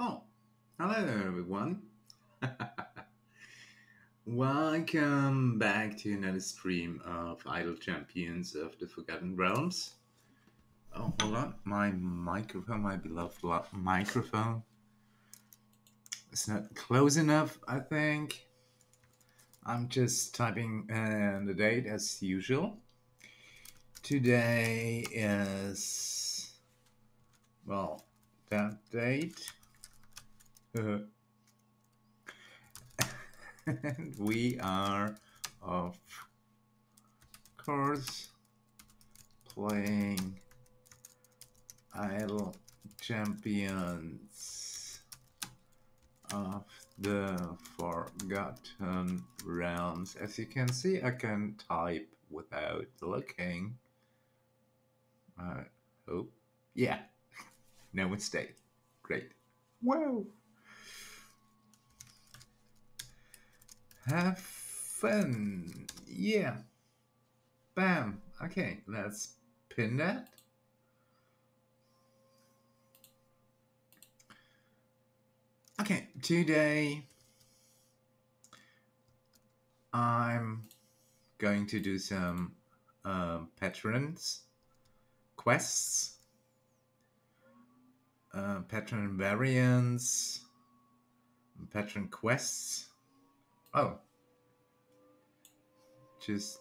Oh, hello everyone. Welcome back to another stream of Idle Champions of the Forgotten Realms. Oh, hold on. My microphone, my beloved lo- microphone, it's not close enough, I think. I'm just typing uh, the date as usual. Today is, well, that date. Uh, and we are, of course, playing Idle Champions of the Forgotten Realms. As you can see, I can type without looking. I hope. Yeah, no mistake. Great. Wow. Have fun. Yeah. Bam. Okay, let's pin that. Okay, today I'm going to do some um, patrons quests, uh, patron variants, patron quests. Oh, just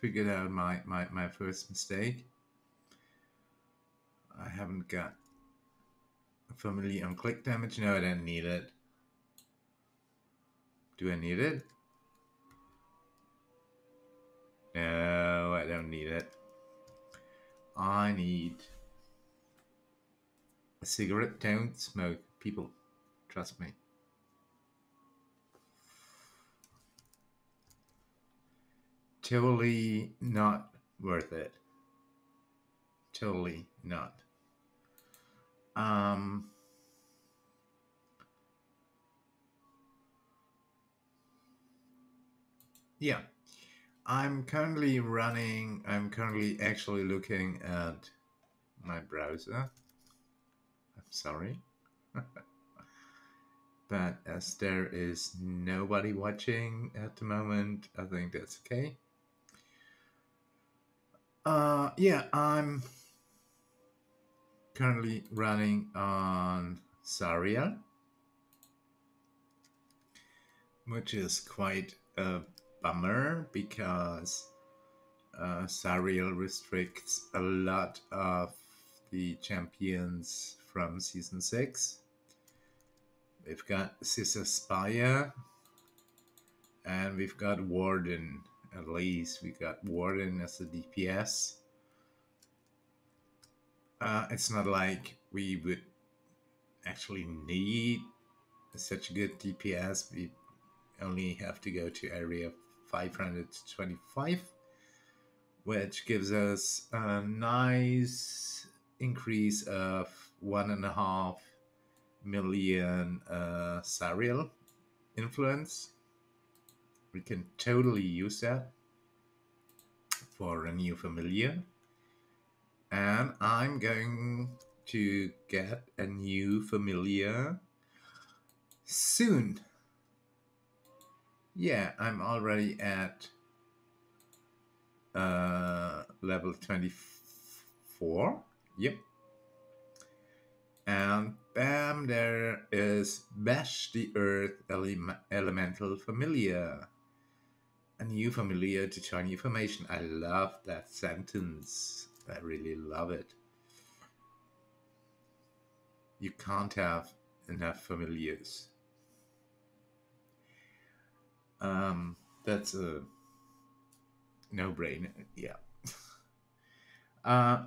figured out my, my, my first mistake. I haven't got a familiar on click damage. No, I don't need it. Do I need it? No, I don't need it. I need a cigarette. Don't smoke, people. Trust me. Totally not worth it. Totally not. Um, yeah, I'm currently running, I'm currently actually looking at my browser. I'm sorry. but as there is nobody watching at the moment, I think that's okay. Uh, yeah, I'm currently running on Zariel, which is quite a bummer because uh, Zariel restricts a lot of the champions from season 6. We've got Sisaspia and we've got Warden. At least we got Warden as a DPS. Uh, it's not like we would actually need such a good DPS. We only have to go to area 525, which gives us a nice increase of one and a half million uh, Zariel influence. We can totally use that for a new familiar. And I'm going to get a new familiar soon. Yeah, I'm already at uh, level 24. Yep. And bam, there is Bash the Earth ele- Elemental Familiar. A new familiar to join your formation. I love that sentence. I really love it. You can't have enough familiars. Um, that's a no-brainer. Yeah. uh,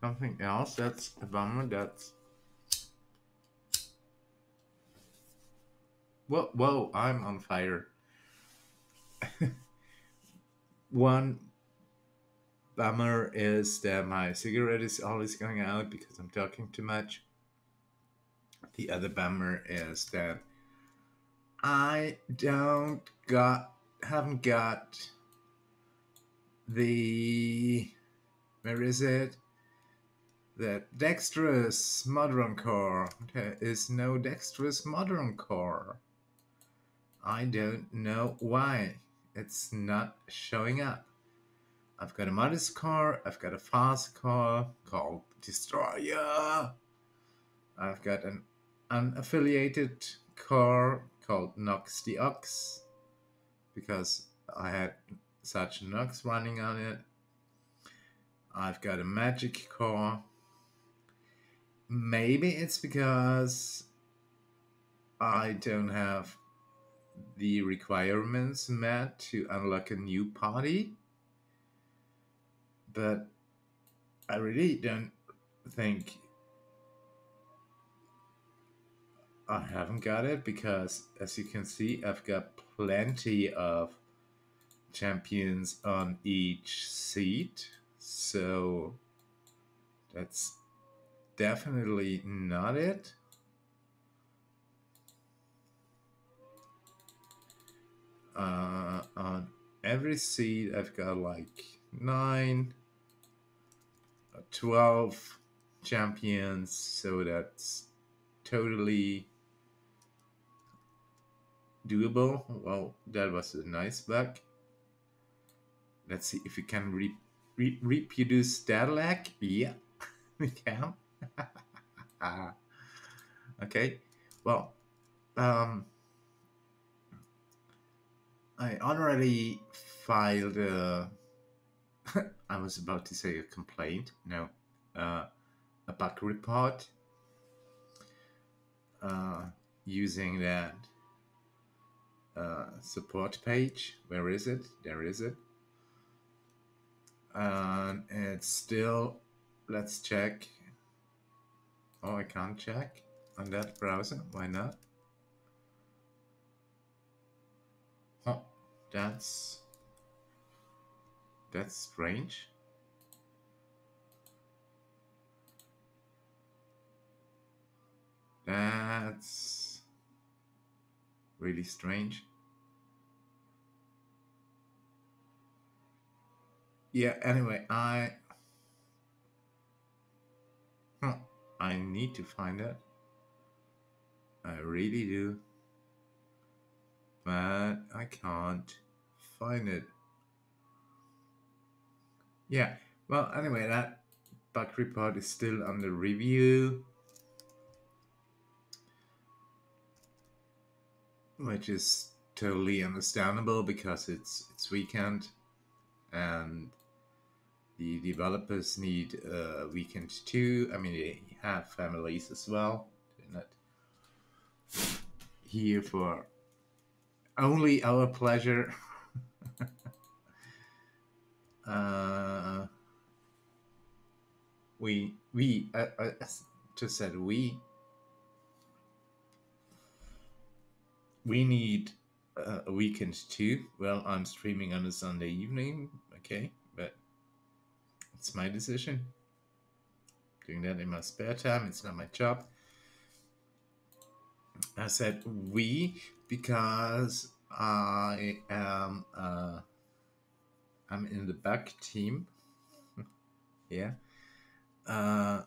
something else that's a bummer. That's whoa, whoa! I'm on fire. One bummer is that my cigarette is always going out because I'm talking too much. The other bummer is that I don't got haven't got the where is it? that dexterous Modron core. There is no dexterous Modron core. I don't know why it's not showing up. I've got a modest car, I've got a fast car called Destroyer. I've got an unaffiliated car called Nox the Ox because I had such Nox running on it. I've got a magic car. Maybe it's because I don't have the requirements met to unlock a new party. But I really don't think I haven't got it because as you can see I've got plenty of champions on each seat so that's definitely not it uh, on every seed I've got like 9 uh, 12 champions so that's totally doable. Well, that was a nice bug. Let's see if we can re re reproduce that lag. Yeah, we can. okay, well, um, I already filed a, I was about to say a complaint, no, uh, a bug report uh, using that uh, support page. Where is it? There is it. And it's still, let's check. Oh, I can't check on that browser. Why not? That's, that's strange. That's really strange. Yeah, anyway, I huh, I need to find it. I really do. But I can't find it. Yeah, well, anyway, that bug report is still under review. which is totally understandable because it's it's weekend and the developers need a weekend too. I mean, they have families as well. They're not here for only our pleasure. uh, we we uh, uh, just said we we need uh, a weekend too. Well, I'm streaming on a Sunday evening, okay, but it's my decision. Doing that in my spare time, it's not my job. I said we because I am uh, I'm in the back team. yeah. Uh,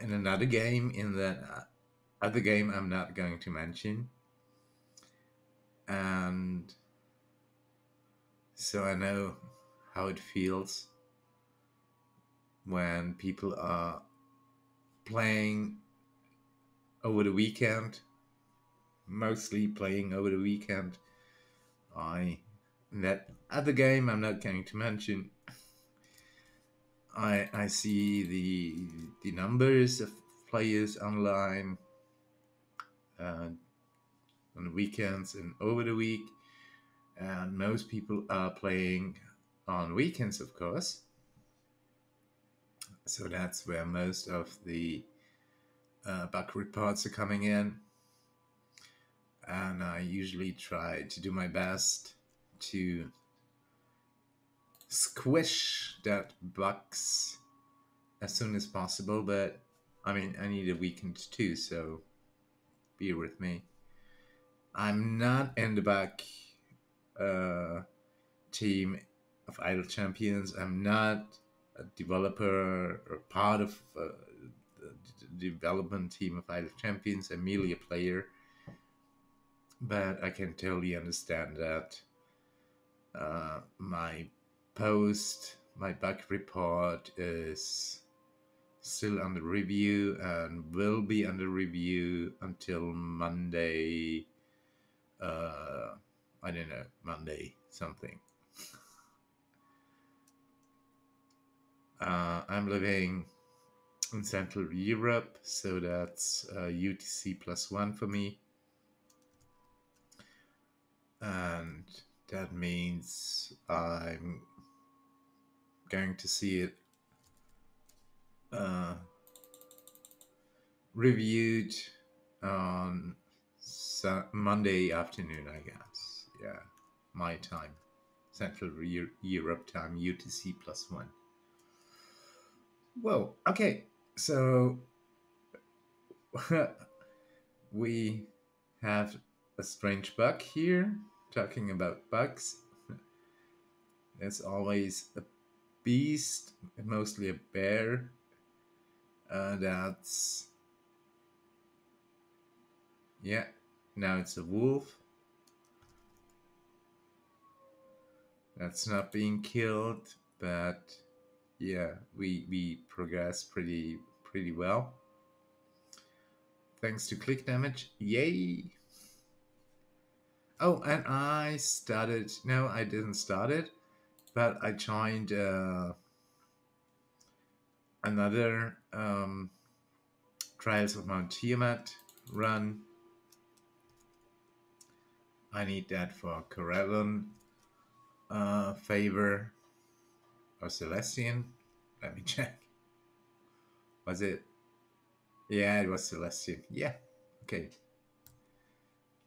in another game, in that uh, other game, I'm not going to mention and so I know how it feels when people are playing over the weekend, mostly playing over the weekend. I that other game I'm not going to mention. I I see the the numbers of players online. Uh, on the weekends and over the week. And most people are playing on weekends, of course. So that's where most of the uh, bug reports are coming in. And I usually try to do my best to squish that box as soon as possible. But I mean, I need a weekend too, so be with me. I'm not in the back uh, team of Idle Champions. I'm not a developer or part of uh, the development team of Idle Champions. I'm merely a player. But I can totally understand that uh, my post, my bug report is still under review and will be under review until Monday. Uh, I don't know, Monday something. Uh, I'm living in Central Europe, so that's uh, UTC plus one for me. And that means I'm going to see it uh, reviewed on Monday afternoon, I guess. Yeah, my time, Central Europe time, UTC plus one. Well, okay, so we have a strange bug here, talking about bugs. There's always a beast, mostly a bear, uh, that's yeah now it's a wolf. That's not being killed but yeah we we progress pretty pretty well. Thanks to click damage yay oh and i started no i didn't start it but i joined uh another um, Trials of Mount Tiamat run. I need that for Corellon uh, favor or Celestian. Let me check. Was it? Yeah, it was Celestian. Yeah, okay.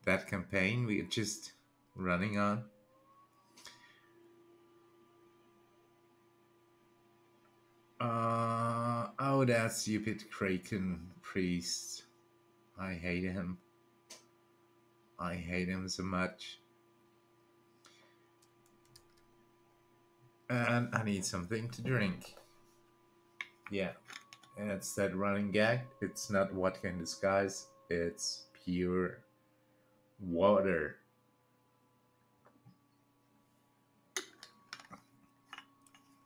That campaign we are just running on. Uh, oh, that stupid Kraken priest. I hate him. I hate him so much. And I need something to drink. Yeah, it's that running gag. It's not what can disguise, it's pure water.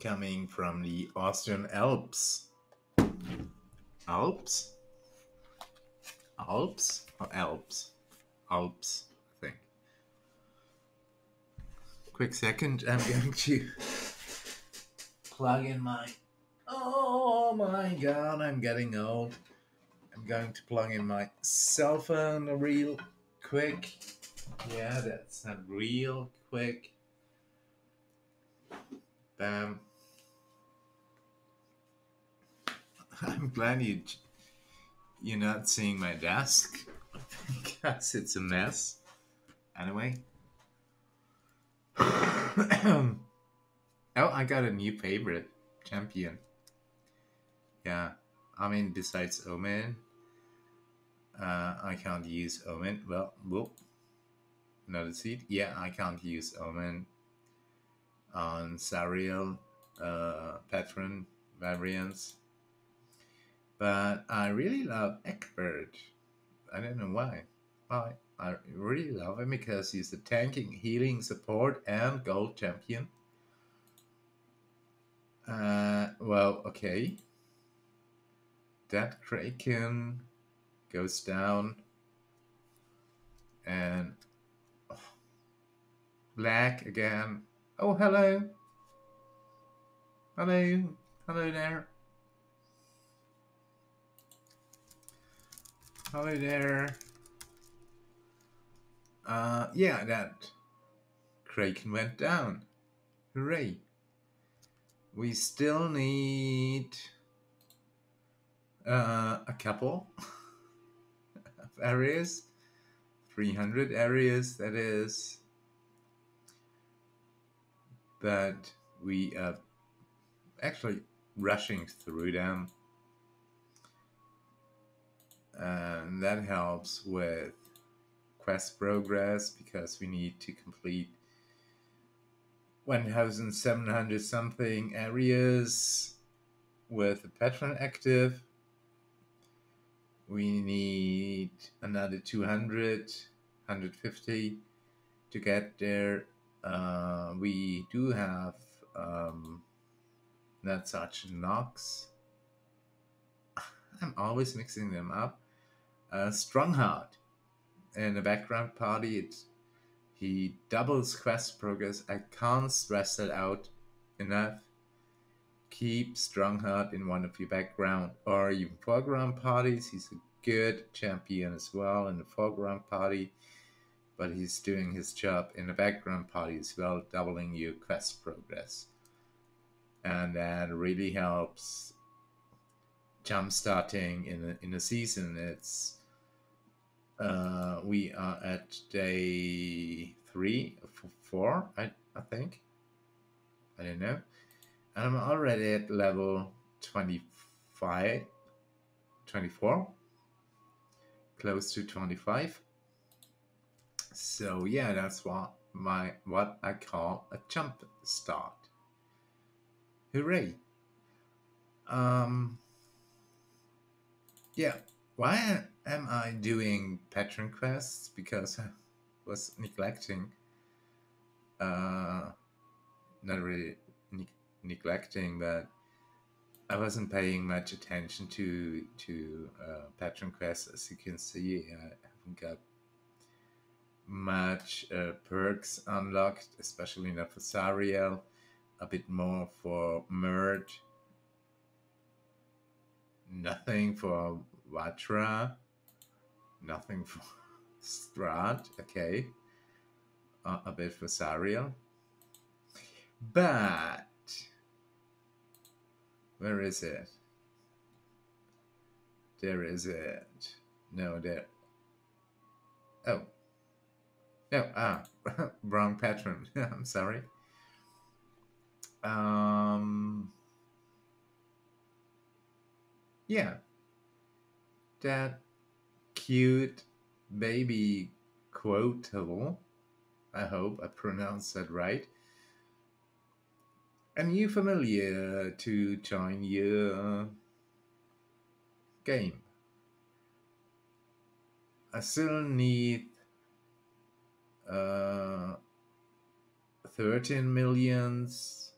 coming from the Austrian Alps. Alps? Alps or Alps? Alps, I think. Quick second, I'm going to plug in my. Oh my god, I'm getting old. I'm going to plug in my cell phone real quick. Yeah, that's not real quick. Bam. I'm glad you you're not seeing my desk because it's a mess. Anyway. oh, I got a new favorite champion. Yeah, I mean, besides Omen, uh, I can't use Omen. Well, whoop. Another seed. Yeah, I can't use Omen on Zariel uh, Patron variants but I really love Egbert. I don't know why. Why? I really love him because he's the tanking, healing, support, and gold champion. Uh, well, okay. That Kraken goes down. And oh, black again. Oh, hello. Hello. Hello there. Hello there. Uh, yeah, that Kraken went down. Hooray. We still need uh, a couple areas. 300 areas, that is. But we are actually rushing through them and that helps with quest progress because we need to complete 1700 something areas with the patron active. We need another 200, 150 to get there. Uh, we do have um, not such knocks. I'm always mixing them up. Uh, Strongheart in the background party. It, he doubles quest progress. I can't stress that out enough. Keep Strongheart in one of your background or even foreground parties. He's a good champion as well in the foreground party, but he's doing his job in the background party as well, doubling your quest progress. And that really helps jump starting in a, in a season. It's uh, we are at day three, four, I, I think. I don't know. And I'm already at level 25, 24, close to 25. So yeah, that's what my what I call a jump start. Hooray! Um, yeah, why am I doing patron quests? Because I was neglecting, uh, not really neglecting, that I wasn't paying much attention to to uh, patron quests. As you can see, I haven't got much uh, perks unlocked, especially not for Zariel. A bit more for Mirt. Nothing for Vajra. Nothing for Strahd. Okay. Uh, a bit for Zariel. But where is it? There is it. No, there. Oh. No, ah, wrong patron. I'm sorry. Um, yeah, that cute baby quotable. I hope I pronounced that right. And you familiar to join your game? I still need uh, 13 millions,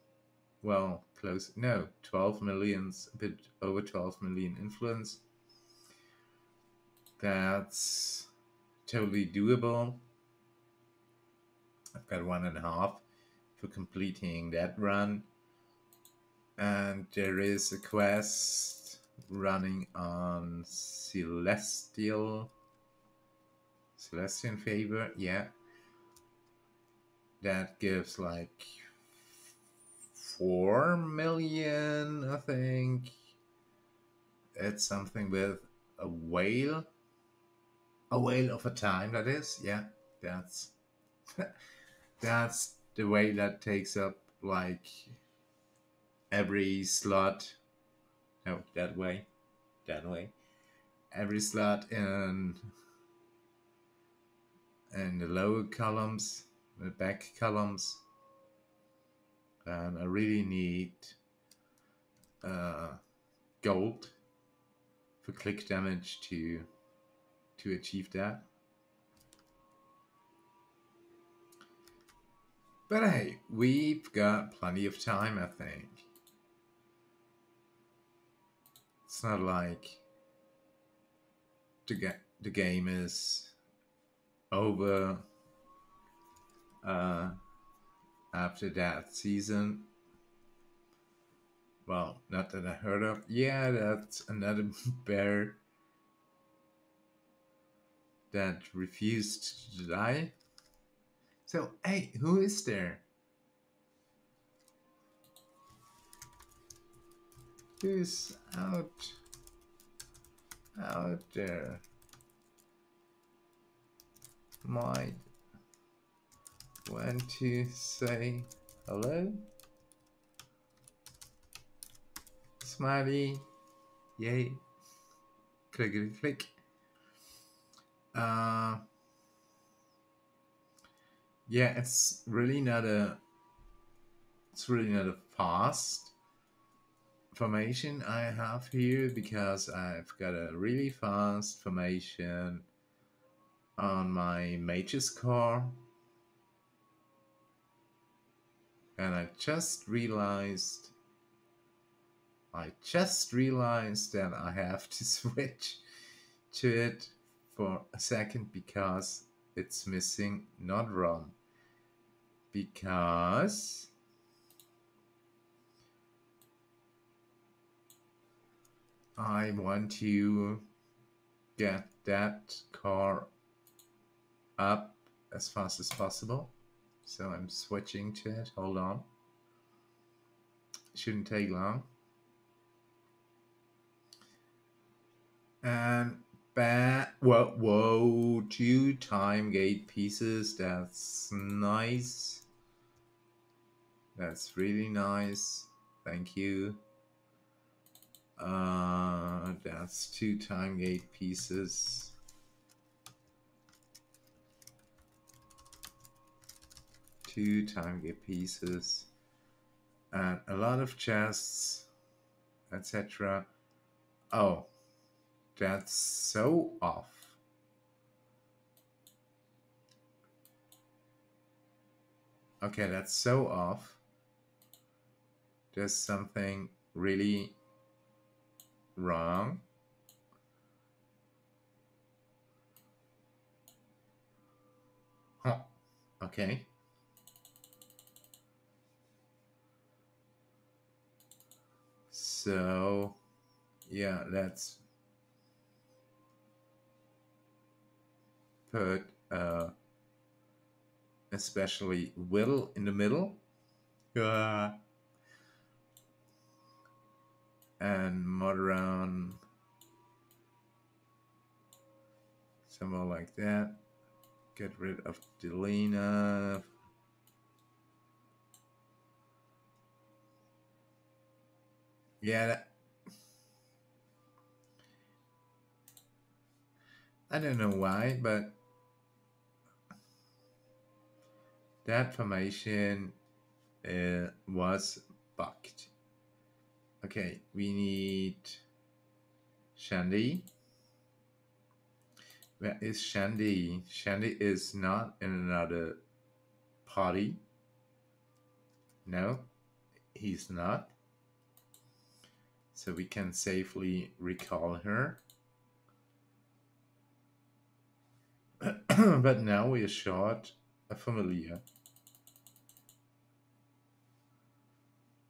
well, close, no, 12 millions, a bit over 12 million influence that's totally doable. I've got one and a half completing that run. And there is a quest running on Celestial Celestial Favor, yeah. That gives like four million, I think. It's something with a whale a whale of a time that is yeah that's that's the way that takes up like every slot no that way that way every slot in in the lower columns the back columns and I really need uh, gold for click damage to to achieve that. But hey, we've got plenty of time, I think. It's not like the, the game is over uh, after that season. Well, not that I heard of. Yeah, that's another bear that refused to die. So, hey, who is there? Who's out out there? Might want to say hello? Smiley, yay, clickety click. Uh, yeah, it's really not a. It's really not a fast formation I have here because I've got a really fast formation on my mage's core. And I just realized, I just realized that I have to switch to it for a second because it's missing not wrong. Because I want to get that car up as fast as possible. So I'm switching to it. Hold on. Shouldn't take long. And bad. Whoa, whoa, two time gate pieces. That's nice. That's really nice. Thank you. Uh, that's two time gate pieces. Two time gate pieces. And a lot of chests, etc. Oh, that's so off. Okay, that's so off. There's something really wrong. Huh. Okay. So, yeah, let's put uh, especially will in the middle. Uh, and Modron somewhere like that. Get rid of Delina. Yeah, that, I don't know why, but that formation uh, was bugged. Okay, we need Shandie. Where is Shandie? Shandie is not in another party. No, he's not. So we can safely recall her. but now we are short a familiar.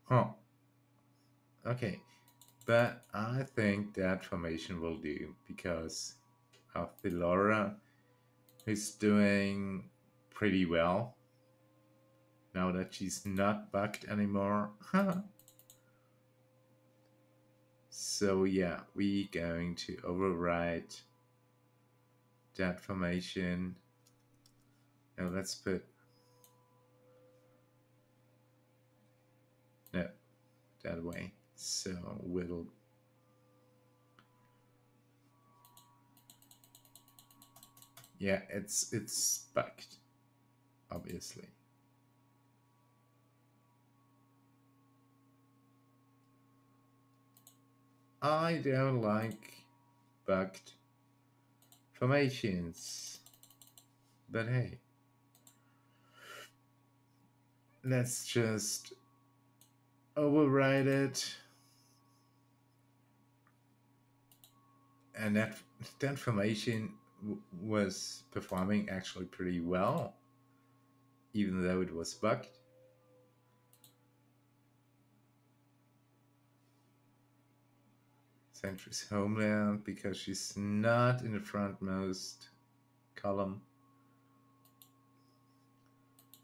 Huh. Okay, but I think that formation will do because of the Laura who's doing pretty well now that she's not bugged anymore. so yeah, we're going to overwrite that formation. Now let's put no that way. So we'll yeah, it's it's bugged, obviously. I don't like bugged formations, but hey, let's just override it and that that formation was performing actually pretty well, even though it was bugged. Sentry's homeland because she's not in the frontmost column.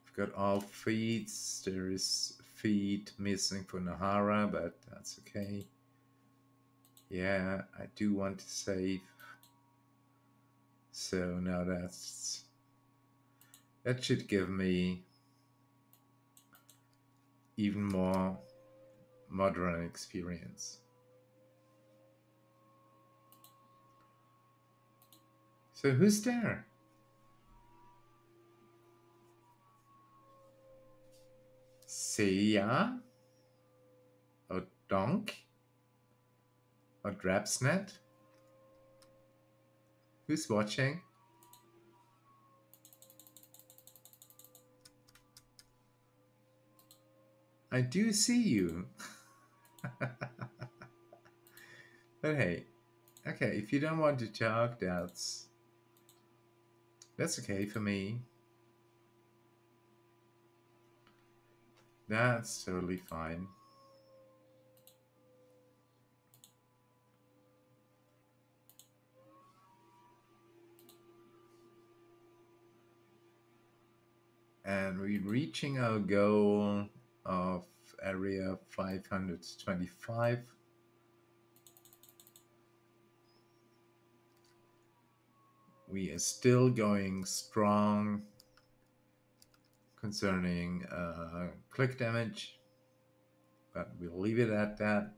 We've got all feeds. There is feed missing for Nahara, but that's okay. Yeah, I do want to save. So now that's that should give me even more Modron experience. So who's there? Seiya? A donk? Or Drapsnet? Who's watching? I do see you. but hey, okay, if you don't want to talk, that's that's okay for me. That's totally fine. And we're reaching our goal of area 525. We are still going strong concerning uh, click damage, but we'll leave it at that.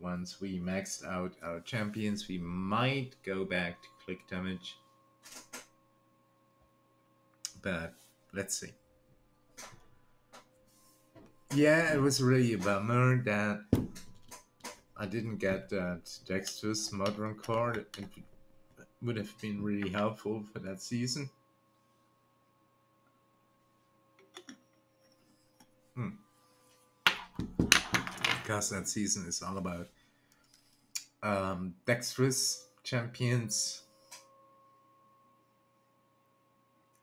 Once we maxed out our champions, we might go back to click damage. But let's see. Yeah, it was really a bummer that I didn't get that Dextrous Modron Core. It would have been really helpful for that season. Hmm. Because that season is all about um, dexterous champions.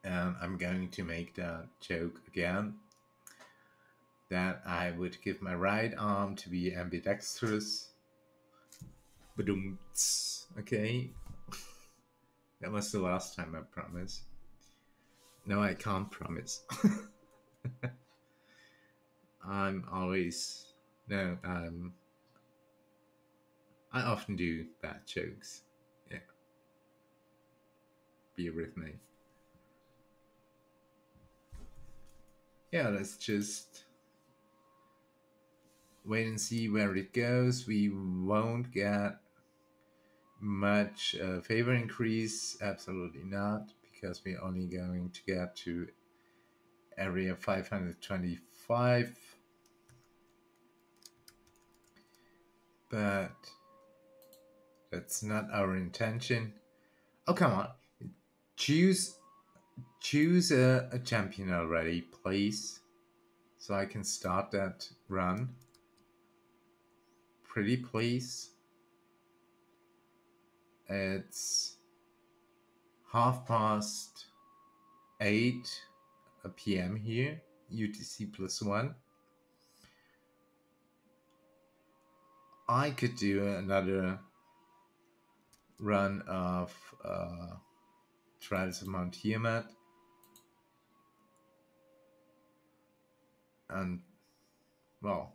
And I'm going to make that joke again that I would give my right arm to be ambidextrous. Okay. that was the last time I promise. No, I can't promise. I'm always no, um I often do bad jokes. Yeah. Be with me. Yeah, let's just wait and see where it goes. We won't get much uh, favor increase, absolutely not, because we're only going to get to area 525. But that's not our intention. Oh, come on. Choose choose a, a champion already, please. So I can start that run pretty please. It's half past 8 p.m. here, UTC plus one. I could do another run of uh, Trials of Mount Tiamat. And, well,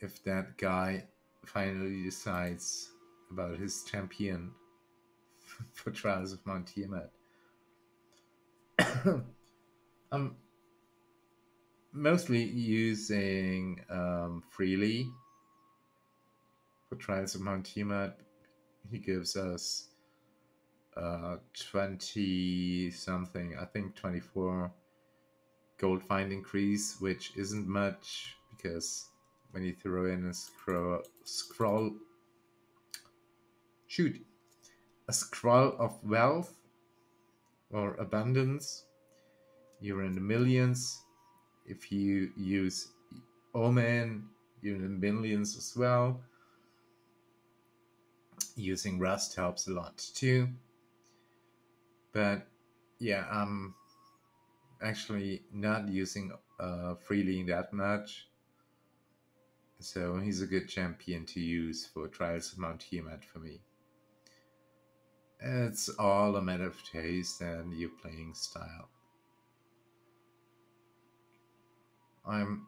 if that guy finally decides about his champion for Trials of Mount Tiamat. I'm mostly using um, freely for Trials of Mount Tiamat. He gives us uh, 20 something, I think 24 gold find increase, which isn't much because when you throw in a scroll, scroll shoot, a scroll of wealth or abundance, you're in the millions. If you use Omen, you're in the millions as well. Using Rust helps a lot too. But yeah, I'm actually not using uh, freely that much so he's a good champion to use for Trials of Mount Tiamat for me. It's all a matter of taste and your playing style. I'm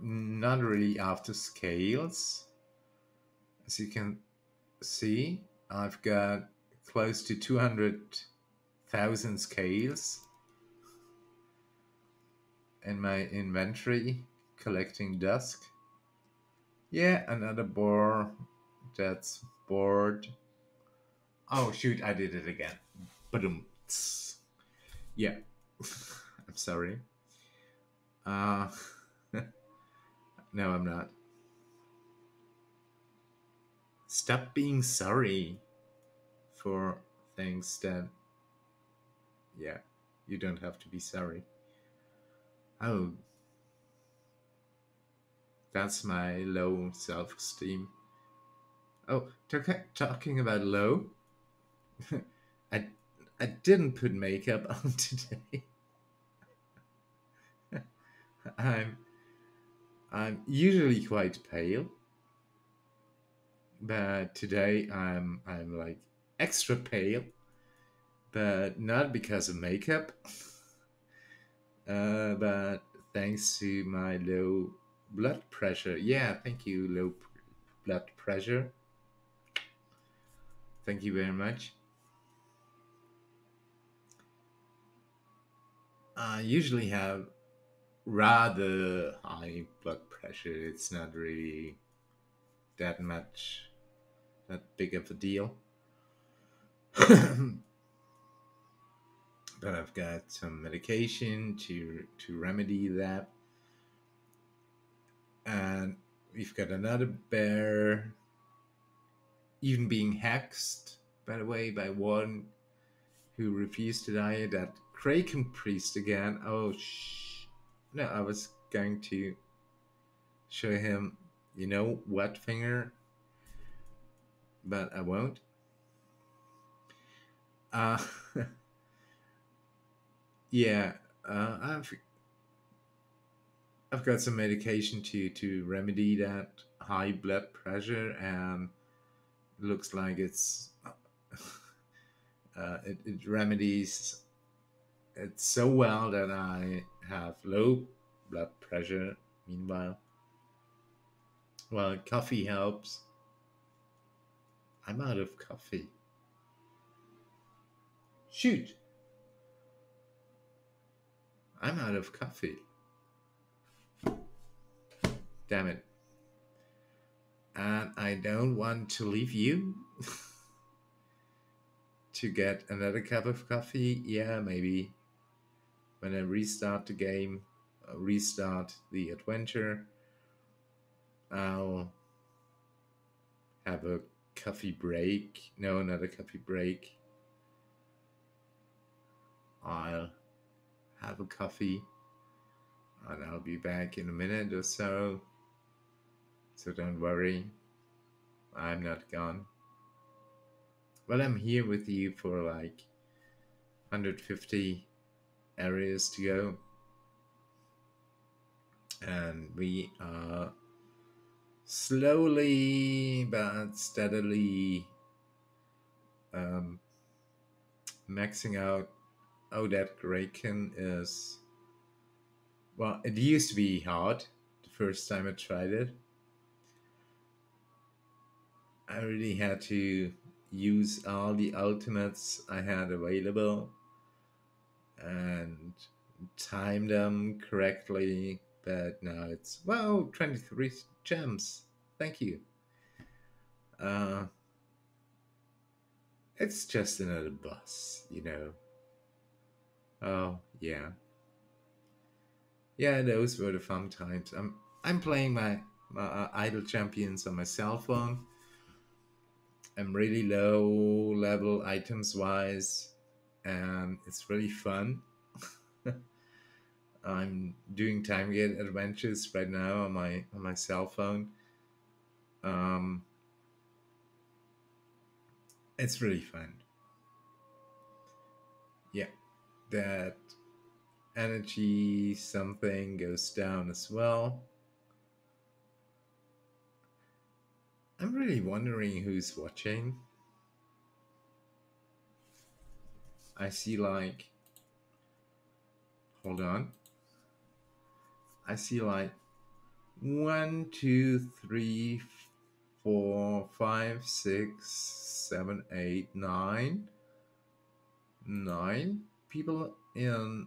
not really after scales. As you can see, I've got close to 200,000 scales in my inventory collecting dusk. Yeah, another boar that's bored. Oh shoot, I did it again. But Yeah. I'm sorry. Uh no, I'm not. stop being sorry for things that, yeah, you don't have to be sorry. Oh, that's my low self esteem. Oh, talking about low, I I didn't put makeup on today. I'm I'm usually quite pale, but today I'm I'm like extra pale, but not because of makeup, uh, but thanks to my low blood pressure. Yeah, thank you, low blood pressure. Thank you very much. I usually have rather high blood pressure. It's not really that much, that big of a deal. but I've got some medication to to remedy that. And we've got another bear even being hexed, by the way, by one who refused to die. That Kraken priest again. Oh, shh. No, I was going to show him, you know, wet finger, but I won't. Uh, yeah, uh, I've I've got some medication to to remedy that high blood pressure, and looks like it's uh, it, it remedies it so well that I have low blood pressure. Meanwhile, well, coffee helps. I'm out of coffee. Shoot. I'm out of coffee. Damn it. And I don't want to leave you to get another cup of coffee. Yeah, maybe when I restart the game, uh, restart the adventure, I'll have a coffee break. No, not a coffee break. I'll have a coffee and I'll be back in a minute or so. So don't worry, I'm not gone. Well, I'm here with you for like 150 areas to go. And we are slowly but steadily um, maxing out. Oh, that Kraken is. Well, it used to be hard the first time I tried it. I really had to use all the ultimates I had available and time them correctly. But now it's, wow, 23 gems. Thank you. Uh, it's just another boss, you know. Oh, yeah. Yeah, those were the fun times. I'm I'm playing my, my uh, idle champions on my cell phone. I'm really low level items wise and it's really fun. I'm doing time gate adventures right now on my on my cell phone. Um, it's really fun. Yeah, that energy something goes down as well. I'm really wondering who's watching. I see like, hold on. I see like one, two, three, four, five, six, seven, eight, nine, nine people in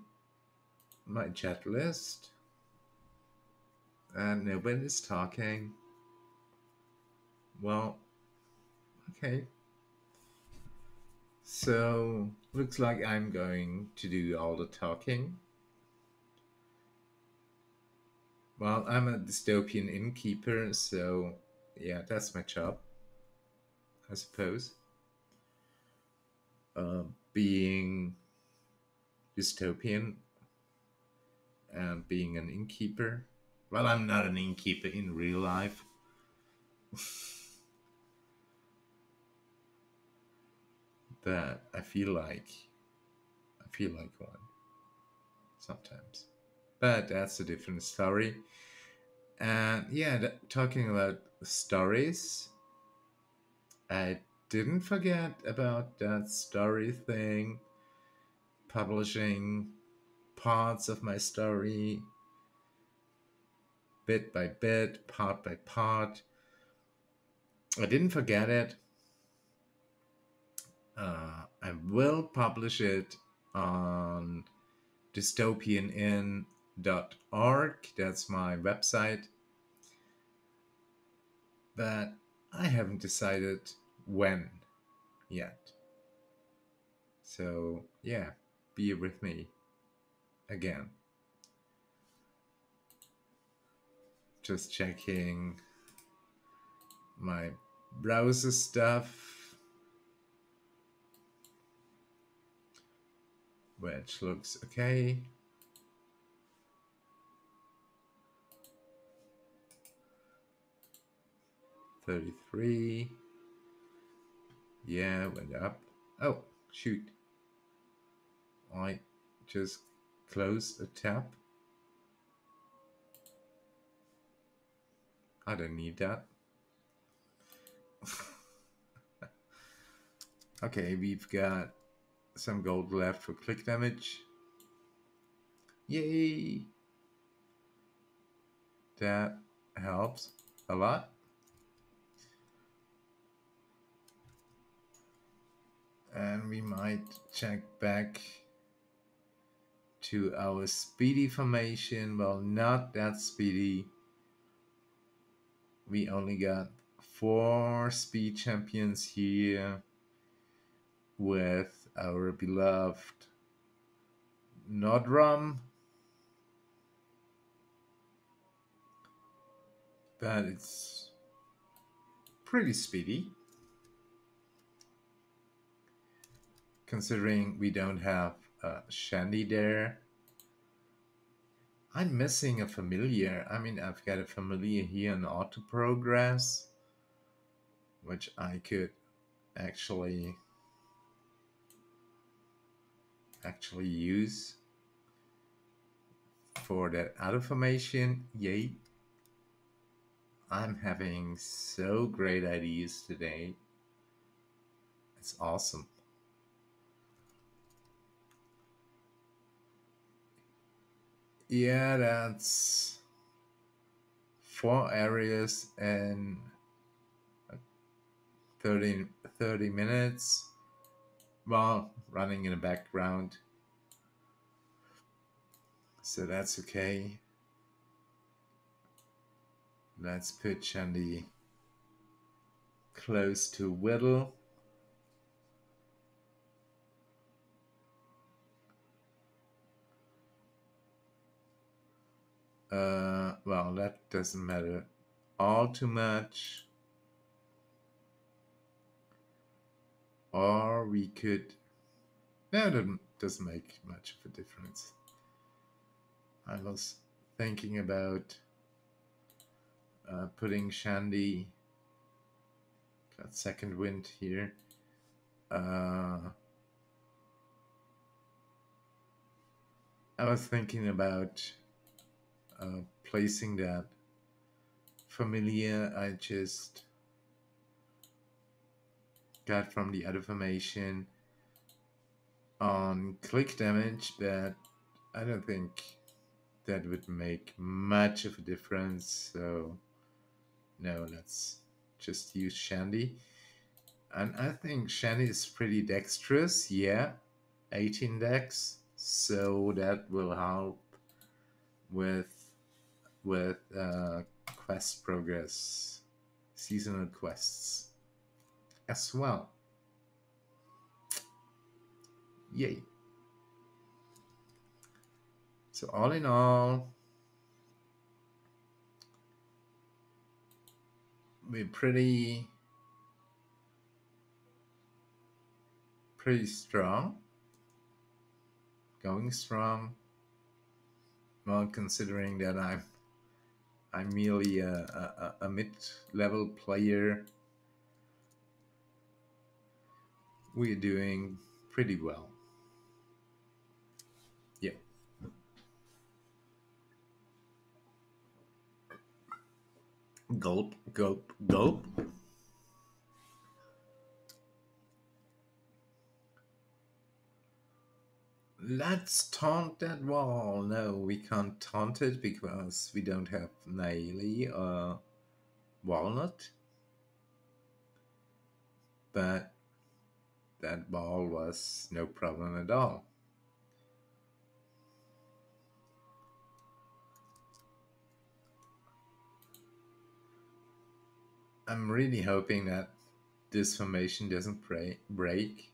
my chat list, and nobody's talking. Well, okay. So, looks like I'm going to do all the talking. Well, I'm a dystopian innkeeper, so yeah, that's my job. I suppose. Uh, being dystopian and being an innkeeper. Well, I'm not an innkeeper in real life. but I feel like I feel like one sometimes. But that's a different story. And yeah, th- talking about stories, I didn't forget about that story thing, publishing parts of my story bit by bit, part by part. I didn't forget it. Uh, I will publish it on dystopianin.org. That's my website. But I haven't decided when yet. So, yeah, be with me again. Just checking my browser stuff. Which looks okay. Thirty-three. Yeah, went up. Oh, shoot. I just closed a tab. I don't need that. okay, we've got some gold left for click damage. Yay! That helps a lot. And we might check back to our speedy formation. Well, not that speedy. We only got four speed champions here with our beloved Nodrum. But it's pretty speedy. Considering we don't have uh, Shandie there. I'm missing a familiar. I mean, I've got a familiar here in auto progress, which I could actually actually use for that auto formation. Yay! I'm having so great ideas today. It's awesome. Yeah, that's four areas and 30, 30 minutes while running in the background. So that's okay. Let's put Shandie close to Widdle. Uh, well, that doesn't matter all too much. Or we could, no, that doesn't make much of a difference. I was thinking about uh, putting Shandie, got second wind here. Uh, I was thinking about uh, placing that familiar I just got from the other formation on click damage, but I don't think that would make much of a difference. So no, let's just use Shandie. And I think Shandie is pretty dexterous, yeah, 18 dex, so that will help with with uh, quest progress, seasonal quests as well. Yay. So all in all, we're pretty pretty strong. Going strong. Well, considering that I'm I'm merely a, a, a mid-level player, we're doing pretty well. Yeah. Gulp, gulp, gulp. Let's taunt that wall. No, we can't taunt it because we don't have Nayeli or uh, Walnut. But that ball was no problem at all. I'm really hoping that this formation doesn't break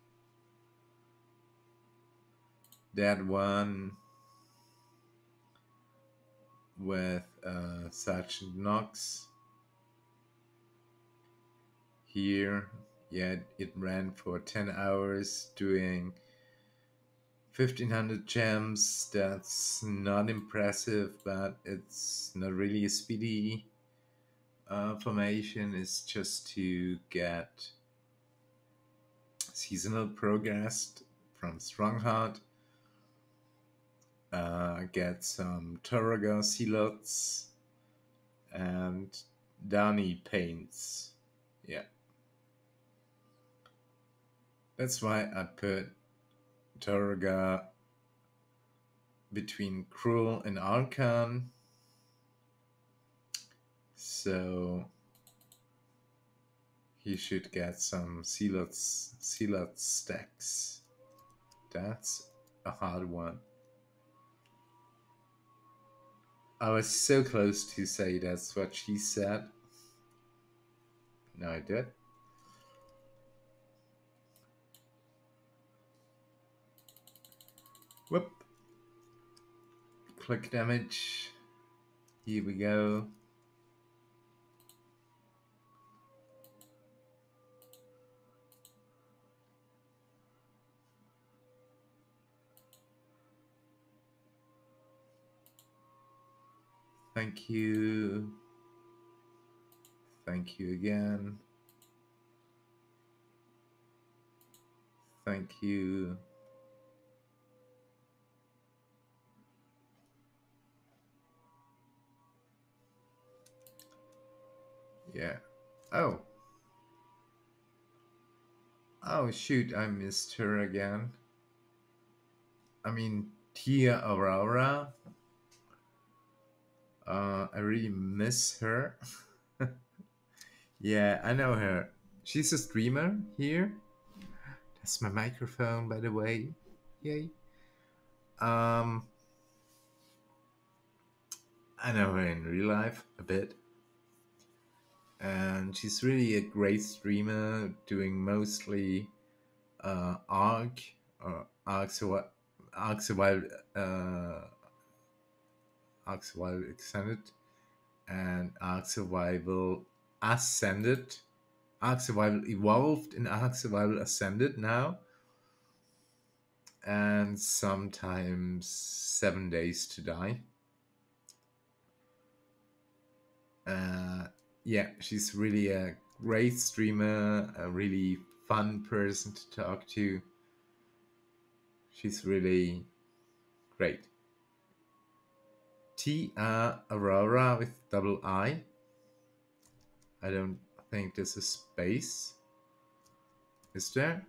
that one with uh, Sergeant Knox here yet it ran for 10 hours doing 1500 gems. That's not impressive but it's not really a speedy uh, formation. It's just to get seasonal progress from Strongheart uh, get some Torogar Zealots and D'hani paints. Yeah. That's why I put Torogar between Krull and Arkhan. So he should get some Zealot stacks. That's a hard one. I was so close to say that's what she said. No, I did. Whoop. Click damage. Here we go. Thank you. Thank you again. Thank you. Yeah. Oh. Oh, shoot, I missed her again. I mean, Tia Aurora. Uh, I really miss her. yeah, I know her. She's a streamer here. That's my microphone, by the way. Yay. Um, I know her in real life a bit. And she's really a great streamer, doing mostly uh, Ark or Ark, Ark Survival, uh, Ark Survival Extended and Ark Survival Ascended. Ark Survival Evolved and Ark Survival Ascended now. And sometimes Seven Days to Die. Uh, yeah, she's really a great streamer, a really fun person to talk to. She's really great. T R Aurora with double I. I don't think this is space. Is there?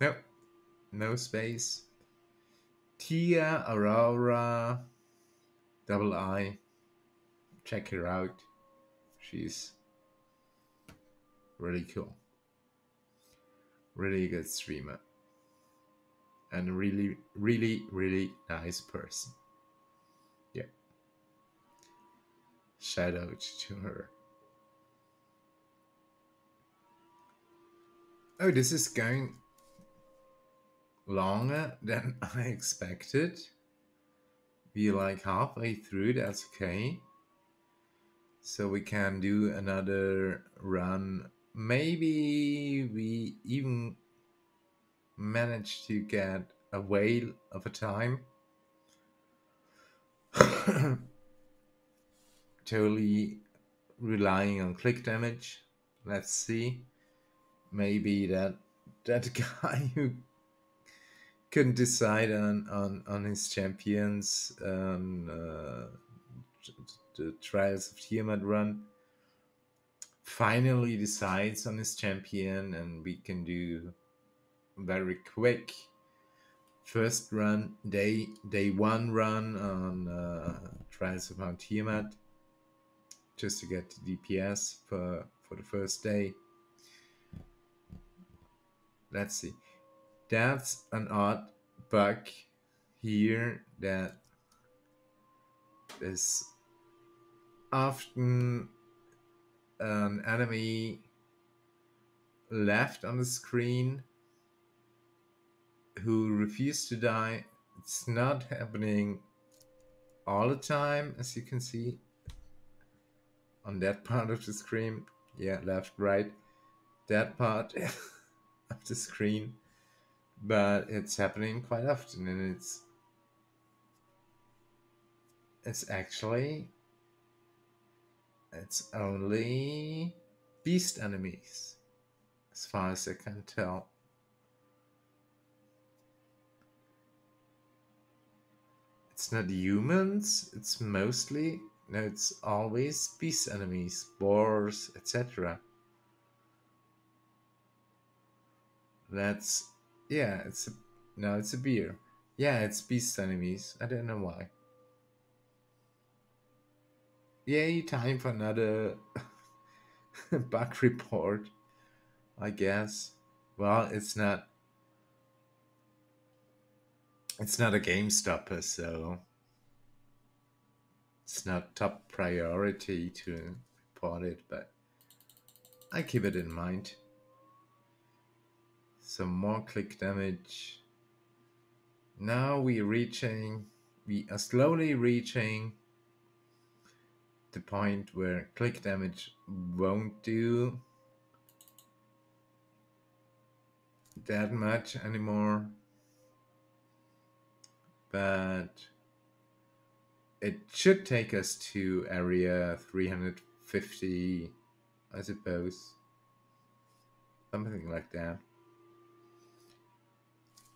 No, no space. Tia Aurora, double I. Check her out. She's really cool. Really good streamer and really, really, really nice person. Yeah. Shout out to her. Oh, this is going longer than I expected. We're like halfway through, that's okay. So we can do another run maybe we even managed to get a whale of a time. totally relying on click damage. Let's see. Maybe that that guy who couldn't decide on on on his champions on uh, the trials of Tiamat run finally decides on his champion and we can do very quick. First run day day one run on uh, trials of Mount Tiamat just to get the DPS for for the first day. Let's see. That's an odd bug here that is often an enemy left on the screen who refuse to die. It's not happening all the time, as you can see on that part of the screen. Yeah, left, right. That part of the screen but it's happening quite often and it's it's actually it's only beast enemies as far as I can tell it's not humans it's mostly no it's always beast enemies boars etc that's yeah, it's a no, it's a beer. Yeah, it's beast enemies. I don't know why. Yay, time for another bug report. I guess. Well, it's not. It's not a game stopper, so it's not top priority to report it, but I keep it in mind some more click damage. Now we're reaching, we are slowly reaching the point where click damage won't do that much anymore. But it should take us to area 350, I suppose. Something like that.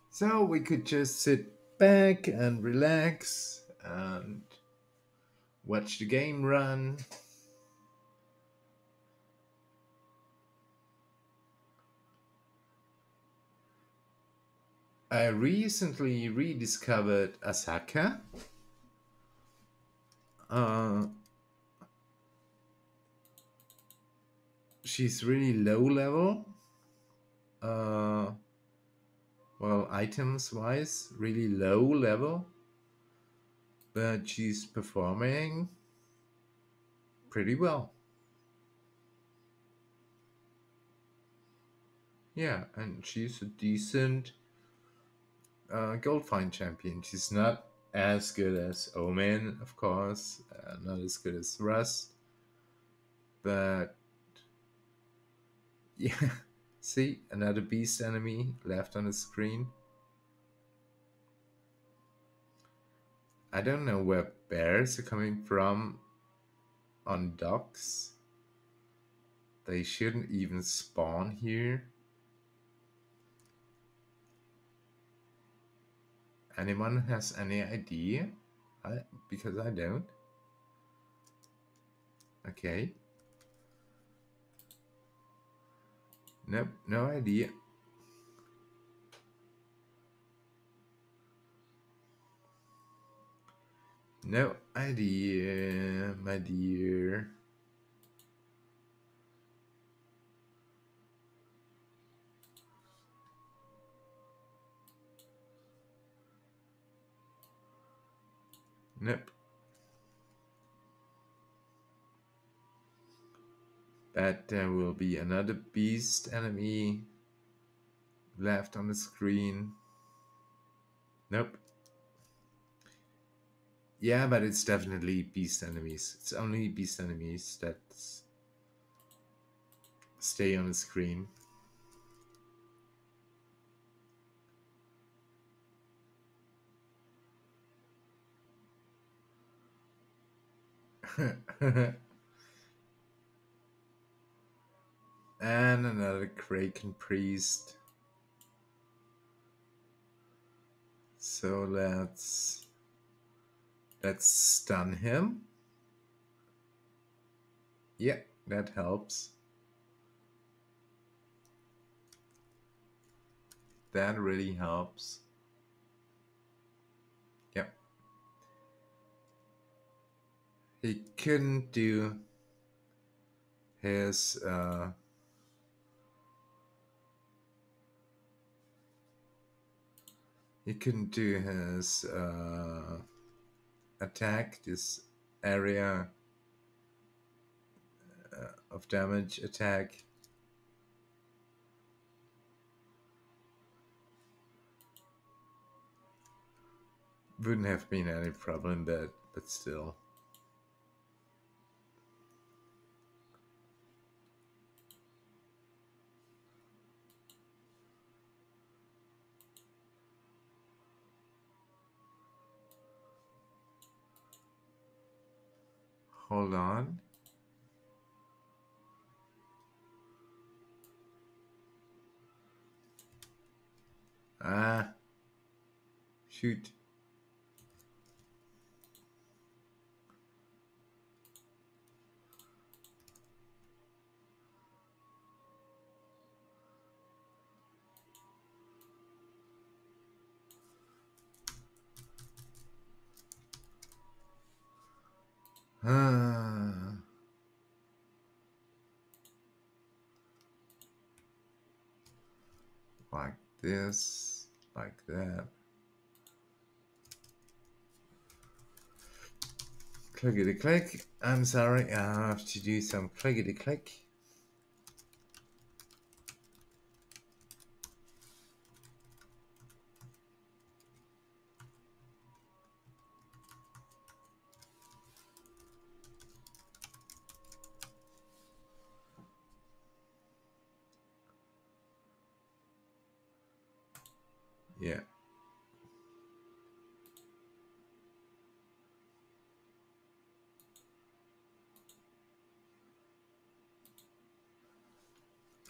So we could just sit back and relax and watch the game run. I recently rediscovered Asaka. Uh, she's really low level. Uh, well, items wise, really low level, but she's performing pretty well. Yeah, and she's a decent uh, champion. She's not as good as Omen, of course, uh, not as good as Rust, but yeah. See, another beast enemy left on the screen. I don't know where bears are coming from on docks. They shouldn't even spawn here. Anyone has any idea? I, because I don't. Okay. Nope, no idea. No idea, my dear. Nope. that there will be another beast enemy left on the screen. Nope. Yeah, but it's definitely beast enemies. It's only beast enemies that stay on the screen. and another Kraken priest. So let's let's stun him. Yeah, that helps. That really helps. He couldn't do his uh, he couldn't do his uh, attack this area uh, of damage attack. Wouldn't have been any problem but but still hold on. Ah. Shoot like this, like that. Clickety click. I'm sorry, I have to do some clickety click. Yeah.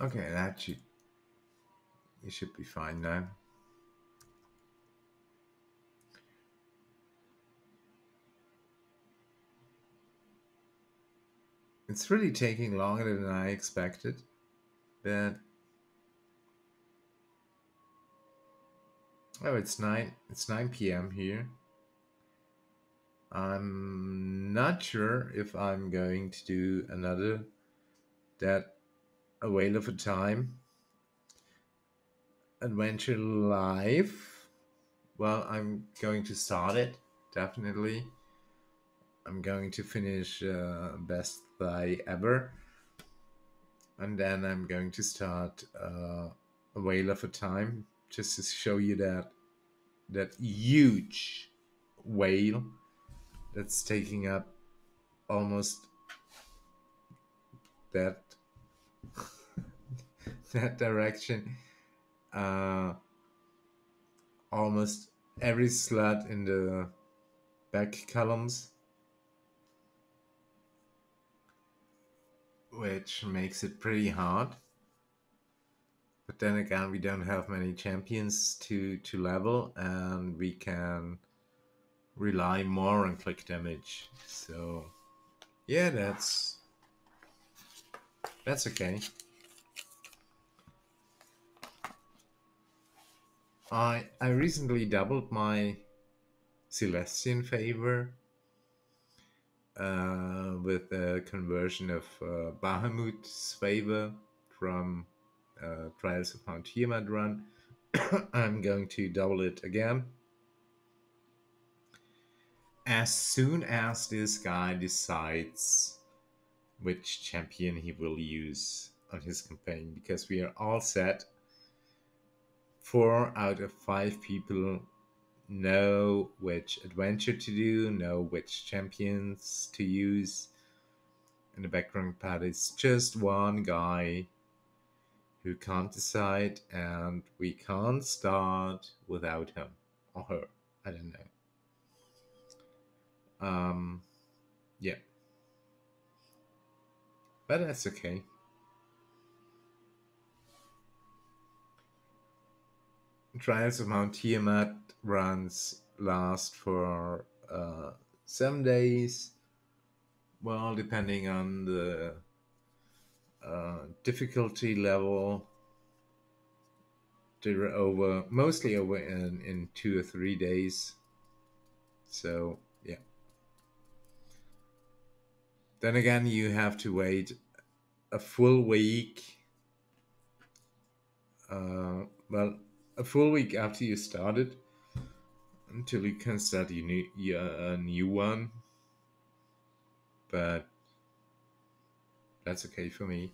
Okay, that should you should be fine now. It's really taking longer than I expected, but oh, it's nine. It's nine p.m. here. I'm not sure if I'm going to do another that a whale of a time adventure live. Well, I'm going to start it definitely. I'm going to finish uh, best buy ever, and then I'm going to start uh, a whale of a time just to show you that that huge whale that's taking up almost that that direction uh almost every slot in the back columns which makes it pretty hard then again we don't have many champions to to level and we can rely more on click damage. So yeah that's that's okay. I i recently doubled my celestian favor uh, with a conversion of uh, bahamut's favor from uh, Trials of Mount Tiamat run. I'm going to double it again. As soon as this guy decides which champion he will use on his campaign, because we are all set. Four out of five people know which adventure to do, know which champions to use. And the background pad is just one guy who can't decide, and we can't start without him or her. I don't know. Um, yeah. But that's okay. Trials of Mount Tiamat runs last for uh, seven days. Well, depending on the uh, difficulty level, over mostly over in, in two or three days. So yeah. Then again, you have to wait a full week. Uh, well, a full week after you started until you can start a new, a new one. But that's okay for me.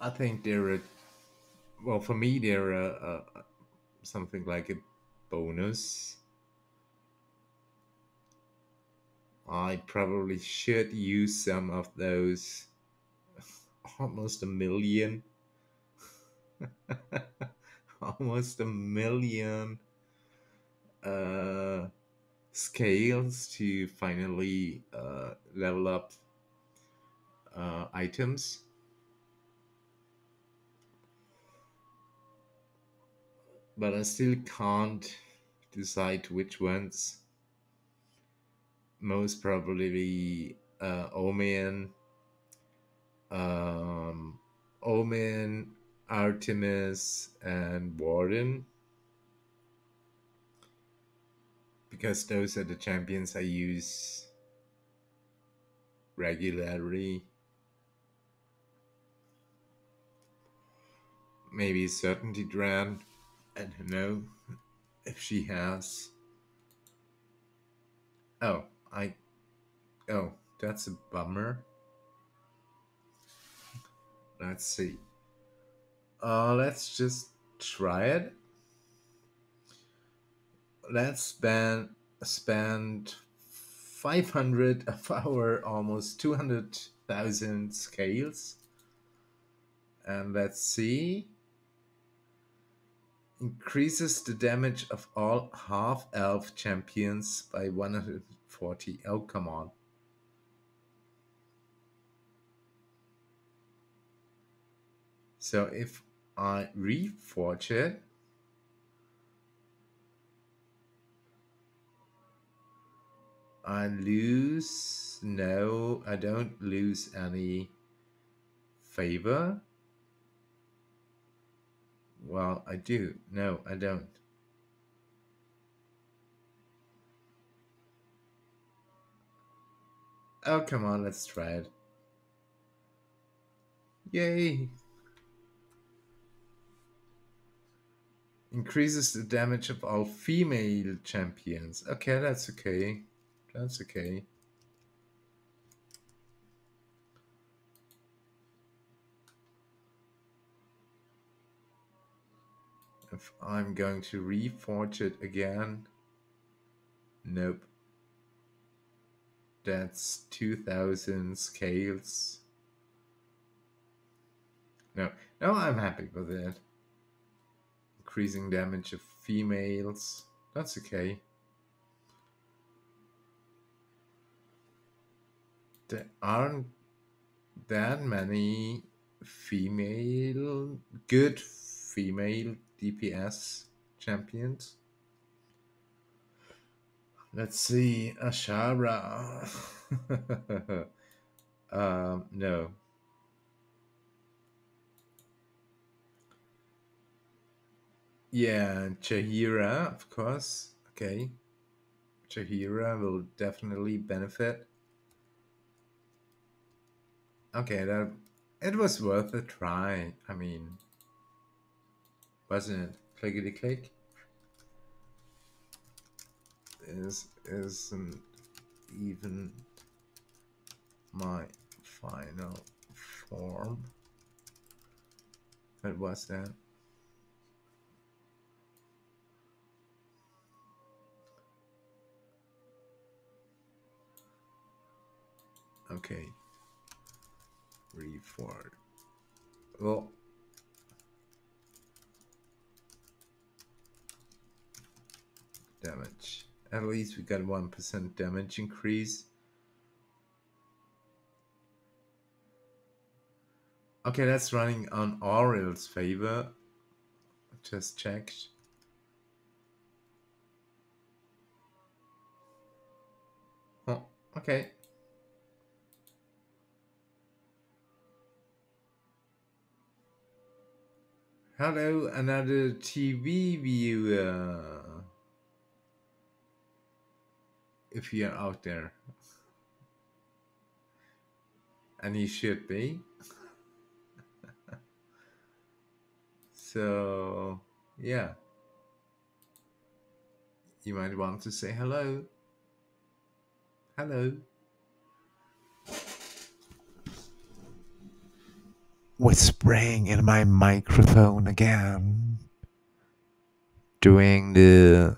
I think they're a, well for me they're a, a, uh, something like a bonus. I probably should use some of those almost a million almost a million uh, scales to finally uh, level up uh, items. But I still can't decide which ones. Most probably uh, Omen, um, Omen, Artemis, and Warden. Because those are the champions I use regularly. Maybe Certainty Dran. I don't know if she has. Oh, I. Oh, that's a bummer. Let's see. Uh, let's just try it let's spend spend 500 of our almost 200,000 scales. And let's see. Increases the damage of all half elf champions by 140. Oh, come on. So if I reforge it, I lose? No, I don't lose any favor. Well, I do. No, I don't. Oh, come on, let's try it. Yay! Increases the damage of all female champions. Okay, that's okay. That's okay. If I'm going to reforge it again, nope. That's 2000 scales. No, no, I'm happy with it. Increasing damage of females, that's okay. There aren't that many female, good female DPS champions. Let's see, Asharra. um, no. Yeah, Jaheira, of course. Okay. Jaheira will definitely benefit. Okay, that it was worth a try. I mean, wasn't it? Clickety click. This isn't even my final form. What was that? Okay. Reforward. Well. Damage. At least we got 1% damage increase. Okay, that's running on Aurel's favor. Just checked. Oh, okay. Hello, another TV viewer. If you're out there. And you should be. so, yeah. You might want to say hello. Hello. Whispering in my microphone again. Doing the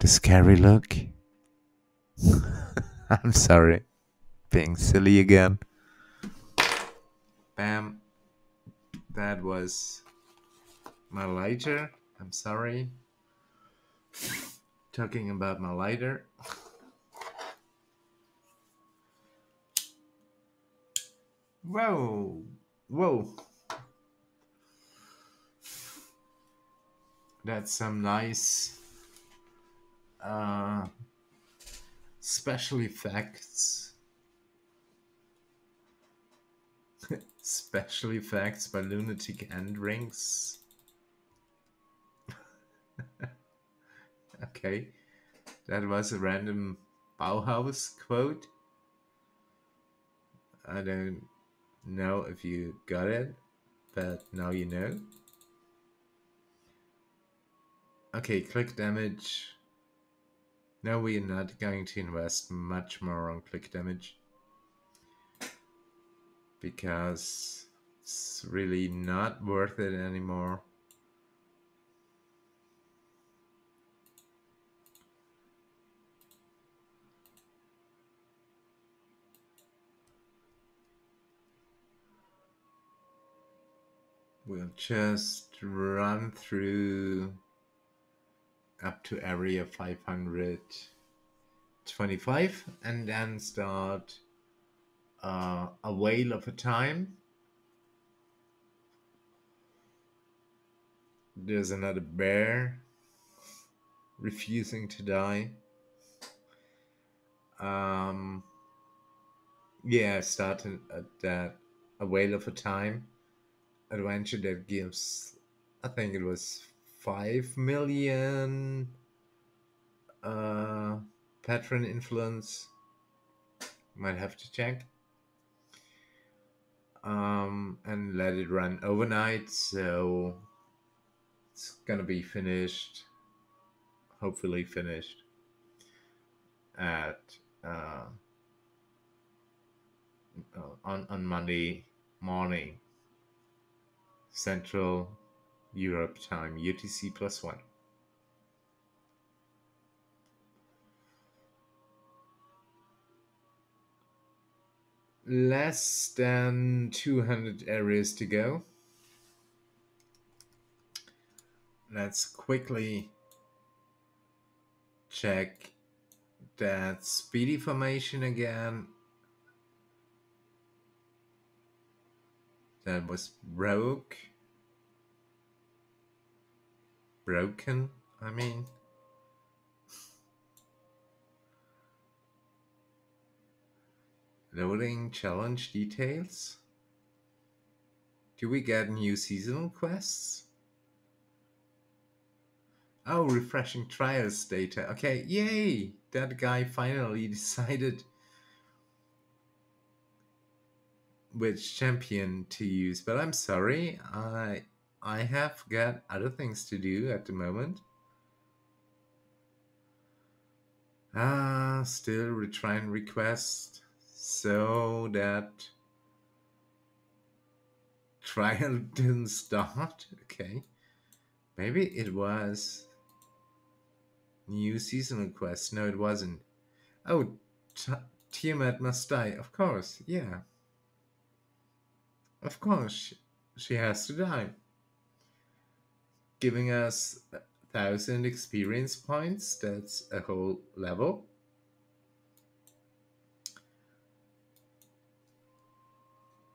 the scary look. I'm sorry. Being silly again. Bam. That was my lighter. I'm sorry. Talking about my lighter. Whoa, whoa. That's some nice uh, special effects. special effects by Lunatic End Rings. okay, that was a random Bauhaus quote. I don't know if you got it, but now you know. Okay, click damage. No, we are not going to invest much more on click damage. Because it's really not worth it anymore. We'll just run through up to area 525 and then start uh, a whale of a time. There's another bear refusing to die. Um, yeah, started at that a whale of a time adventure that gives I think it was five million uh patron influence. Might have to check. Um and let it run overnight so it's gonna be finished hopefully finished at uh, on on Monday morning Central Europe time, UTC plus one. Less than 200 areas to go. Let's quickly check that speedy formation again that was broke. Broken, I mean. Loading challenge details. Do we get new seasonal quests? Oh, refreshing trials data. Okay, yay! That guy finally decided which champion to use, but I'm sorry, I I have got other things to do at the moment. Ah, still retrying request so that trial didn't start. Okay, maybe it was new seasonal quest. No, it wasn't. Oh, Tiamat must die. Of course, yeah. Of course, she, she has to die. Giving us a thousand experience points. That's a whole level.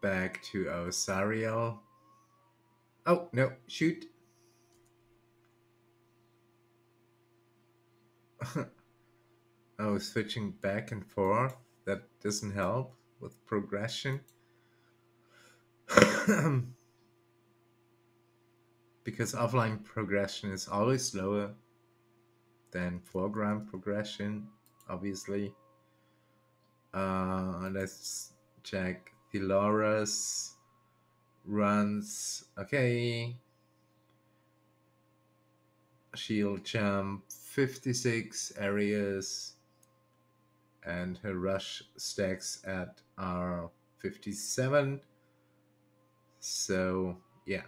Back to Zariel. Oh, no, shoot. oh, switching back and forth. That doesn't help with progression. because offline progression is always slower than foreground progression, obviously. Uh, let's check Thellora's runs. Okay. She'll jump 56 areas and her rush stacks at R 57. So, yeah.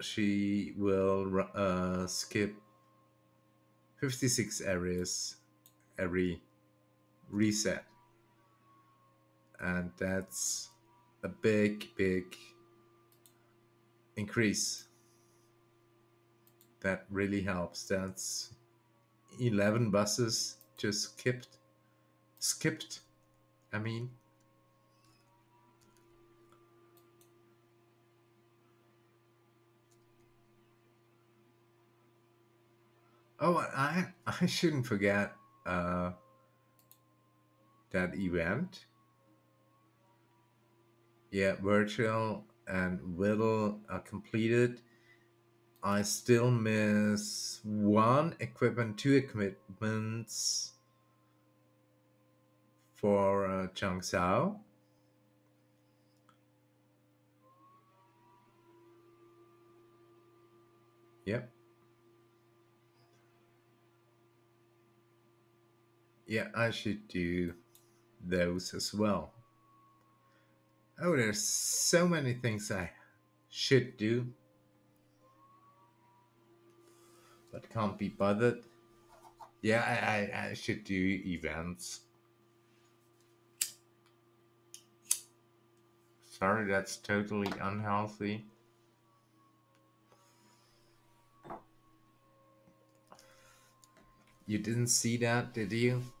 She will uh, skip 56 areas every reset. And that's a big, big increase. That really helps. That's 11 buses just skipped. Skipped, I mean. Oh, I I shouldn't forget uh, that event. Yeah, virtual and Widdle are completed. I still miss one equipment, two equipments for uh, Jang Sao. Yep. Yeah, I should do those as well. Oh, there's so many things I should do, but can't be bothered. Yeah, I, I, I should do events. Sorry, that's totally unhealthy. You didn't see that, did you?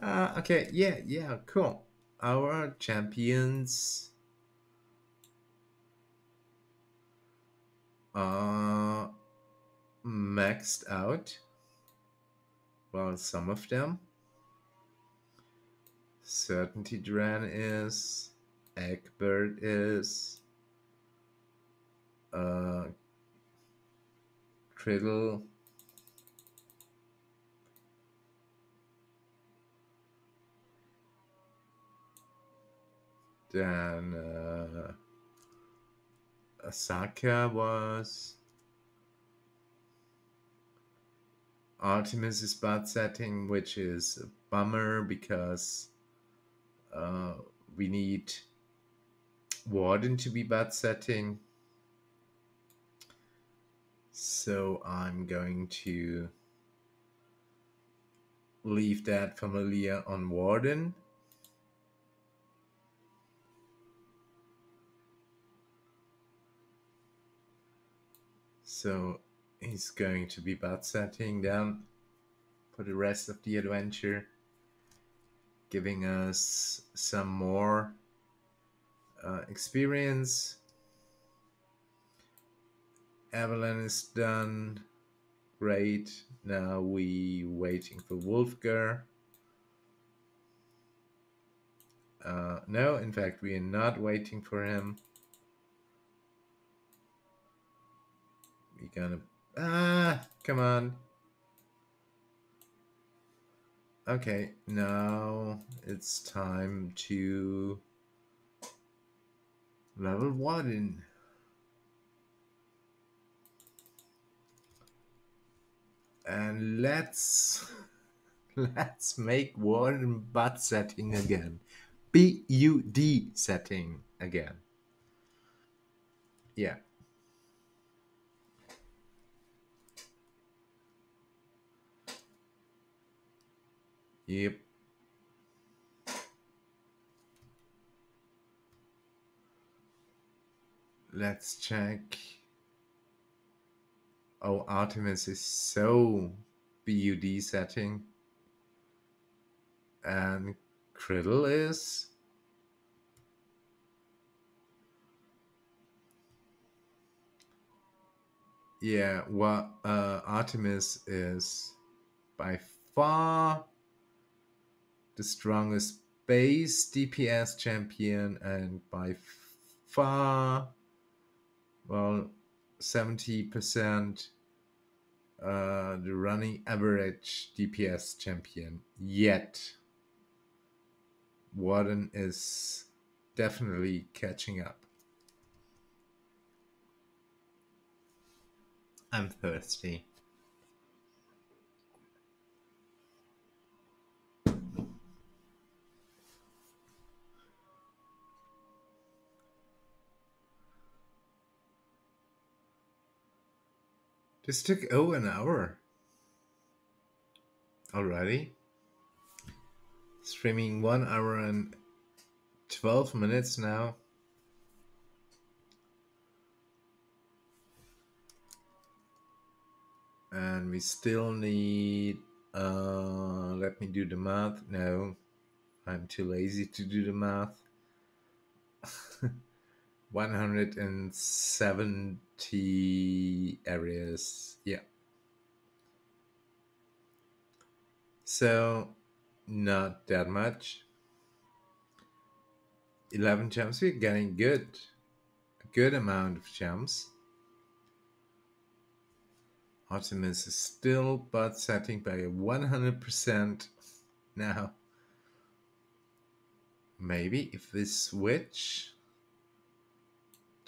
Uh, okay, yeah, yeah, cool. Our champions are maxed out. Well, some of them. Certainty Dran is. Egbert is. Uh, Krydle Then uh, Azaka was. Artemis is bad setting, which is a bummer because uh, we need Warden to be bad setting. So I'm going to leave that familiar on Warden. So he's going to be bad setting down for the rest of the adventure, giving us some more uh, experience. Evelyn is done. Great. Now we waiting for Wulfgar. Uh, no, in fact, we are not waiting for him. We gotta... Ah! Come on. Okay, now it's time to level one. And let's let's make one butt setting again. B-U-D setting again. Yeah. Yep. Let's check. Oh, Artemis is so BUD setting. And Krydle is Yeah, well, uh, Artemis is by far the strongest base DPS champion and by far, well, 70% uh, the running average DPS champion. Yet, Warden is definitely catching up. I'm thirsty. This took oh an hour already. Streaming one hour and twelve minutes now. and we still need uh let me do the math no i'm too lazy to do the math 170 areas. Yeah. So not that much. 11 gems we're getting good a good amount of gems Artemis is still but setting by 100% now. Maybe if we switch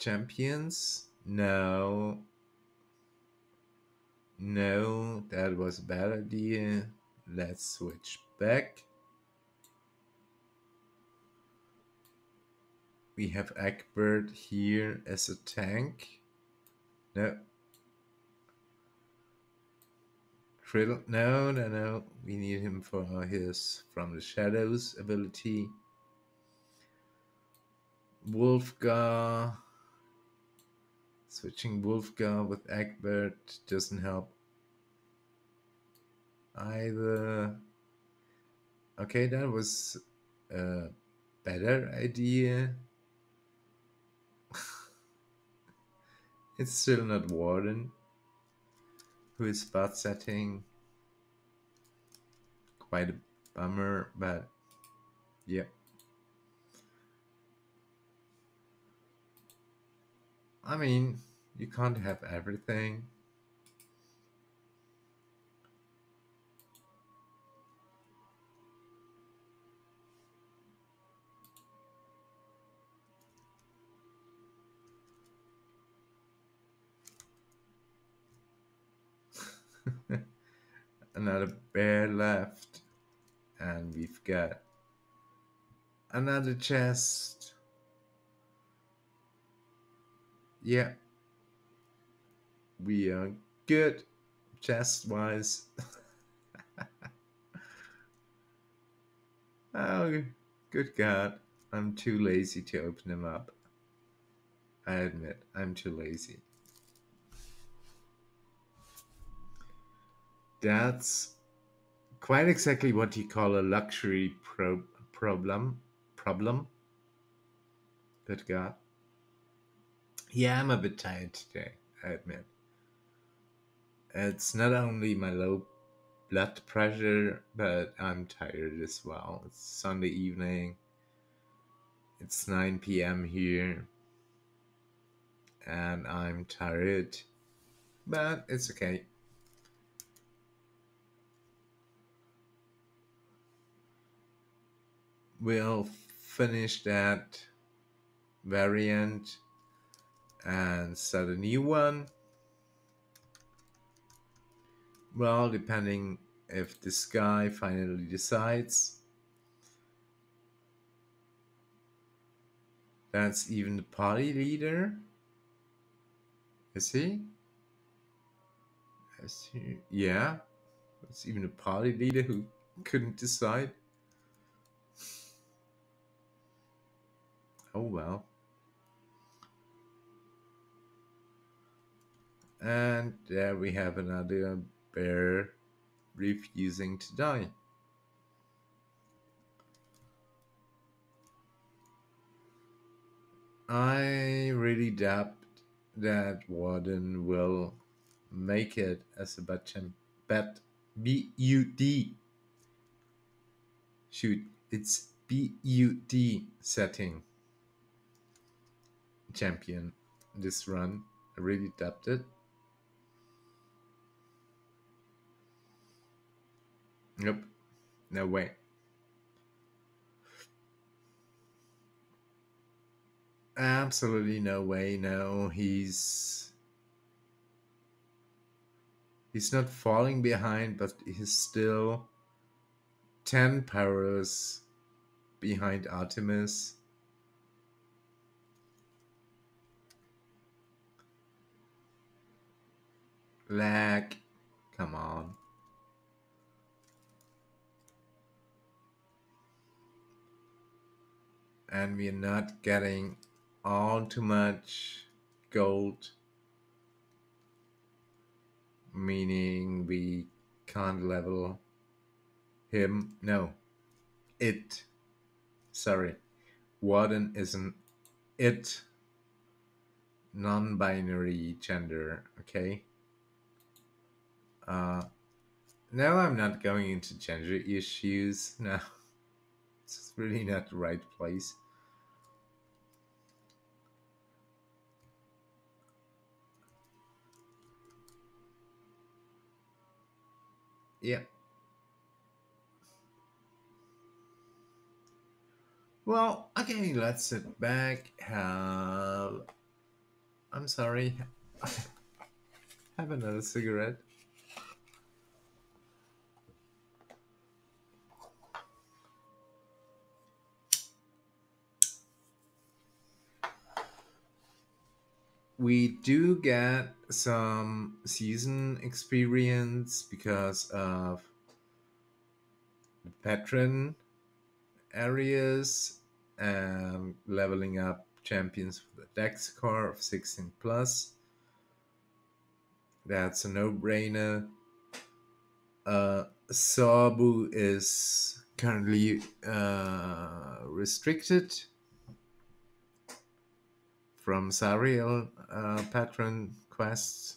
champions? No. No, that was a bad idea. Let's switch back. We have Egbert here as a tank. No, Krull. No, no, no. We need him for his From the Shadows ability. Wulfgar. Switching Wulfgar with Egbert doesn't help either. Okay, that was a better idea. it's still not Warden who is spot setting. Quite a bummer, but yeah. I mean, you can't have everything. another bear left and we've got another chest yeah we are good chest wise oh good god i'm too lazy to open them up i admit i'm too lazy That's quite exactly what you call a luxury pro- problem. Problem. Good God. Yeah, I'm a bit tired today, I admit. It's not only my low blood pressure, but I'm tired as well. It's Sunday evening. It's 9 p.m. here. And I'm tired. But it's okay. we'll finish that variant and start a new one. Well, depending if this guy finally decides. That's even the party leader. Is he? Is he? Yeah. That's even the party leader who couldn't decide. Oh well. And there we have another bear refusing to die. I really doubt that Warden will make it as a bad champ. Bad B U D. Shoot, it's B U D setting champion this run. I really doubt it. Nope. No way. Absolutely no way. No, he's he's not falling behind, but he's still 10 powers behind Artemis. Lag. Come on. And we're not getting all too much gold. Meaning we can't level him. No. It. Sorry. Warden is an it non binary gender, okay? Uh, no, I'm not going into gender issues. No, it's really not the right place. Yeah. Well, okay, let's sit back. Have... I'm sorry. Have another cigarette. we do get some season experience because of the patron areas and leveling up champions with a dex score of 16 plus. That's a no-brainer. Uh, Zorbu is currently uh, restricted from Zariel uh, patron quests.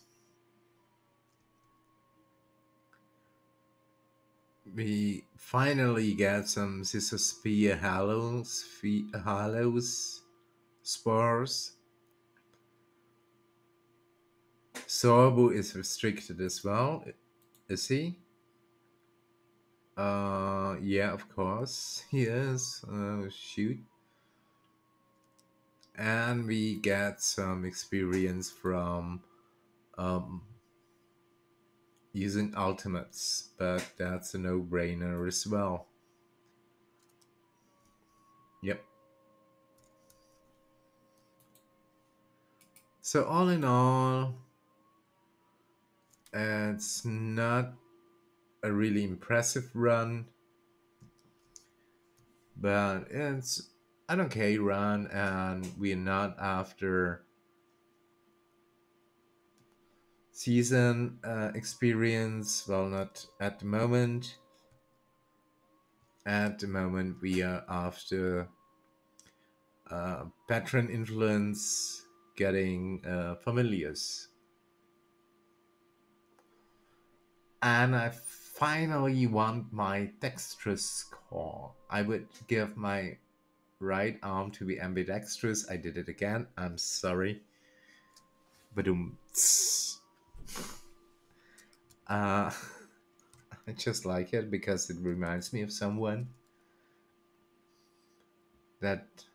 We finally get some Sisaspia Hallows, Hallows spores. Zorbu is restricted as well, is he? Uh, yeah, of course he is. Uh, shoot and we get some experience from um, using ultimates, but that's a no-brainer as well. Yep. So all in all, it's not a really impressive run, but it's an okay run, and we're not after season uh, experience. Well, not at the moment. At the moment, we are after uh, patron influence, getting uh, familiars. And I finally want my dexterous score. I would give my right arm to be ambidextrous. I did it again. I'm sorry. But um, uh, I just like it because it reminds me of someone that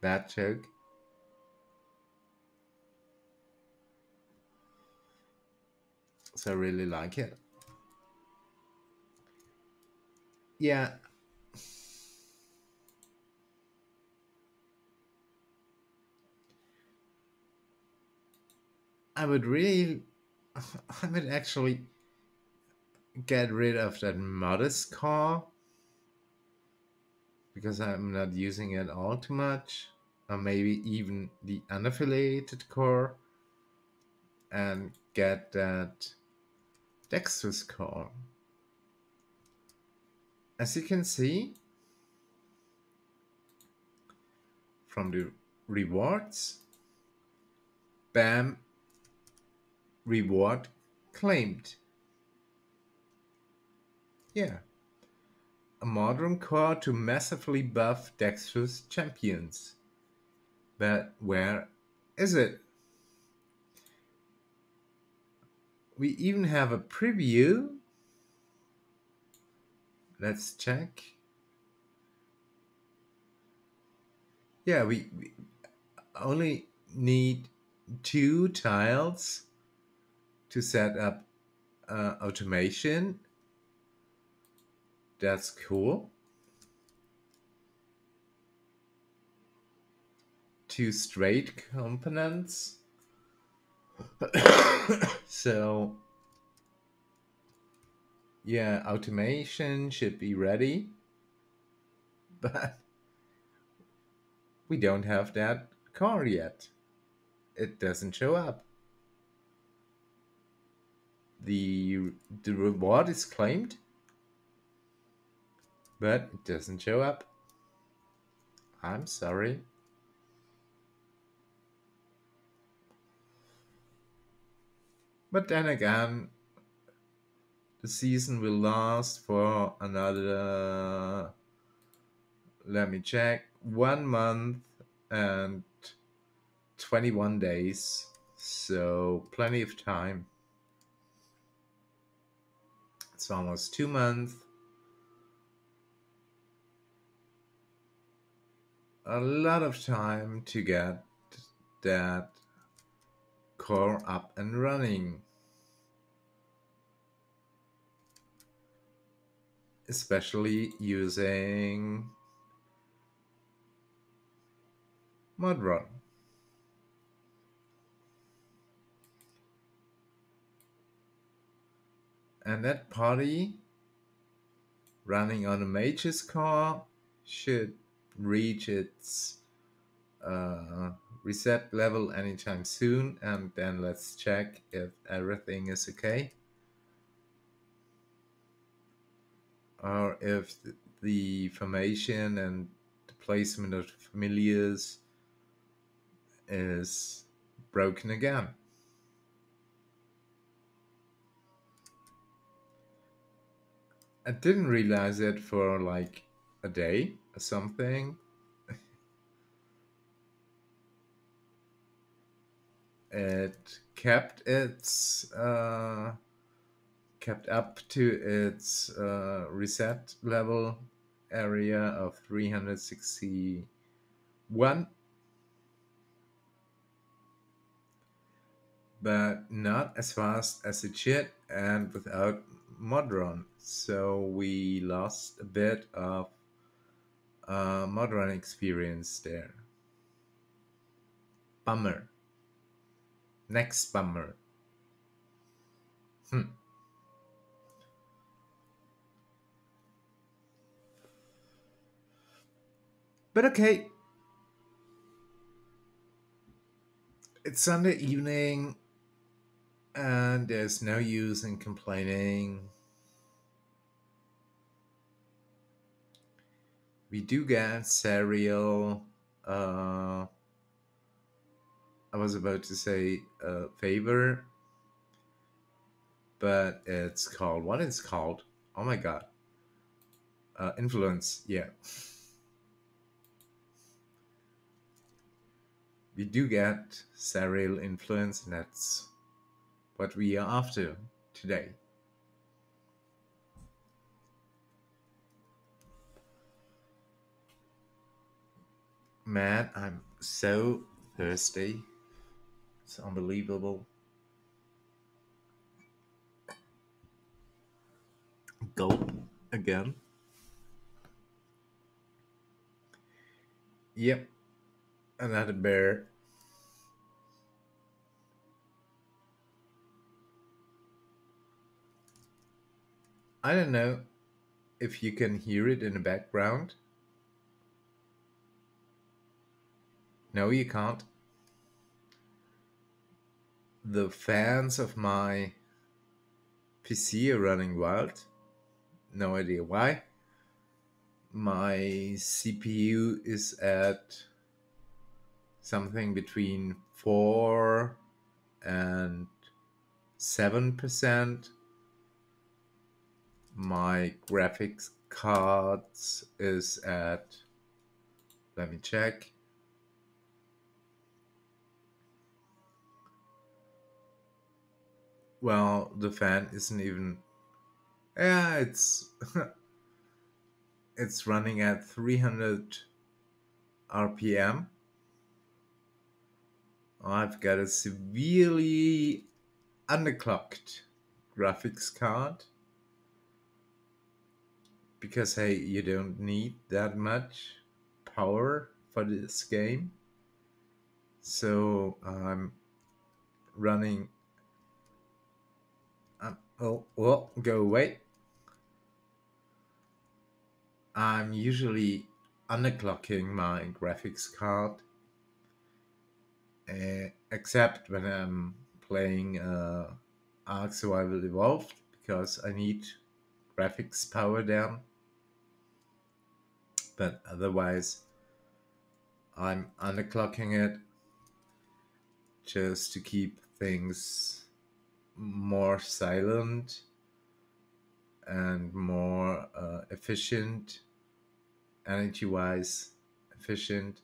that joke. So I really like it. Yeah, I would really, I would actually get rid of that modest car because I'm not using it all too much, or maybe even the unaffiliated core, and get that dexterous core. As you can see from the rewards, BAM reward claimed. Yeah. A Modron core to massively buff dexterous champions. But where is it? We even have a preview. Let's check. Yeah, we, we only need two tiles to set up uh, automation. That's cool. Two straight components. so yeah, automation should be ready, but we don't have that car yet. It doesn't show up the the reward is claimed, but it doesn't show up. I'm sorry. But then again, the season will last for another, let me check, one month and 21 days. So plenty of time. It's almost two months. A lot of time to get that core up and running. Especially using Modron. And that party running on a mage's car should reach its uh, reset level anytime soon. And then let's check if everything is okay. Or if the formation and the placement of familiars is broken again. I didn't realize it for like a day or something. it kept its uh, kept up to its uh, reset level area of 361 but not as fast as it should and without Modron, so we lost a bit of uh, experience there. Bummer. Next bummer. Hmm. But okay. It's Sunday evening and there's no use in complaining. We do get Zariel. Uh, I was about to say uh, favor, but it's called what it's called? Oh my god! Uh, influence. Yeah. We do get Zariel influence, and that's what we are after today. Man, I'm so thirsty. It's unbelievable. Gulp again. Yep, another bear I don't know if you can hear it in the background. No, you can't. The fans of my PC are running wild. No idea why. My CPU is at something between 4 and 7%. My graphics cards is at, let me check, well, the fan isn't even, yeah, it's, it's running at 300 RPM. I've got a severely underclocked graphics card because hey you don't need that much power for this game so I'm running oh well go away I'm usually underclocking my graphics card uh, except when I'm playing uh, Ark Survival Evolved because I need graphics power down. But otherwise, I'm underclocking it just to keep things more silent and more uh, efficient, energy wise, efficient.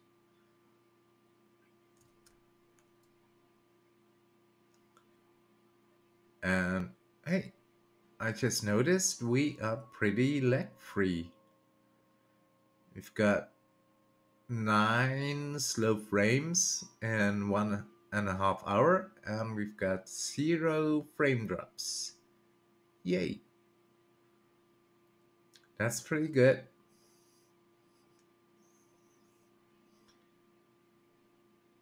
And hey, I just noticed we are pretty lag free. We've got nine slow frames in one and a half hour, and we've got zero frame drops. Yay! That's pretty good.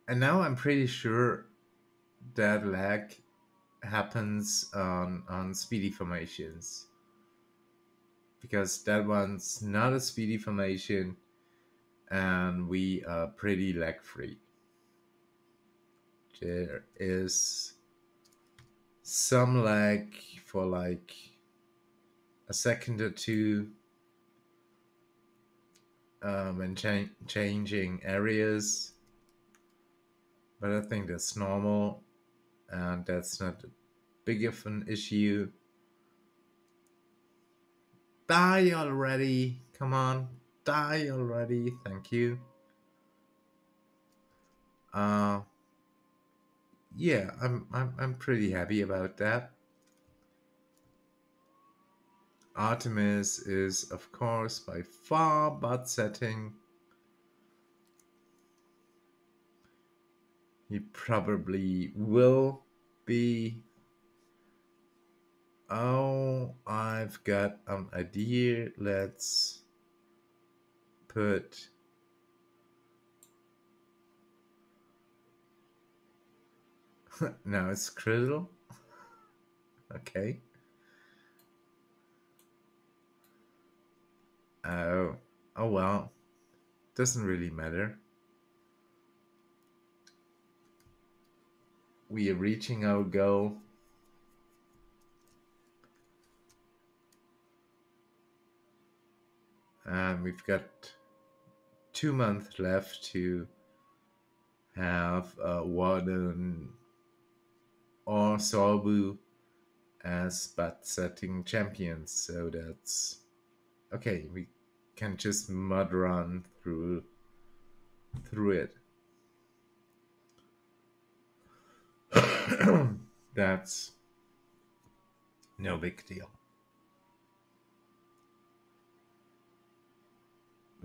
And now I'm pretty sure that lag happens on on speedy formations because that one's not a speedy formation and we are pretty lag free there is some lag for like a second or two um, and cha- changing areas but i think that's normal and that's not big of an issue. Die already! Come on, die already! Thank you. Uh, yeah, I'm I'm I'm pretty happy about that. Artemis is of course by far but setting. He probably will be oh I've got an idea. Let's put now it's crystal okay. Oh oh well. Doesn't really matter. We are reaching our goal. And we've got two months left to have uh, Warden or Zorbu as bot setting champions. So that's okay. We can just mud run through through it. That's no big deal.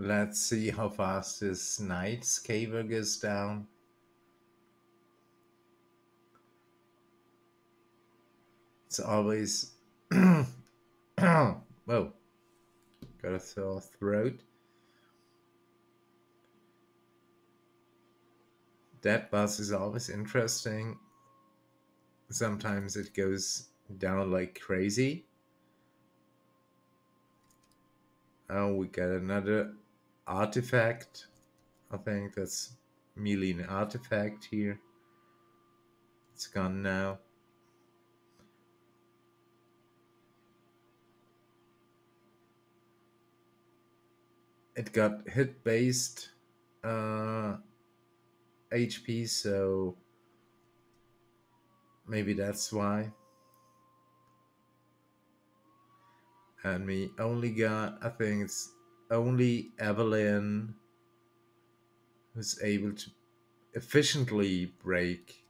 Let's see how fast this night scaver goes down. It's always whoa, got a sore throat. That bus is always interesting sometimes it goes down like crazy. Oh, we got another artifact. I think that's merely an artifact here. It's gone now. It got hit based uh, HP, so maybe that's why. And we only got, I think it's only Evelyn who's able to efficiently break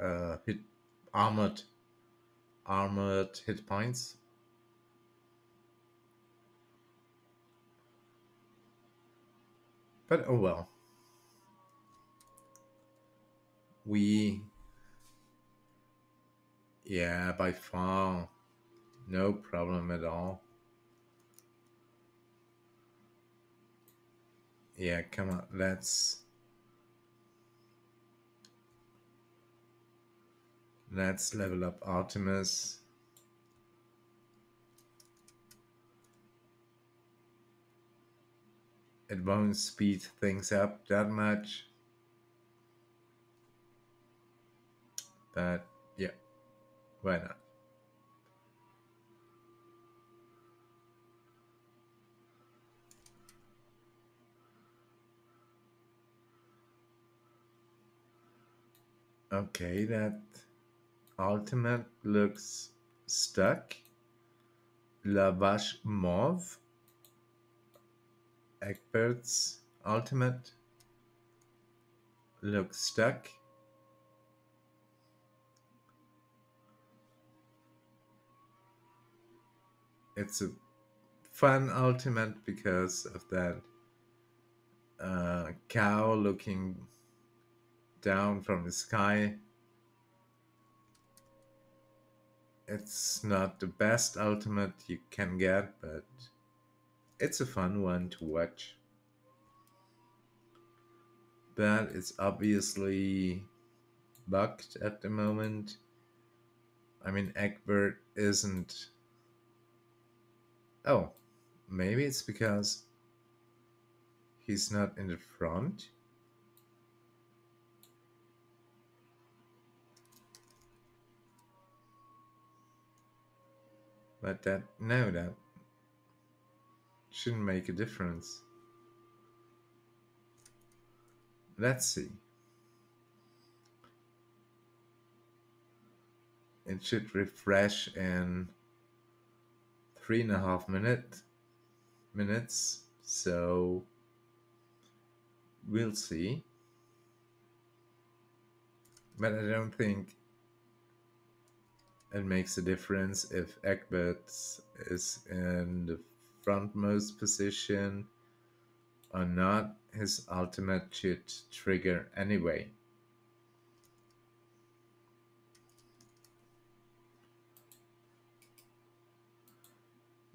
uh, hit armored armored hit points. But oh well. We yeah, by far no problem at all. Yeah, come on, let's let's level up Artemis. It won't speed things up that much. But yeah, why not? Okay, that ultimate looks stuck. La Vache Mauve. Egbert's ultimate looks stuck. It's a fun ultimate because of that uh, cow looking down from the sky. It's not the best ultimate you can get, but it's a fun one to watch. But it's obviously bugged at the moment. I mean, Egbert isn't. Oh, maybe it's because he's not in the front. But that, no, that shouldn't make a difference. Let's see. It should refresh in three and a half minute minutes. So we'll see. But I don't think it makes a difference if Egbert is in the frontmost position or not. His ultimate should trigger anyway.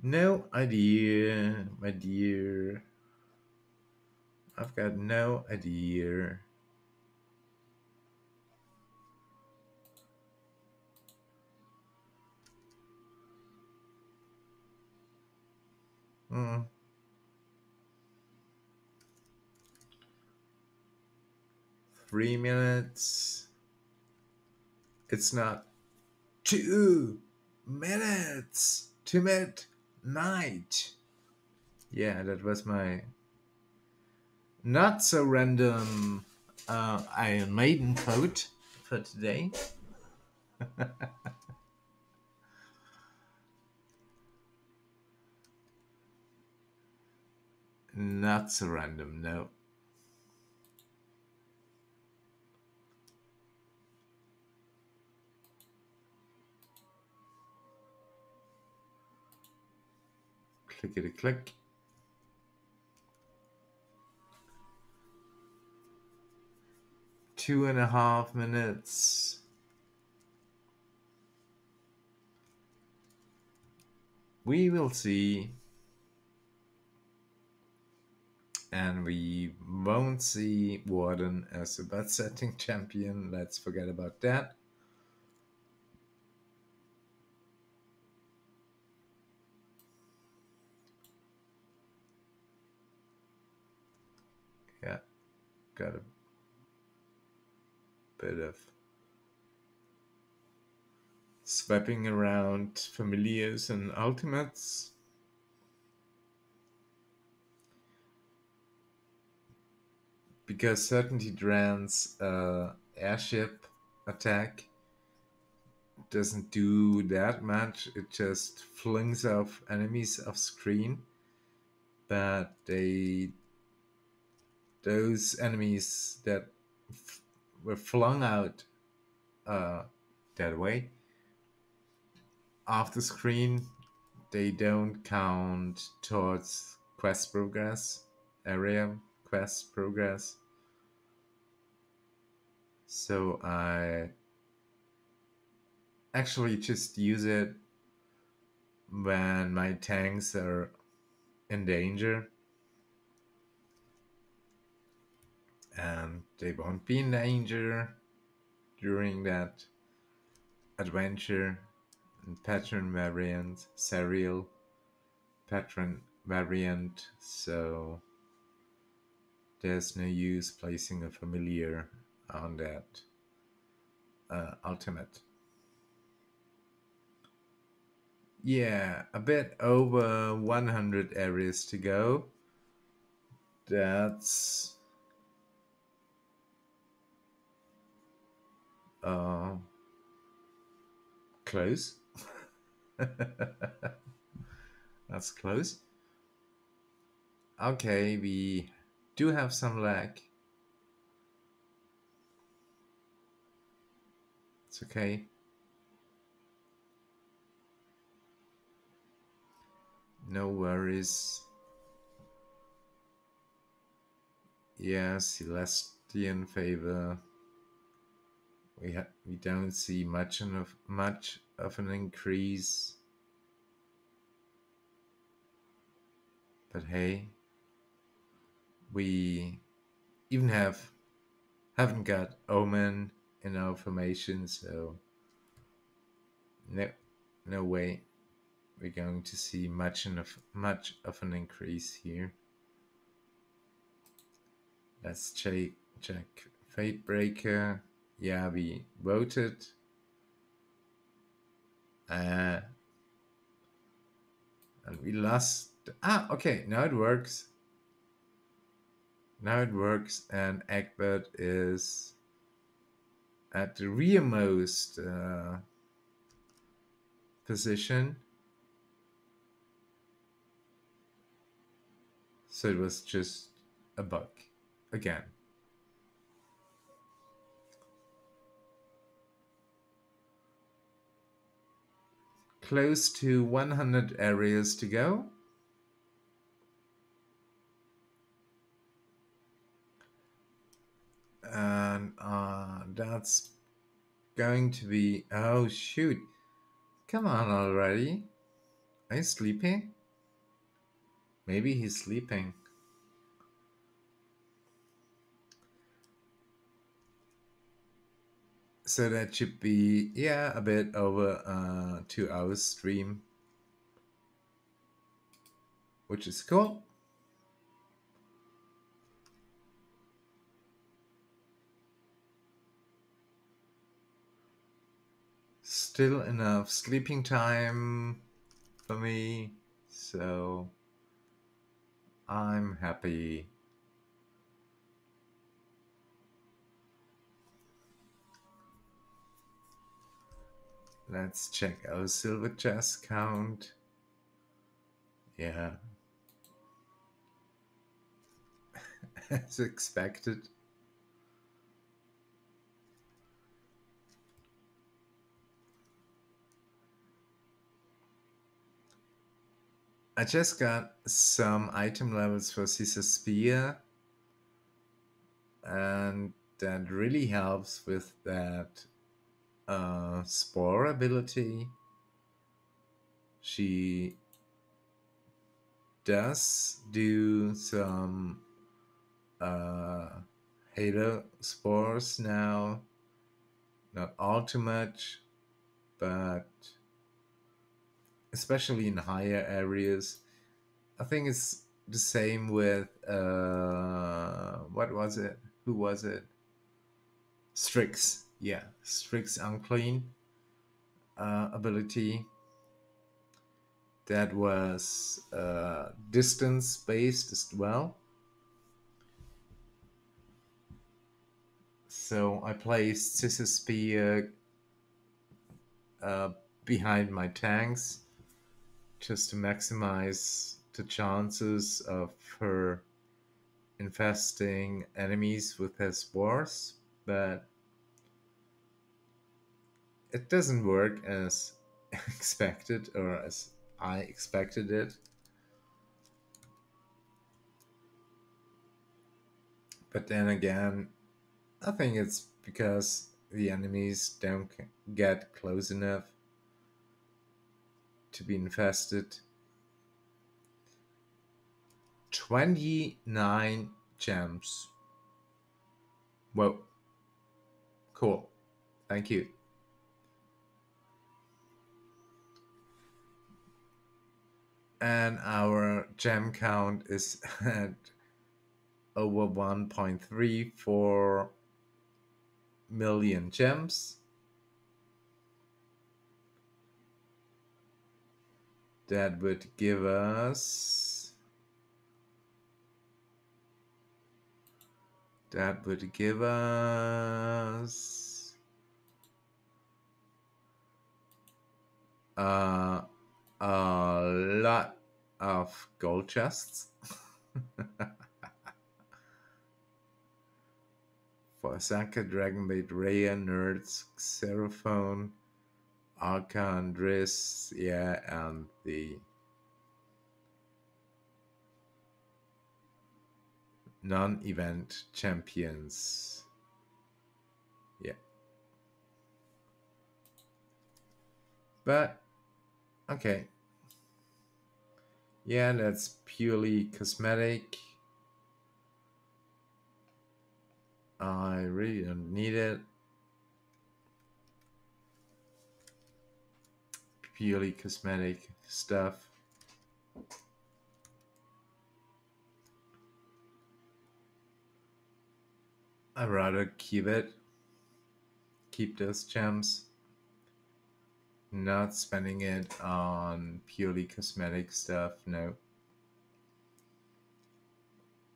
No idea, my dear. I've got no idea. Mm. Three minutes. It's not two minutes to midnight. Yeah, that was my not so random uh, Iron Maiden quote for today. Not so random, no. Clickety click. Two and a half minutes. We will see and we won't see Warden as a BUD setting champion. Let's forget about that. Yeah, got a bit of swapping around familiars and ultimates Because Certainty Dran's uh, airship attack doesn't do that much. It just flings off enemies off screen. But they those enemies that were flung out uh, that way off the screen, they don't count towards quest progress, area quest progress. So I actually just use it when my tanks are in danger. And they won't be in danger during that adventure and pattern variant, Zariel pattern variant, so there's no use placing a familiar on that uh, ultimate. Yeah, a bit over 100 areas to go. That's uh, close. That's close. Okay, we do have some lag. Okay. No worries. Yeah, Celestian favor. We ha we don't see much of much of an increase. But hey, we even have haven't got Omen in our formation, so no no way we're going to see much of much of an increase here. Let's check check Fate Breaker. Yeah, we voted. Uh, and we lost. Ah, okay, now it works. Now it works, and Egbert is at the rearmost uh, position. So it was just a bug again. Close to 100 areas to go. And uh, that's going to be... Oh, shoot. Come on already. Are you sleeping? Maybe he's sleeping. So that should be, yeah, a bit over uh, two hours stream. Which is cool. Still enough sleeping time for me, so... I'm happy. Let's check our silver chest count. Yeah. As expected. I just got some item levels for Sisaspia, and that really helps with that uh, Spore ability. She does do some uh, Halo Spores now, not all too much, but especially in higher areas. I think it's the same with uh, what was it? who was it? Strix, yeah, Strix Unclean uh, ability that was uh, distance based as well. So I placed Sisaspia uh, behind my tanks just to maximize the chances of her infesting enemies with her spores, but it doesn't work as expected or as I expected it. But then again, I think it's because the enemies don't get close enough to be invested 29 gems. Whoa. Cool. Thank you. And our gem count is at over 1.34 million gems. That would give us that would give us uh, a lot of gold chests. for Azaka, Dragonbait, Rhea, Nerds, Seraphon, Arkhan, yeah, and the non-event champions. Yeah. But, okay. Yeah, that's purely cosmetic. I really don't need it. Purely cosmetic stuff. I'd rather keep it. Keep those gems. Not spending it on purely cosmetic stuff, no.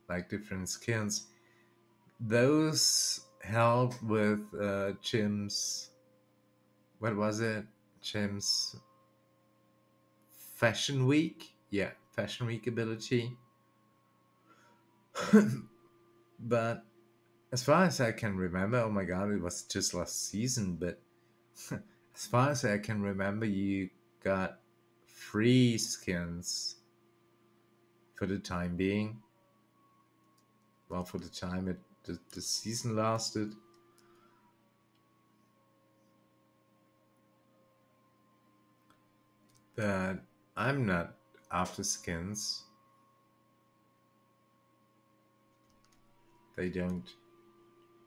Like different skins those help with uh, Jim's. What was it? Jim's Fashion Week. Yeah, Fashion Week ability. but as far as I can remember, oh my god, it was just last season, but as far as I can remember, you got free skins for the time being. Well, for the time it the, the season lasted. But I'm not after skins. They don't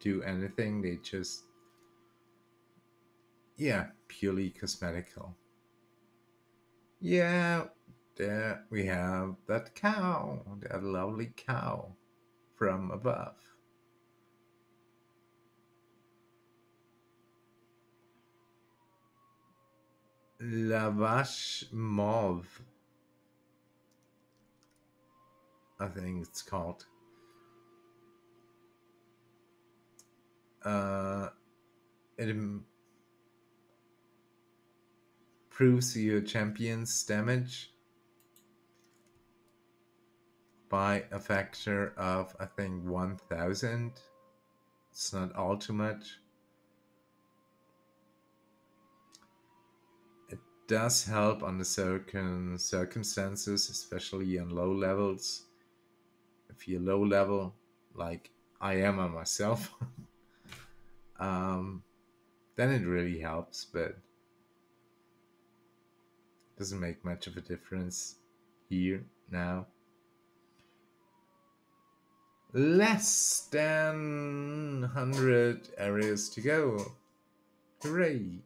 do anything, they just, yeah, purely cosmetical. Yeah, there we have that cow, that lovely cow from above. La Vache Mauve. I think it's called. Uh, it improves your champion's damage by a factor of, I think, 1000. It's not all too much. Does help under certain circumstances, especially on low levels. If you're low level, like I am on myself, um, then it really helps, but doesn't make much of a difference here now. Less than 100 areas to go. Hooray!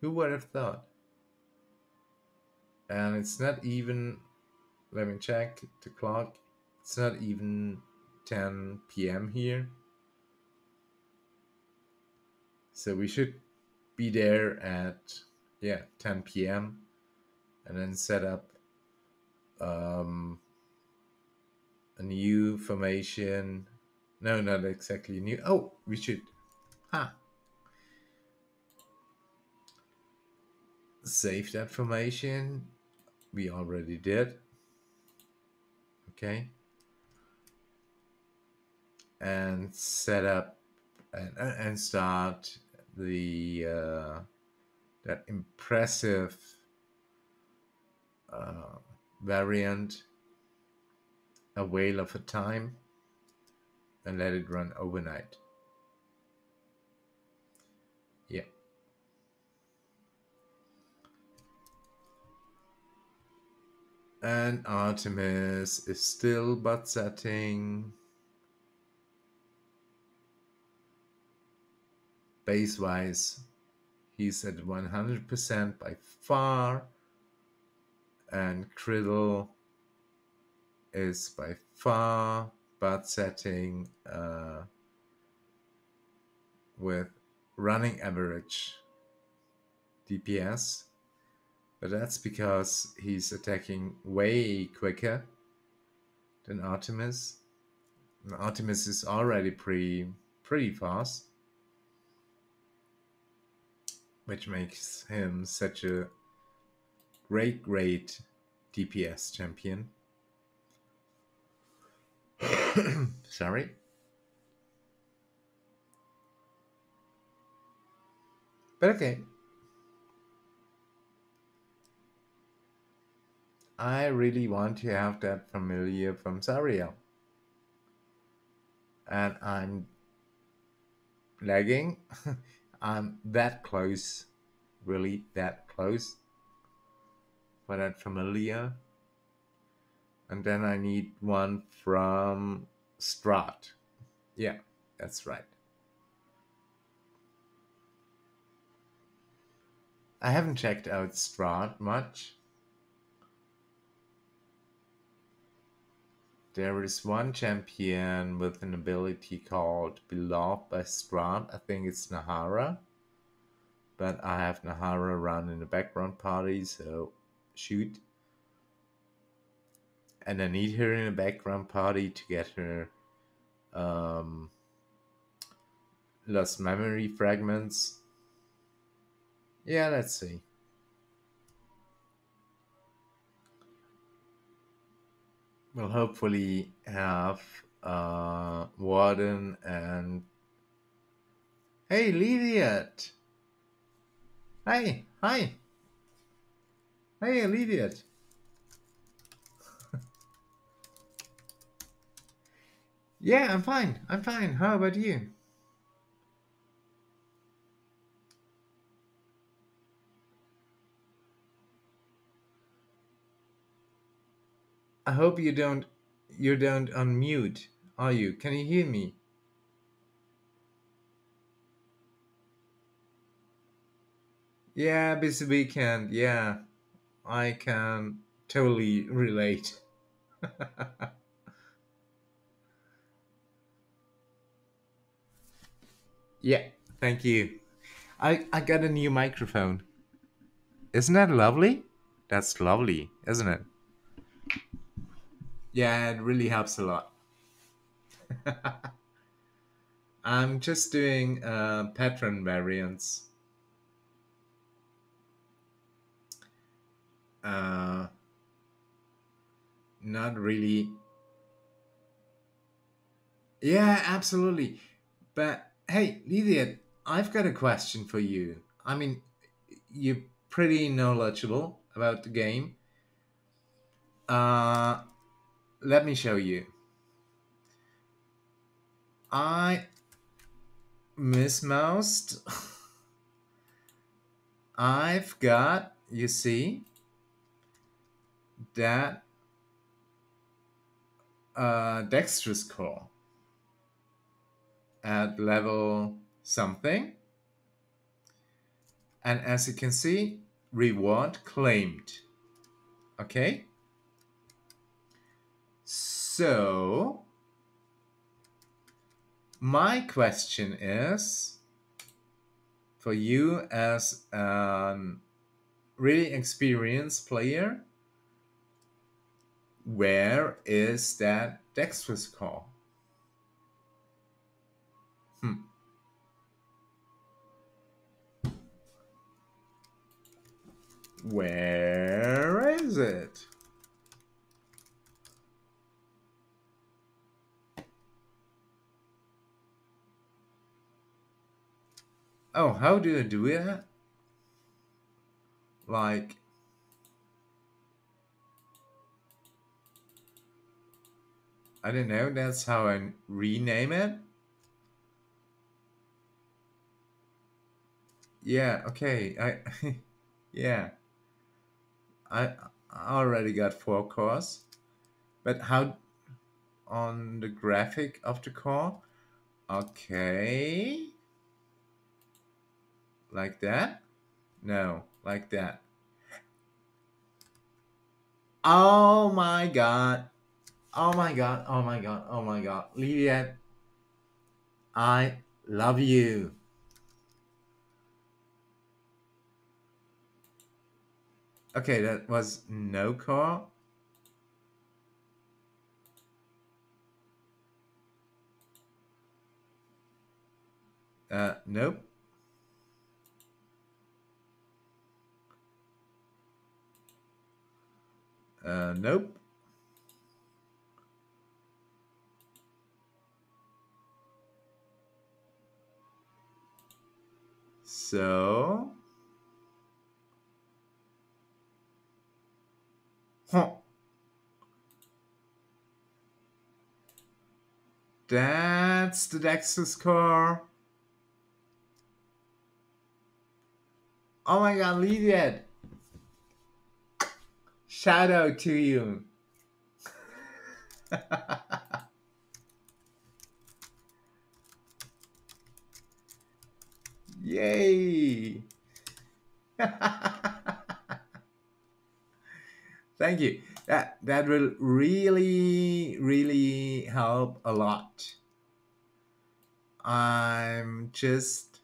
Who would have thought? And it's not even, let me check the clock, it's not even 10 p.m. here. So we should be there at yeah 10 p.m. and then set up um, a new formation. No, not exactly new. Oh, we should. Ah. Save that formation. We already did. Okay. And set up and, and start the uh, that impressive uh, variant a whale of a time and let it run overnight. And Artemis is still BUD setting. Base wise, he's at 100% by far. And Krydle is by far BUD setting uh, with running average DPS. But that's because he's attacking way quicker than Artemis. And Artemis is already pretty pretty fast. Which makes him such a great, great DPS champion. Sorry. But okay. I really want to have that familiar from Zariel. And I'm lagging. I'm that close, really that close for that familiar and then I need one from Strahd. Yeah, that's right. I haven't checked out Strahd much. There is one champion with an ability called Beloved by Strahd. I think it's Nahara. But I have Nahara run in the background party, so shoot and I need her in a background party to get her um, lost memory fragments. Yeah, let's see. We'll hopefully have uh, Warden and Hey, Lediath! Hey, hi! Hey, Lediath! Yeah, I'm fine. I'm fine. How about you? I hope you don't you don't unmute, are you? Can you hear me? Yeah, busy weekend. Yeah, I can totally relate. Yeah, thank you. I, I got a new microphone. Isn't that lovely? That's lovely, isn't it? Yeah, it really helps a lot. I'm just doing uh, pattern variants. Uh, not really. Yeah, absolutely. But Hey, Lediath, I've got a question for you. I mean, you're pretty knowledgeable about the game. Uh, let me show you. I mismoused. I've got, you see, that uh, dexterous core at level something. And as you can see, reward claimed. Okay. So my question is for you as a really experienced player, where is that dexterous core? Hmm. Where is it? Oh, how do you do it? Uh, like, I don't know, that's how I rename it? Yeah, okay, I, yeah. I already got four cores, but how on the graphic of the core? Okay. Like that? No, like that. Oh my god. Oh my god. Oh my god. Oh my god. Lediath, I love you. Okay, that was no call. Uh, nope. Uh, nope. So, huh. That's the Dextrous core. Oh my god, Lediath. Shout out to you. Yay! Thank you. That that will really really help a lot. I'm just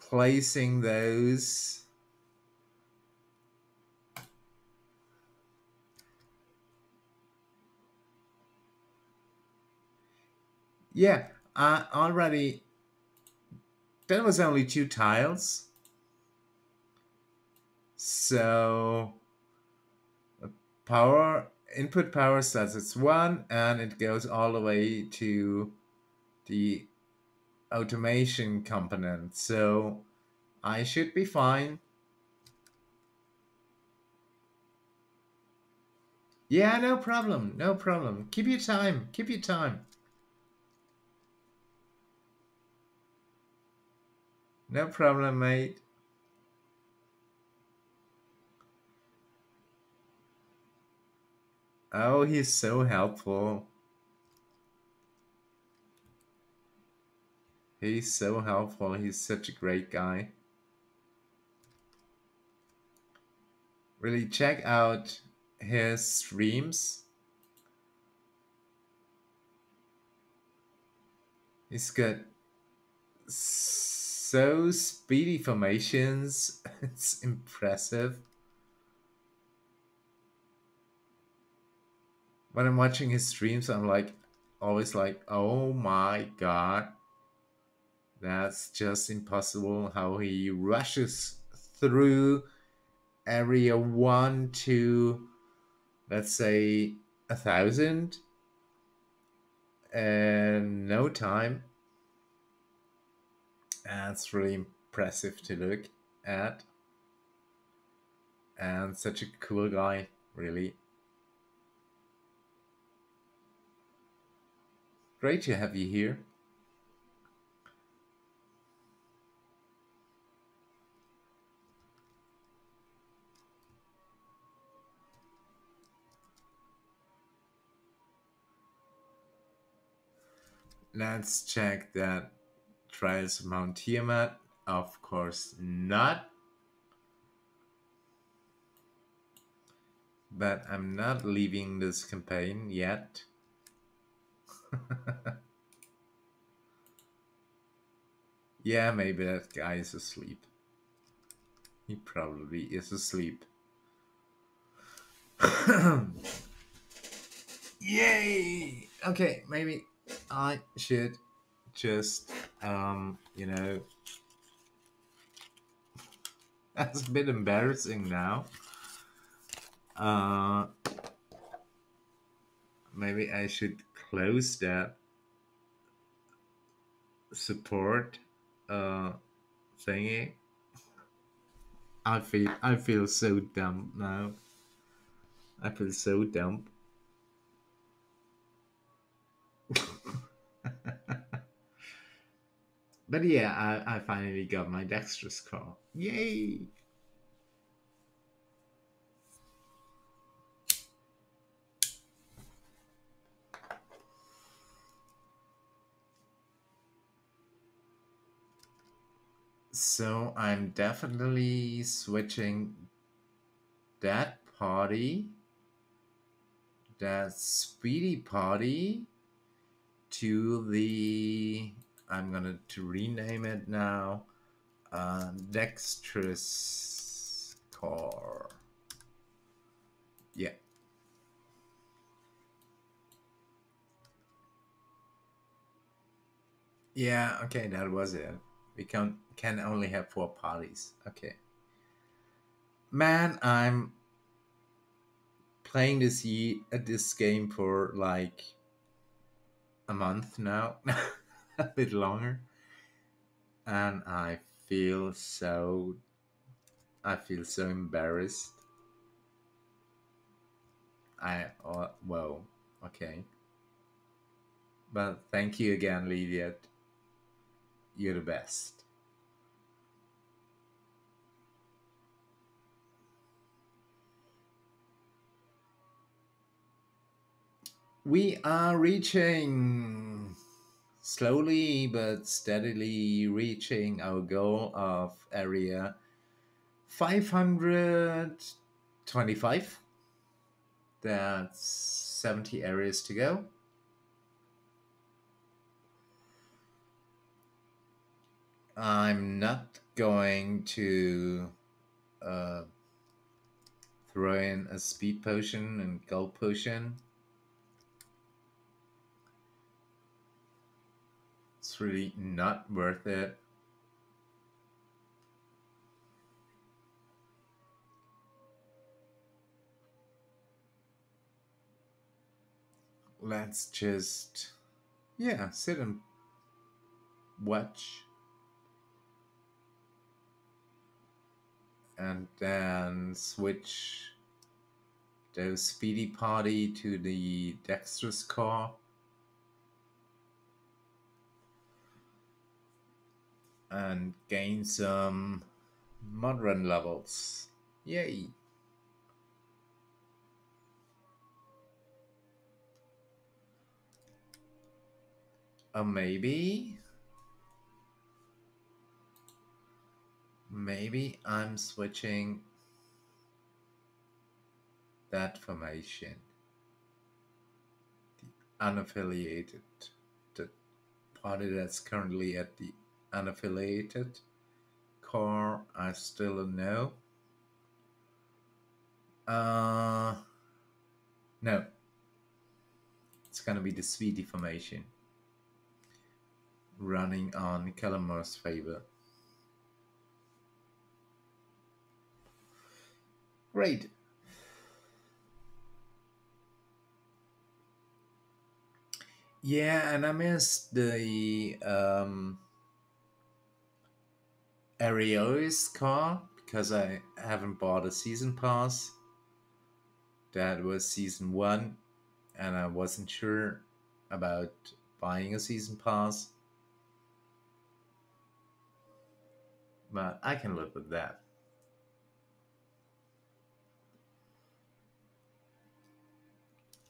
placing those Yeah, I already. That was only two tiles. So power input power says it's one and it goes all the way to the automation component. So I should be fine. Yeah, no problem. No problem. Keep your time. Keep your time. No problem, mate. Oh, he's so helpful. He's so helpful. He's such a great guy. Really check out his streams. He's got so speedy formations. It's impressive. When I'm watching his streams, I'm like, always like, oh my god. That's just impossible how he rushes through area one to, let's say, a thousand and no time it's really impressive to look at. And such a cool guy really. Great to have you here. Let's check that Trials Mount Tiamat? Of course not. But I'm not leaving this campaign yet. Yeah, maybe that guy is asleep. He probably is asleep. Yay! Okay, maybe I should just, um, you know, that's a bit embarrassing now. Uh, maybe I should close that support uh, thingy. I feel I feel so dumb now. I feel so dumb. But yeah, I, I finally got my dexterous core. Yay! So I'm definitely switching that party, that speedy party, to the I'm gonna to rename it now, uh, dexterous core. Yeah. Yeah. Okay, that was it. We can can only have four parties. Okay. Man, I'm playing this ye- uh, this game for like a month now, a bit longer, and I feel so. I feel so embarrassed. I uh, well okay, but thank you again, Lediath. You're the best. We are reaching slowly but steadily reaching our goal of area 525. That's 70 areas to go. I'm not going to uh, throw in a speed potion and gold potion. Really not worth it. Let's just, yeah, sit and watch. and then switch the speedy party to the dexterous core. And gain some Modron levels. Yay! Or maybe Maybe I'm switching that formation. The unaffiliated, the party that's currently at the unaffiliated Car, I still don't know. Uh, no, it's gonna be the Sweetie formation running on Kalamar's favor. Great. Yeah, and I missed the um, Areois car because I haven't bought a season pass. That was season one, and I wasn't sure about buying a season pass. But I can live with that.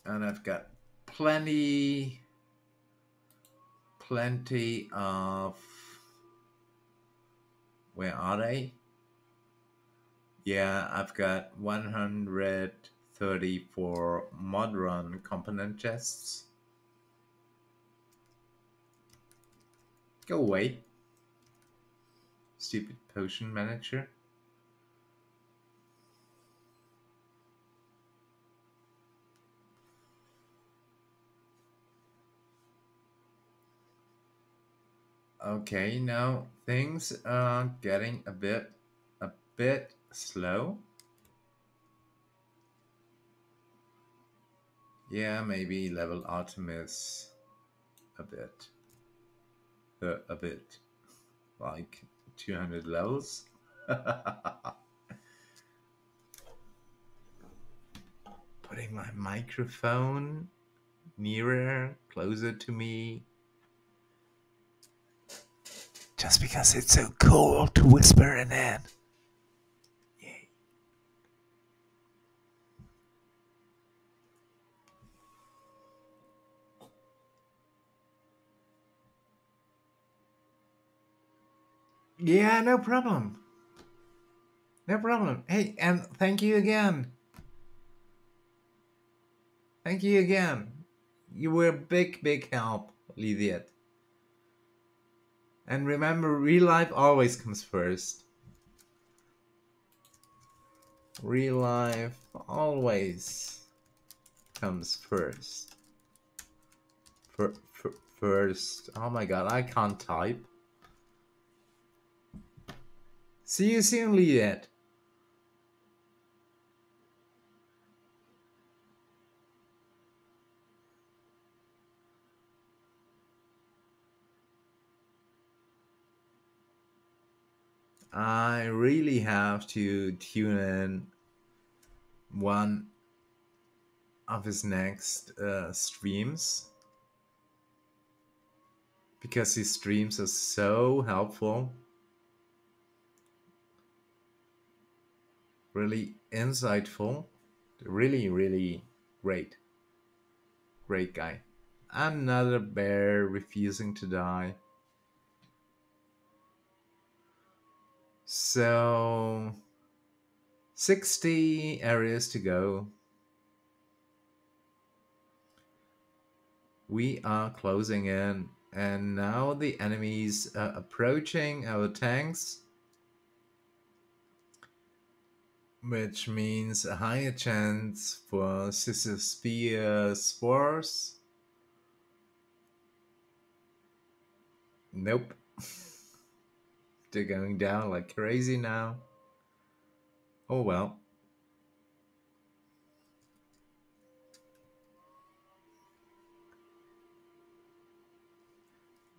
and I've got plenty plenty of where are they? Yeah I've got 134 Modron component chests. Go away. Stupid potion manager. Okay, now things are getting a bit a bit slow. Yeah, maybe level Artemis a bit. Uh, a bit. Like 200 levels. Putting my microphone nearer, closer to me. Just because it's so cool to whisper in. Yay. Yeah, no problem. No problem. Hey, and thank you again. Thank you again. You were a big, big help, Lediath. And remember, real life always comes first. Real life always comes first. First. Oh my god, I can't type. See you soon, Liet. I really have to tune in one of his next uh, streams because his streams are so helpful. Really insightful. Really, really great. Great guy. Another bear refusing to die. So 60 areas to go. We are closing in and now the enemies are approaching our tanks. Which means a higher chance for Sisaspia spores. Nope. They're going down like crazy now. Oh well.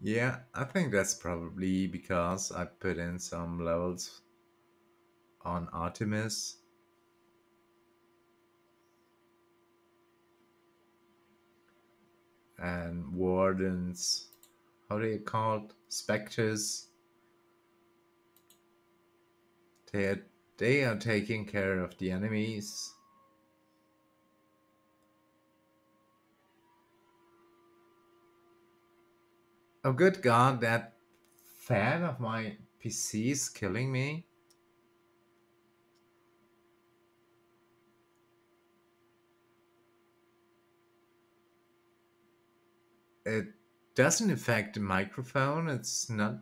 Yeah, I think that's probably because I put in some levels on Artemis. And wardens, how are they called? Spectres. They are, they are taking care of the enemies. Oh good god, that fan of my PC is killing me. It doesn't affect the microphone, it's not...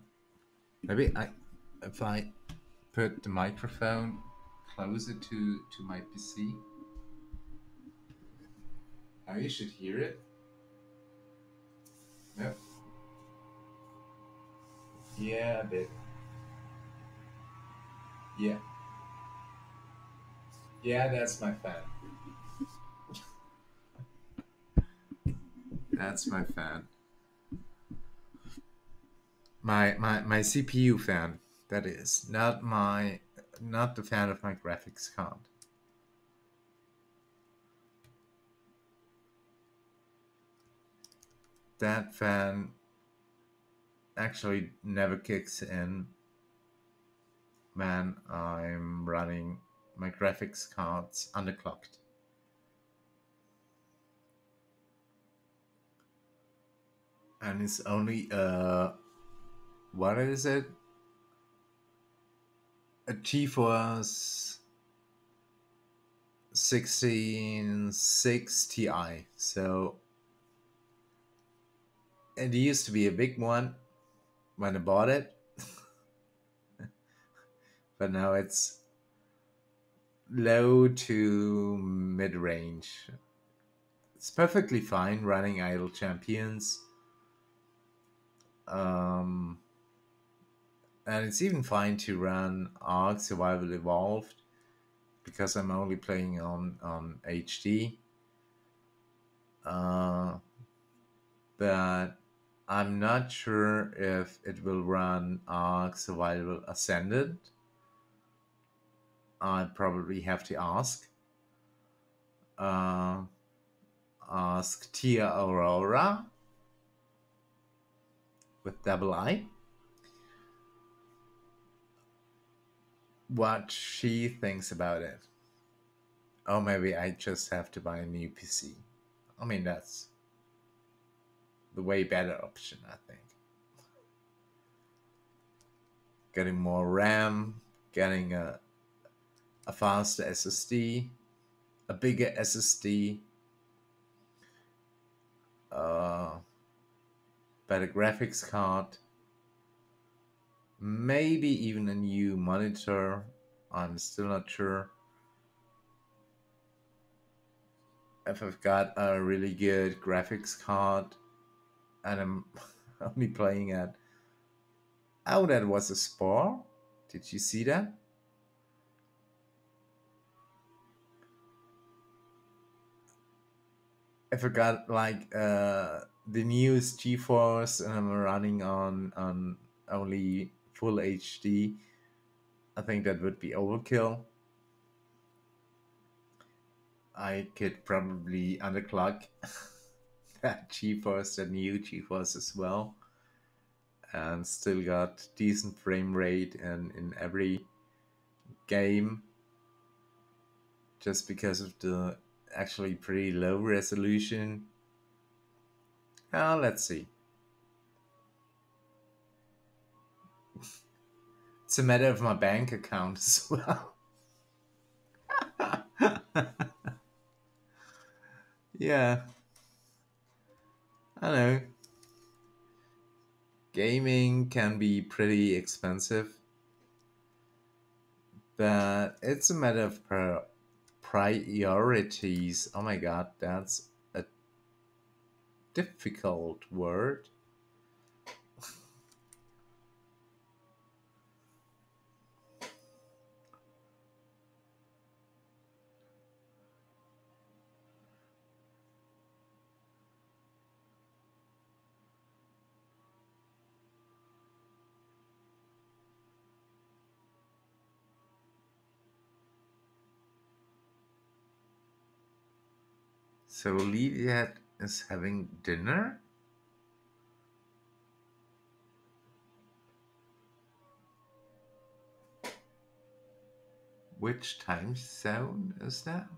Maybe I... If I put the microphone closer to, to my PC. Now oh, you should hear it. Yep. Yeah, a bit. Yeah. Yeah, that's my fan. that's my fan. My my my CPU fan. That is not my not the fan of my graphics card. That fan actually never kicks in when I'm running my graphics cards underclocked. And it's only uh what is it? A GeForce 166 Ti. So it used to be a big one when I bought it. but now it's low to mid range. It's perfectly fine running idle champions. Um, and it's even fine to run Ark Survival Evolved because I'm only playing on on HD. Uh, but I'm not sure if it will run Ark Survival Ascended. I probably have to ask. Uh, ask Tia Aurora with double I. What she thinks about it. Oh, maybe I just have to buy a new PC. I mean, that's the way better option, I think. Getting more RAM, getting a, a faster SSD, a bigger SSD, uh, better graphics card, maybe even a new monitor. I'm still not sure. If I've got a really good graphics card and I'm only playing at. Oh, that was a spore. Did you see that? I forgot like uh, the newest GeForce and I'm running on on only full HD. I think that would be overkill. I could probably underclock that GeForce, that new GeForce as well, and still got decent frame rate and in every game just because of the actually pretty low resolution. Uh, let's see. It's a matter of my bank account as well. yeah. I know. Gaming can be pretty expensive. But it's a matter of priorities. Oh my god, that's a difficult word. So Lydia is having dinner? Which time zone is that?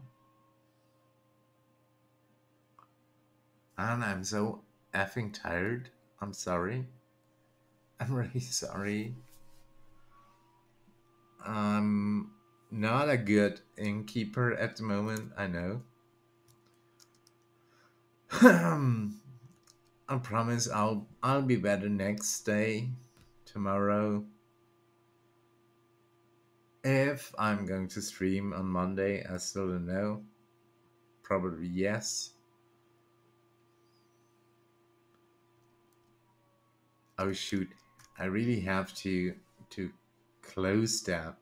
And I'm so effing tired. I'm sorry. I'm really sorry. I'm not a good innkeeper at the moment, I know. I promise I'll I'll be better next day, tomorrow. If I'm going to stream on Monday, I still don't know. Probably yes. Oh shoot, I really have to to close that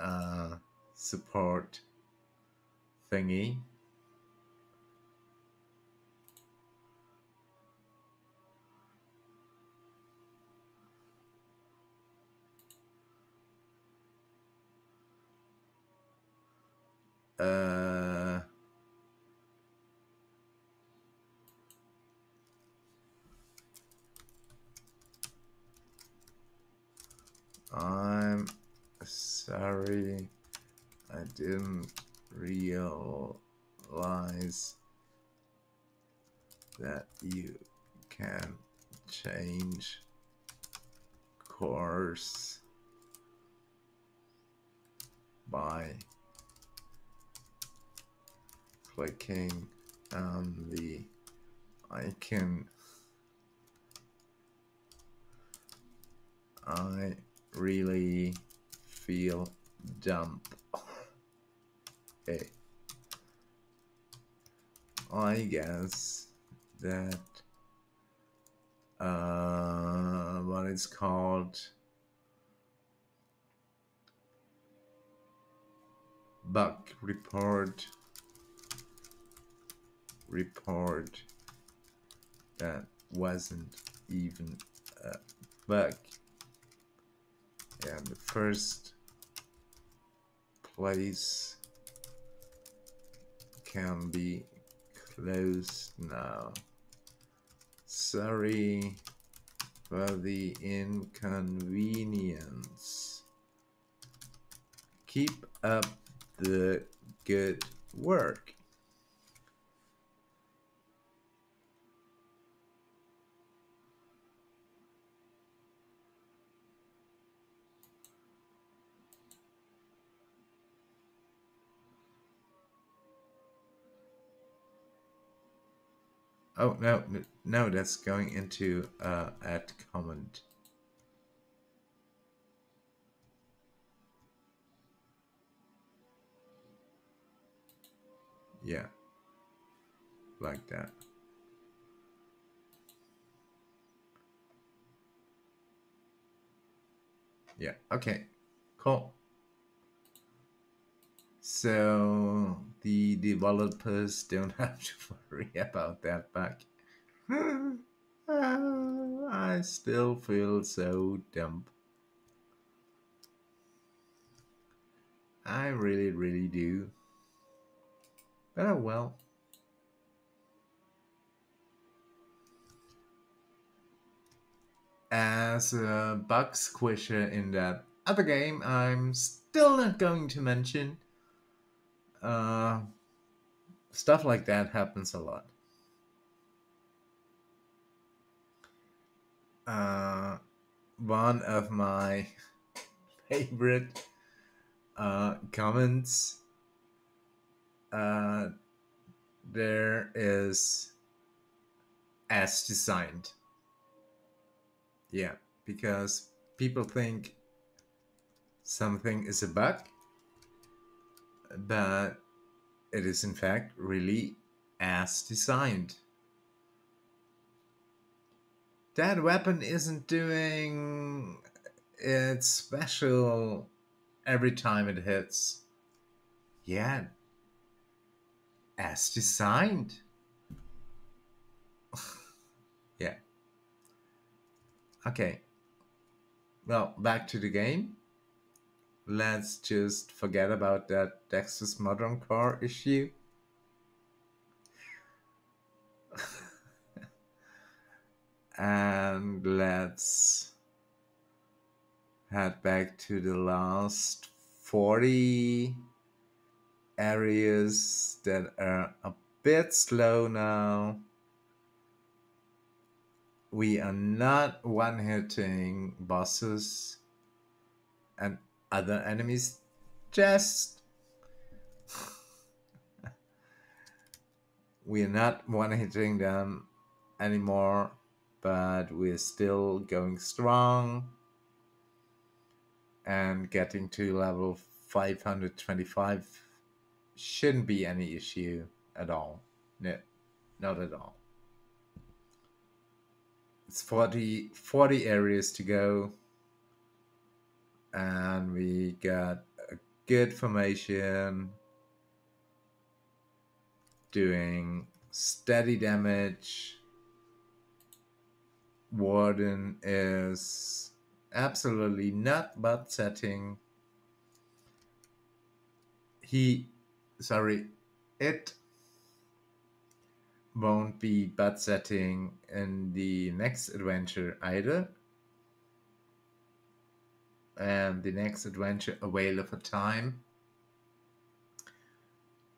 uh, support thingy. Uh, I'm sorry I didn't realize that you can change course by clicking on the icon I really feel dumb. hey. I guess that uh, what it's called bug report report that wasn't even a bug. And the first place can be closed now. Sorry for the inconvenience. Keep up the good work Oh, no, no, that's going into uh, add comment. Yeah, like that. Yeah, okay, cool. So the developers don't have to worry about that bug. I still feel so dumb. I really, really do. But oh well. As a bug squisher in that other game, I'm still not going to mention uh, stuff like that happens a lot. Uh, one of my favorite uh, comments uh, there is as designed. Yeah, because people think something is a bug but it is in fact really as designed. That weapon isn't doing its special every time it hits. Yeah, as designed. yeah. Okay. Well, back to the game let's just forget about that Dextrous Modron Core issue. and let's head back to the last 40 areas that are a bit slow now. We are not one hitting bosses and other enemies just we're not one hitting them anymore but we're still going strong and getting to level 525 shouldn't be any issue at all. No not at all. It's 40 40 areas to go and we got a good formation doing steady damage. Warden is absolutely not BUD setting. He, sorry, it won't be BUD setting in the next adventure either and the next adventure, A Whale of a Time,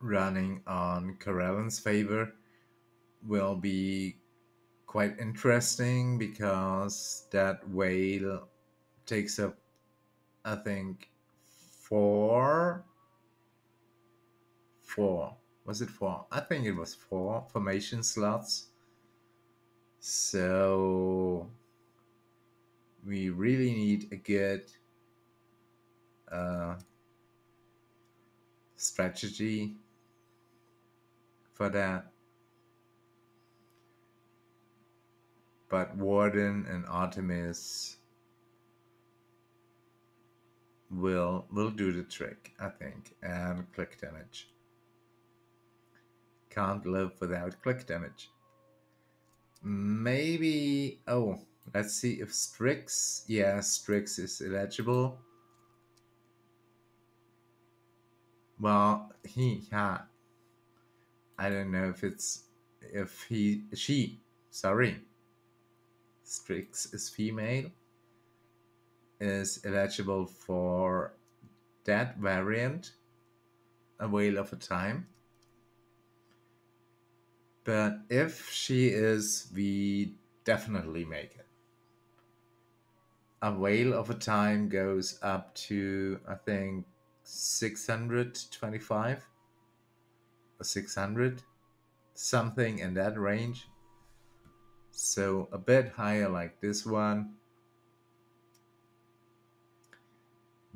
running on Corellon's favor, will be quite interesting because that whale takes up, I think, four. Four. Was it four? I think it was four formation slots. So we really need a good uh, strategy for that. But Warden and Artemis will will do the trick, I think, and click damage. Can't live without click damage. Maybe oh, let's see if Strix yeah, Strix is eligible. Well, he yeah. I don't know if it's if he she sorry. Strix is female is eligible for that variant, a whale of a time. But if she is, we definitely make it. A whale of a time goes up to, I think, 625 or 600, something in that range. So a bit higher like this one.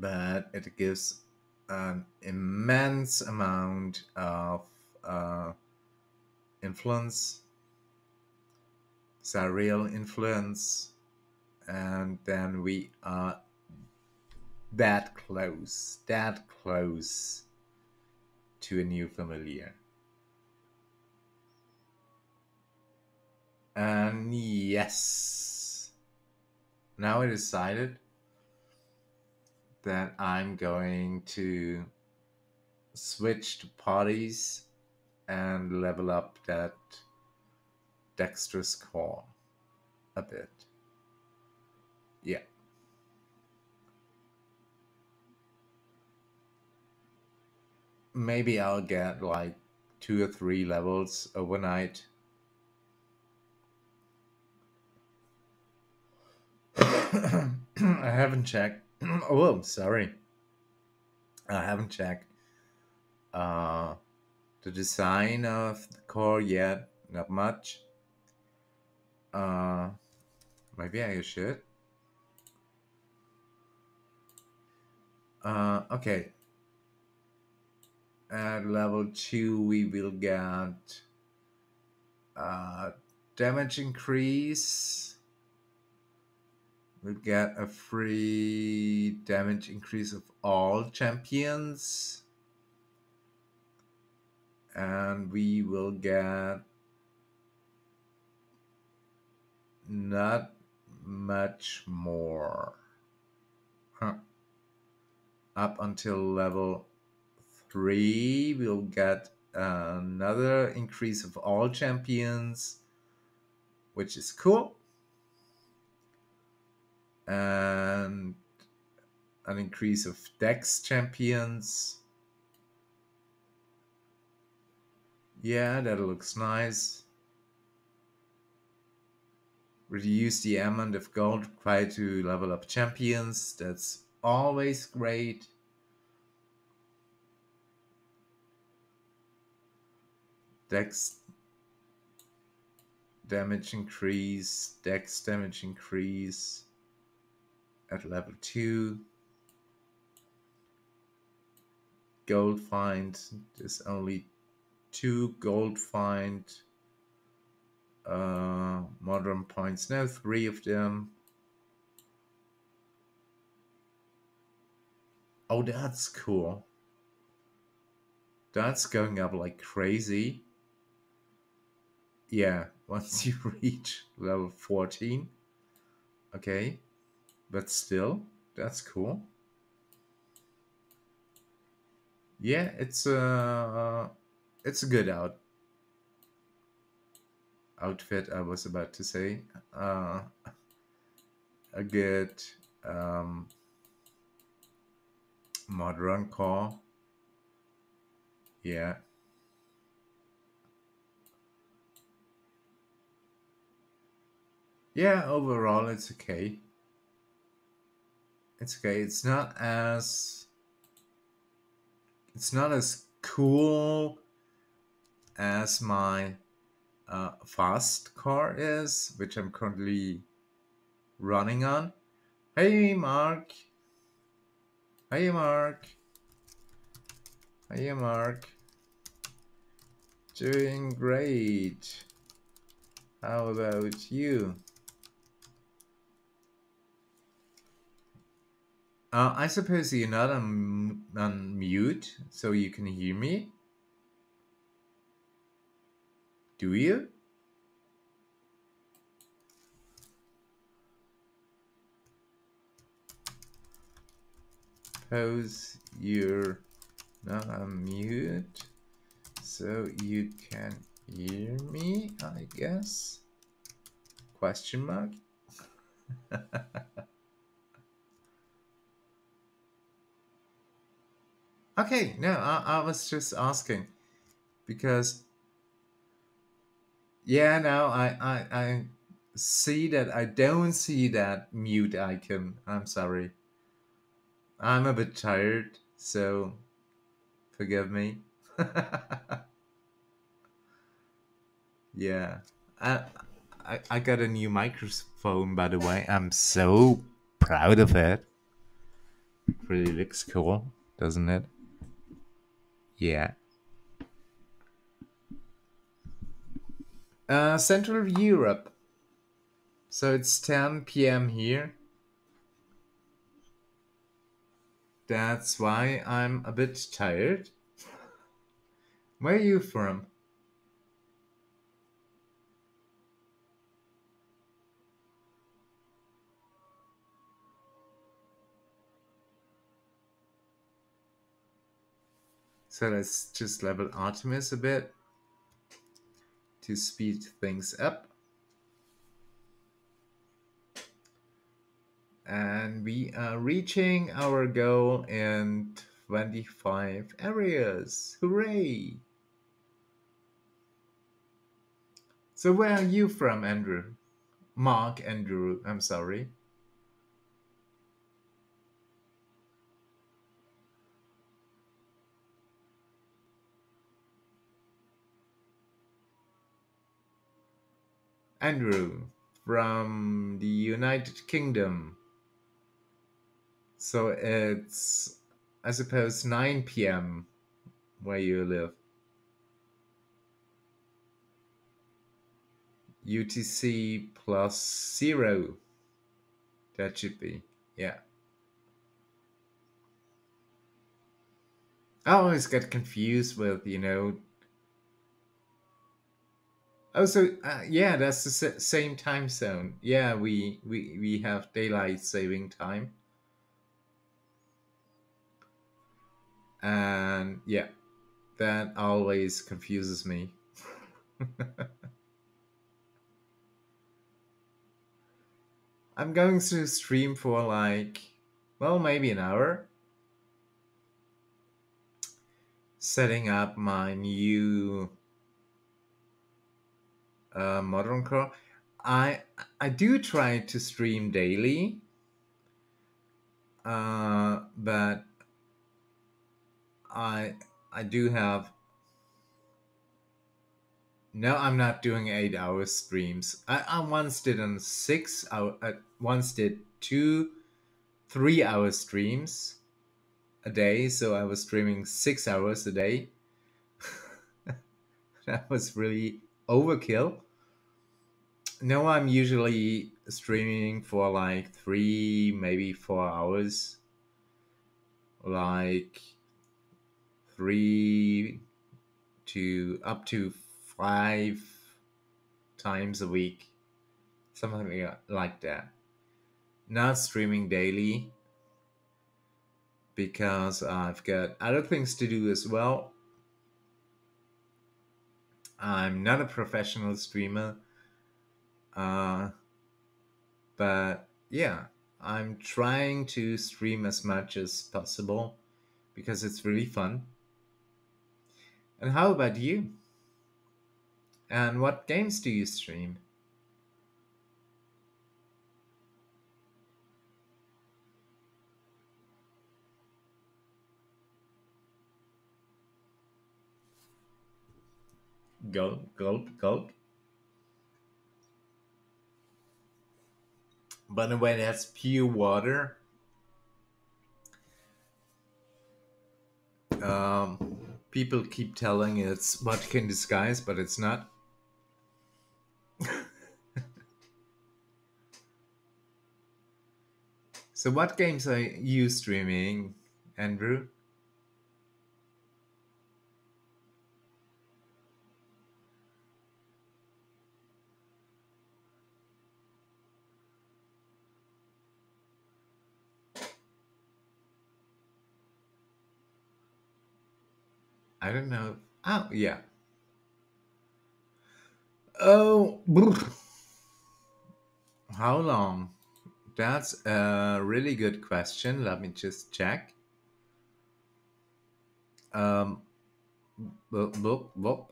but it gives an immense amount of uh, influence, real influence, and then we are that close, that close to a new familiar. And yes, now I decided that I'm going to switch to parties and level up that dexterous core a bit. Yeah. Maybe I'll get like two or three levels overnight. I haven't checked oh, sorry. I haven't checked uh, the design of the core yet. Not much. Uh, maybe I should. Uh, okay. At level 2, we will get uh, damage increase We'll get a free damage increase of all champions. And we will get not much more. Huh. Up until level 3, we'll get another increase of all champions, which is cool and an increase of Dex champions. Yeah, that looks nice. Reduce the amount of gold required to level up champions. That's always great. Dex damage increase, dex damage increase at level 2. Gold find, there's only two gold find uh, Modron points, now three of them. Oh, that's cool. That's going up like crazy. Yeah, once you reach level 14. Okay but still, that's cool. Yeah, it's a uh, it's a good out outfit. I was about to say uh, a good um, Modron core. Yeah. Yeah, overall it's okay it's okay. It's not as it's not as cool as my uh, fast car is, which I'm currently running on. Hey, Mark. Hey, Mark. Hey, Mark. Doing great. How about you? Uh, I suppose you're not on, on mute, so you can hear me? Do you? Suppose you're not on mute, so you can hear me, I guess? Question mark? Okay, no, I, I was just asking because yeah, now I, I I see that I don't see that mute icon. I'm sorry. I'm a bit tired, so forgive me. yeah. I, I I got a new microphone by the way. I'm so proud of it. Really looks cool, doesn't it? Yeah. Uh, Central Europe. So it's 10 p.m. here. That's why I'm a bit tired. Where are you from? So let's just level Artemis a bit to speed things up. And we are reaching our goal in 25 areas. Hooray! So where are you from, Andrew? Mark Andrew, I'm sorry. Andrew from the United Kingdom. So it's, I suppose, 9 p.m. where you live. UTC plus zero. That should be, yeah. I always get confused with, you know, Oh, so uh, yeah, that's the same time zone. Yeah, we we we have daylight saving time, and yeah, that always confuses me. I'm going to stream for like, well, maybe an hour. Setting up my new uh, Modron Core. I I do try to stream daily, uh, but I I do have. No, I'm not doing eight hour streams. I, I once did on six hour. I once did two, three hour streams a day. So I was streaming six hours a day. that was really overkill. Now I'm usually streaming for like three, maybe four hours. Like three to up to five times a week. Something like that. Not streaming daily because I've got other things to do as well I'm not a professional streamer. Uh, but yeah, I'm trying to stream as much as possible because it's really fun. And how about you? And what games do you stream? Gulp, gulp, gulp. But the way, that's pure water. Um, people keep telling it's what can disguise, but it's not. so, what games are you streaming, Andrew? I don't know. Oh, yeah. Oh, how long? That's a really good question. Let me just check. Um, boop, boop, boop.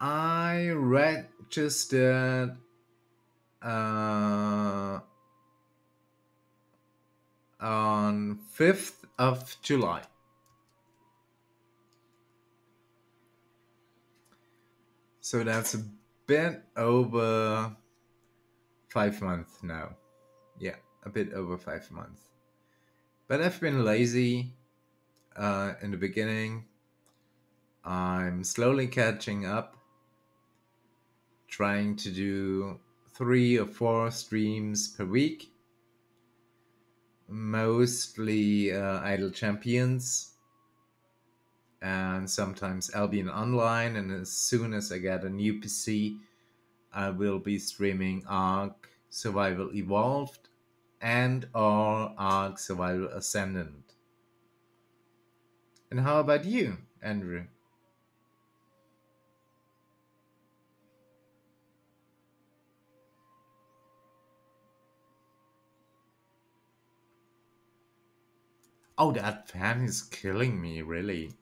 I registered uh, on 5th of July. So that's a bit over five months now. Yeah, a bit over five months. But I've been lazy uh, in the beginning. I'm slowly catching up, trying to do three or four streams per week mostly uh, Idle Champions and sometimes Albion Online. And as soon as I get a new PC, I will be streaming Ark Survival Evolved and or Ark Survival Ascended. And how about you, Andrew? Oh, that fan is killing me, really.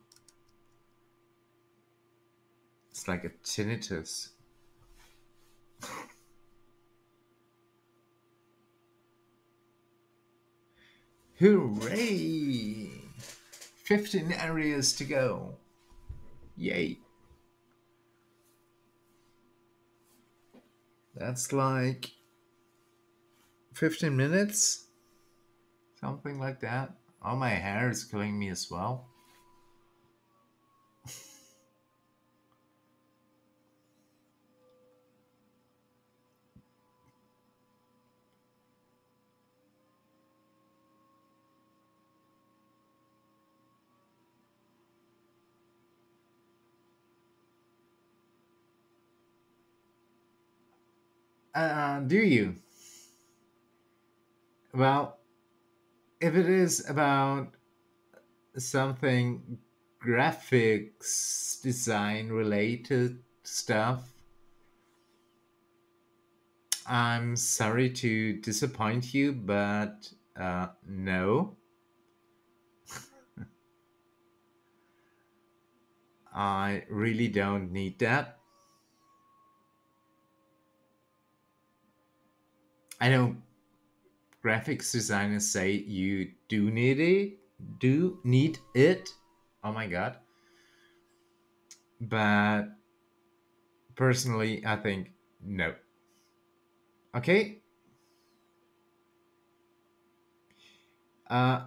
It's like a tinnitus. Hooray! 15 areas to go. Yay. That's like 15 minutes? Something like that. Oh, my hair is killing me as well. Uh, do you? Well, if it is about something graphics design related stuff, I'm sorry to disappoint you, but uh, no. I really don't need that. I don't graphics designers say you do need it, do need it. Oh my god. But personally, I think no. Okay. Uh,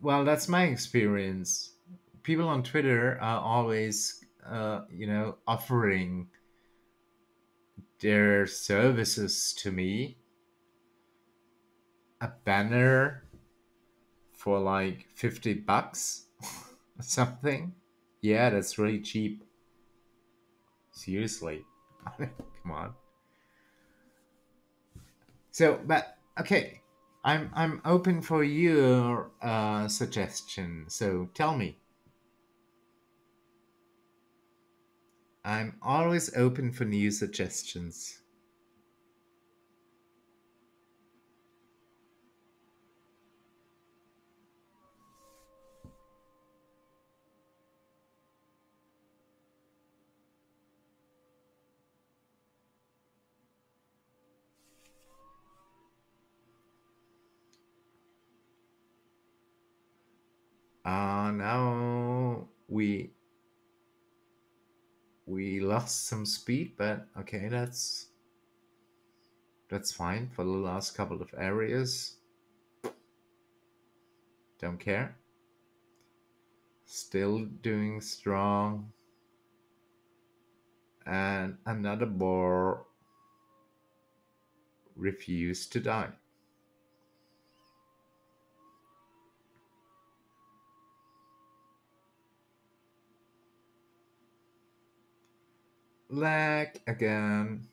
well, that's my experience. People on Twitter are always, uh, you know, offering their services to me a banner for like 50 bucks or something. Yeah, that's really cheap. Seriously. Come on. So, but okay, I'm I'm open for your uh, suggestion. So tell me. I'm always open for new suggestions. Uh, now we we lost some speed, but okay, that's that's fine for the last couple of areas. Don't care. Still doing strong. And another boar refused to die. Lag again.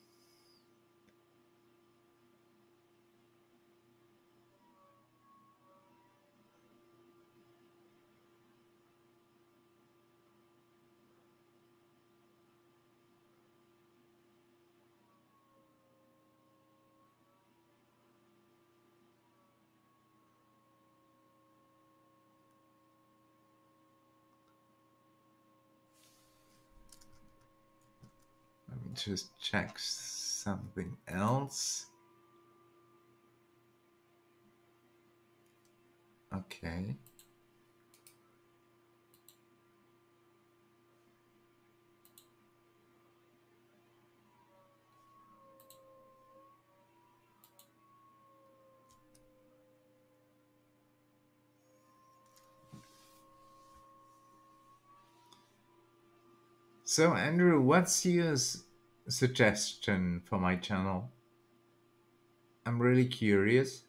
Just check something else. Okay. So, Andrew, what's yours? Suggestion for my channel. I'm really curious,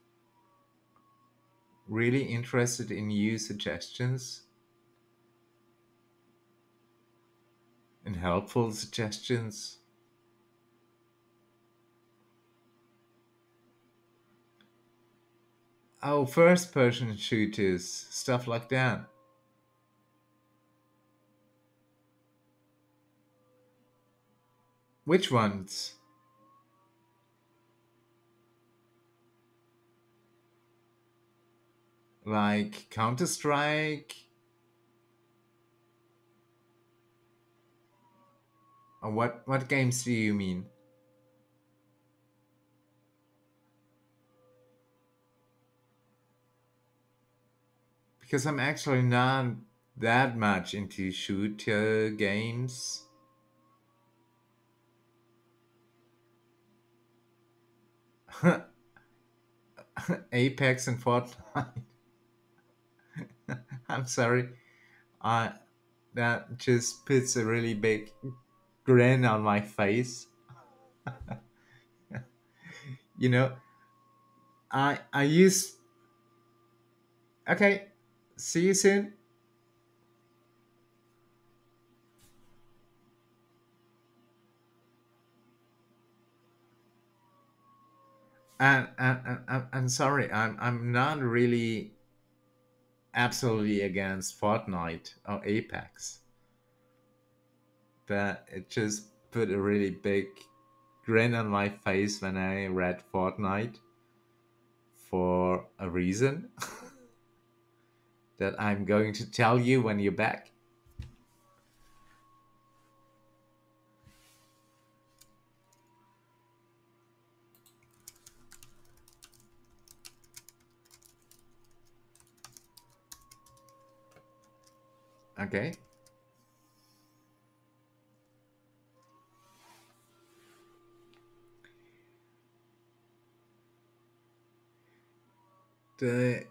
really interested in new suggestions and helpful suggestions. Oh, first person shooters, stuff like that. Which ones? Like Counter Strike? Or what what games do you mean? Because I'm actually not that much into shooter games. Apex and Fortnite. I'm sorry. I that just puts a really big grin on my face. you know, I I use. Okay, see you soon. And, and, and I'm sorry, I'm I'm not really absolutely against Fortnite or Apex. But it just put a really big grin on my face when I read Fortnite for a reason that I'm going to tell you when you're back. Okay. The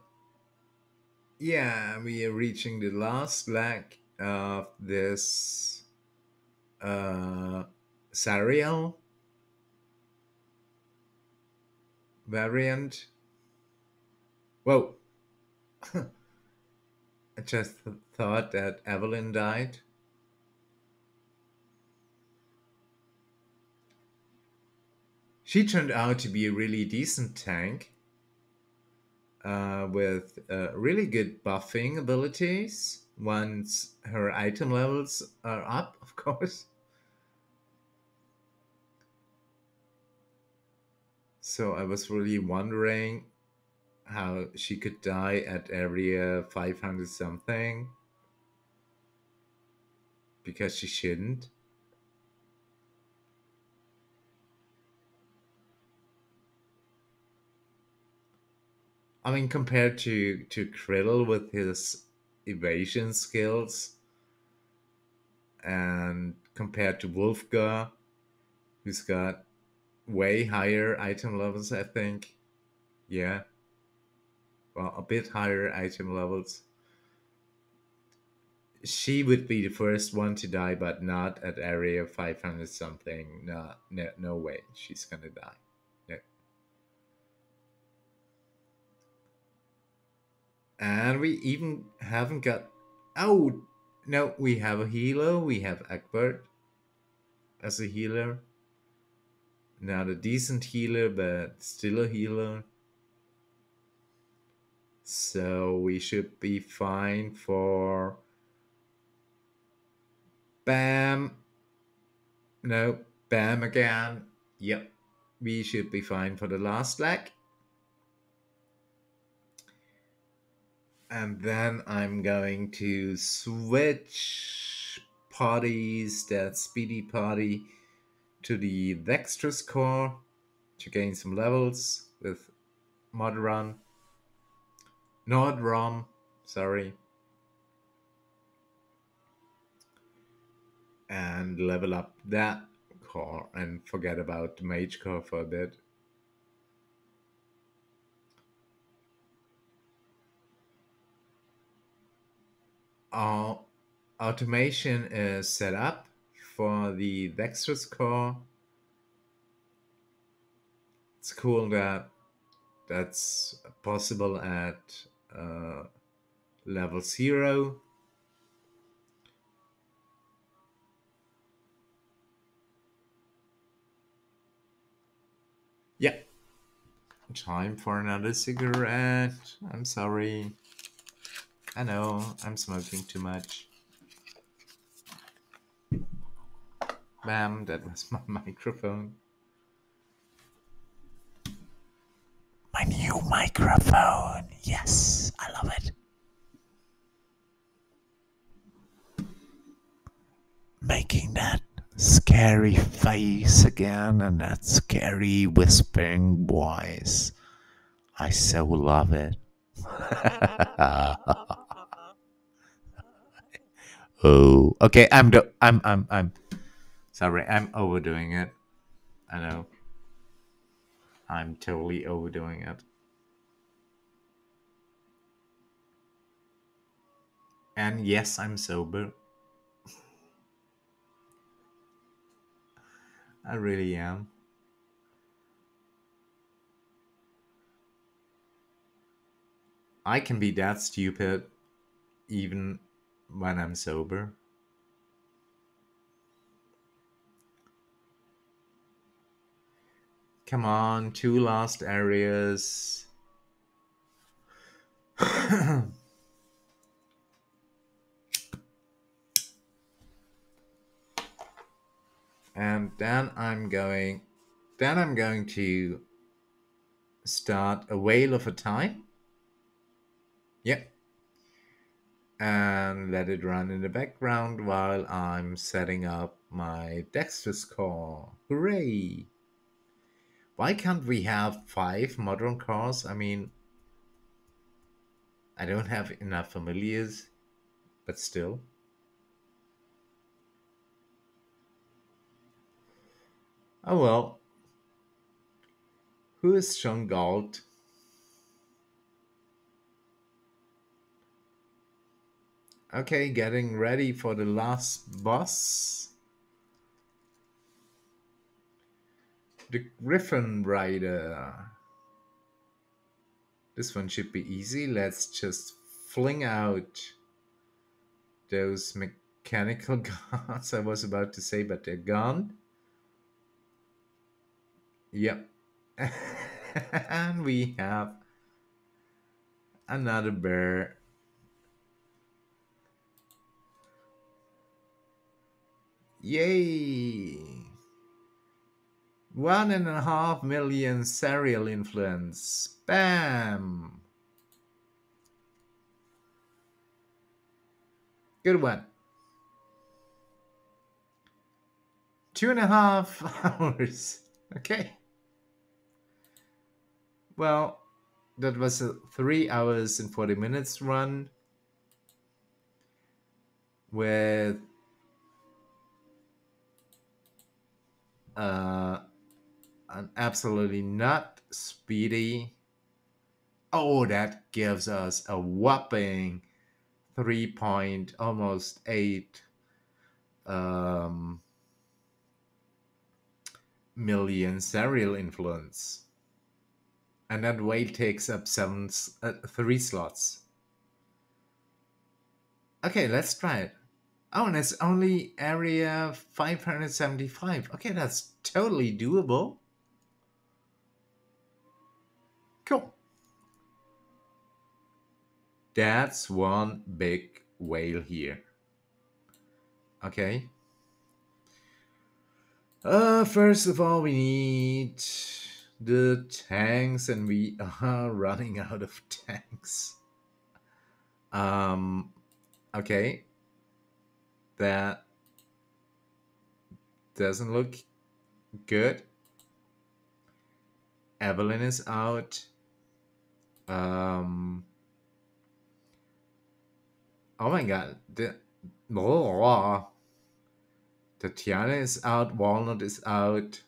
yeah, we are reaching the last leg of this uh, Zariel variant. Whoa. I just thought that Evelyn died. She turned out to be a really decent tank uh, with uh, really good buffing abilities once her item levels are up, of course. So I was really wondering how she could die at area uh, 500 something because she shouldn't. I mean, compared to to Krydle with his evasion skills, and compared to Wulfgar, who's got way higher item levels, I think. Yeah. A bit higher item levels. She would be the first one to die, but not at area 500 something. No, no, no way. She's gonna die. No. And we even haven't got. Oh, no, we have a healer. We have Egbert as a healer. Not a decent healer, but still a healer. So we should be fine for Bam. No, Bam again. Yep, we should be fine for the last leg. And then I'm going to switch parties, that speedy party, to the dexterous core to gain some levels with Modron. Nordom, sorry. And level up that core and forget about the mage core for a bit. Our automation is set up for the dexterous core. It's cool that that's possible at uh, level zero. Yeah. Time for another cigarette. I'm sorry. I know, I'm smoking too much. Bam, that was my microphone. My new microphone. Yes, I love it. Making that scary face again and that scary whispering voice. I so love it. oh, okay. I'm do- I'm I'm I'm sorry. I'm overdoing it. I know. I'm totally overdoing it. And yes, I'm sober. I really am. I can be that stupid even when I'm sober. Come on, two last areas. and then I'm going then I'm going to start a whale of a time. Yep. And let it run in the background while I'm setting up my Dextrous core. Hooray! Why can't we have five Modron cores? I mean, I don't have enough familiars, but still. Oh well. Who is Sean Galt? Okay, getting ready for the last boss. The Griffin Rider. This one should be easy. Let's just fling out those mechanical guards I was about to say, but they're gone. Yep. and we have another bear. Yay! One and a half million Zariel influence. Bam! Good one. Two and a half hours. Okay. Well, that was a three hours and 40 minutes run with uh, an absolutely not speedy Oh, that gives us a whopping 3 point, almost 8 um, million Zariel influence. And that weight takes up seven, uh, three slots. Okay, let's try it. Oh, and it's only area 575. Okay, that's totally doable. Cool. That's one big whale here. Okay. Uh, first of all, we need the tanks, and we are running out of tanks. Um, okay. That doesn't look good. Evelyn is out. Um, oh my god. The, oh, Tatiana is out. Walnut is out.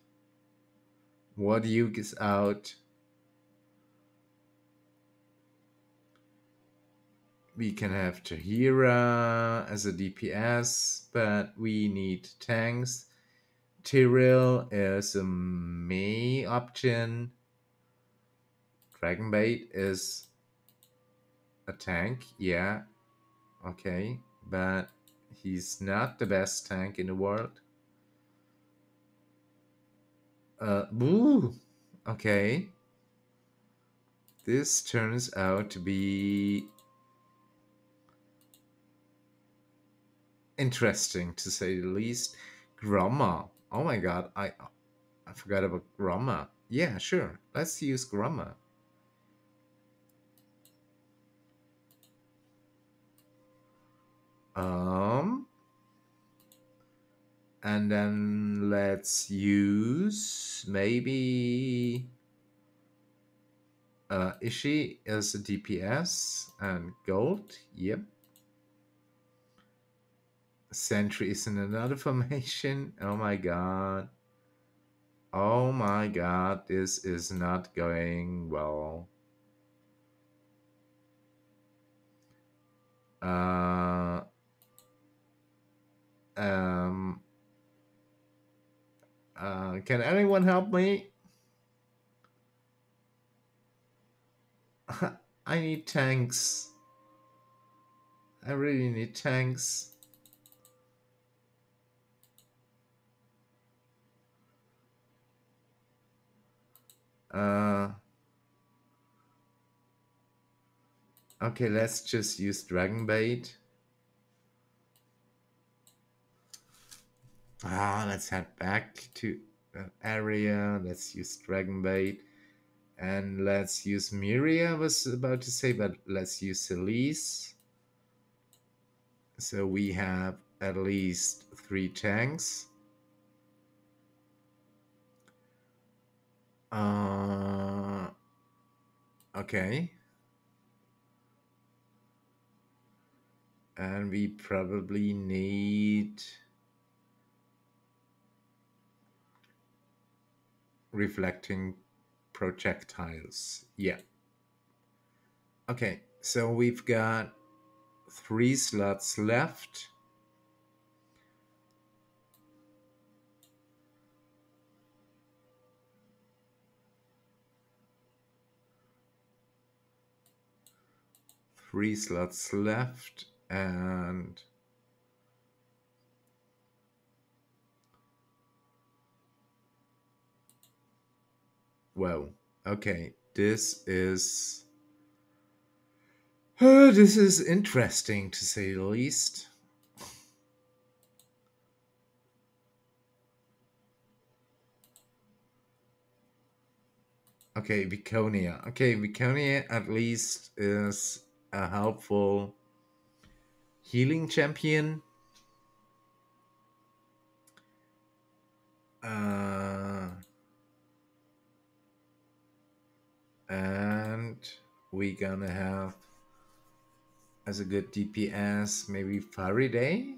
Warduke is out. We can have Tahira as a DPS, but we need tanks. Tyril is a Mei option. Dragonbait is a tank, yeah. Okay, but he's not the best tank in the world. Uh, okay. This turns out to be interesting to say the least. Gromma. Oh my god, I I forgot about Gromma. Yeah, sure. Let's use Gromma. Um, and then let's use maybe uh, Ishi as a DPS and gold. Yep. Sentry is in another formation. Oh my god. Oh my god, this is not going well. Uh, um, uh, can anyone help me? I need tanks. I really need tanks. Uh, okay, let's just use Dragon Bait. Ah, let's head back to the area. Let's use Dragon Bait. And let's use Miria, I was about to say, but let's use Elise. So we have at least three tanks. Uh, okay. And we probably need reflecting projectiles. Yeah. Okay, so we've got three slots left. Three slots left and Well, okay, this is uh, this is interesting to say the least. Okay, Viconia. Okay, Viconia at least is a helpful healing champion. Uh, and we're gonna have as a good DPS maybe Farideh.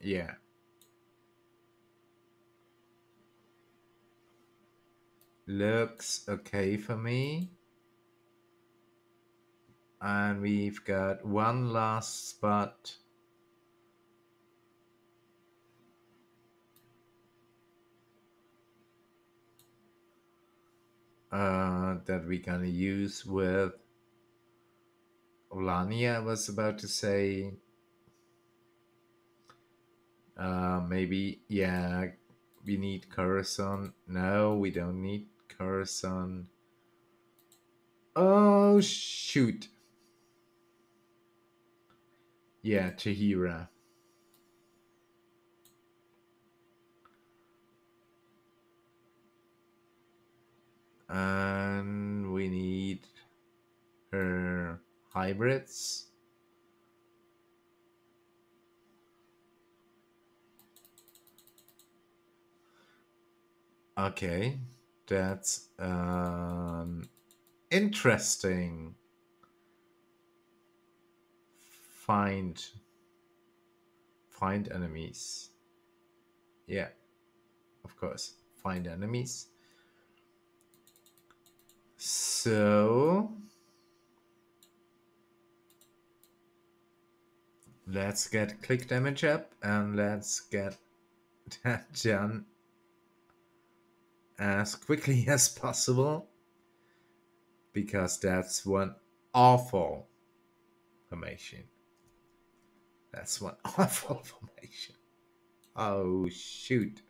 Yeah. Looks okay for me. And we've got one last spot. Uh, that we're gonna use with Olania, I was about to say. Uh, maybe, yeah, we need Coruscant. No, we don't need Coruscant. Oh, shoot. Yeah, Chihira. And we need her hybrids. Okay, that's um, interesting. Find find enemies. Yeah, of course, find enemies. So let's get click damage up and let's get that done as quickly as possible because that's one awful formation. That's one awful formation. Oh, shoot.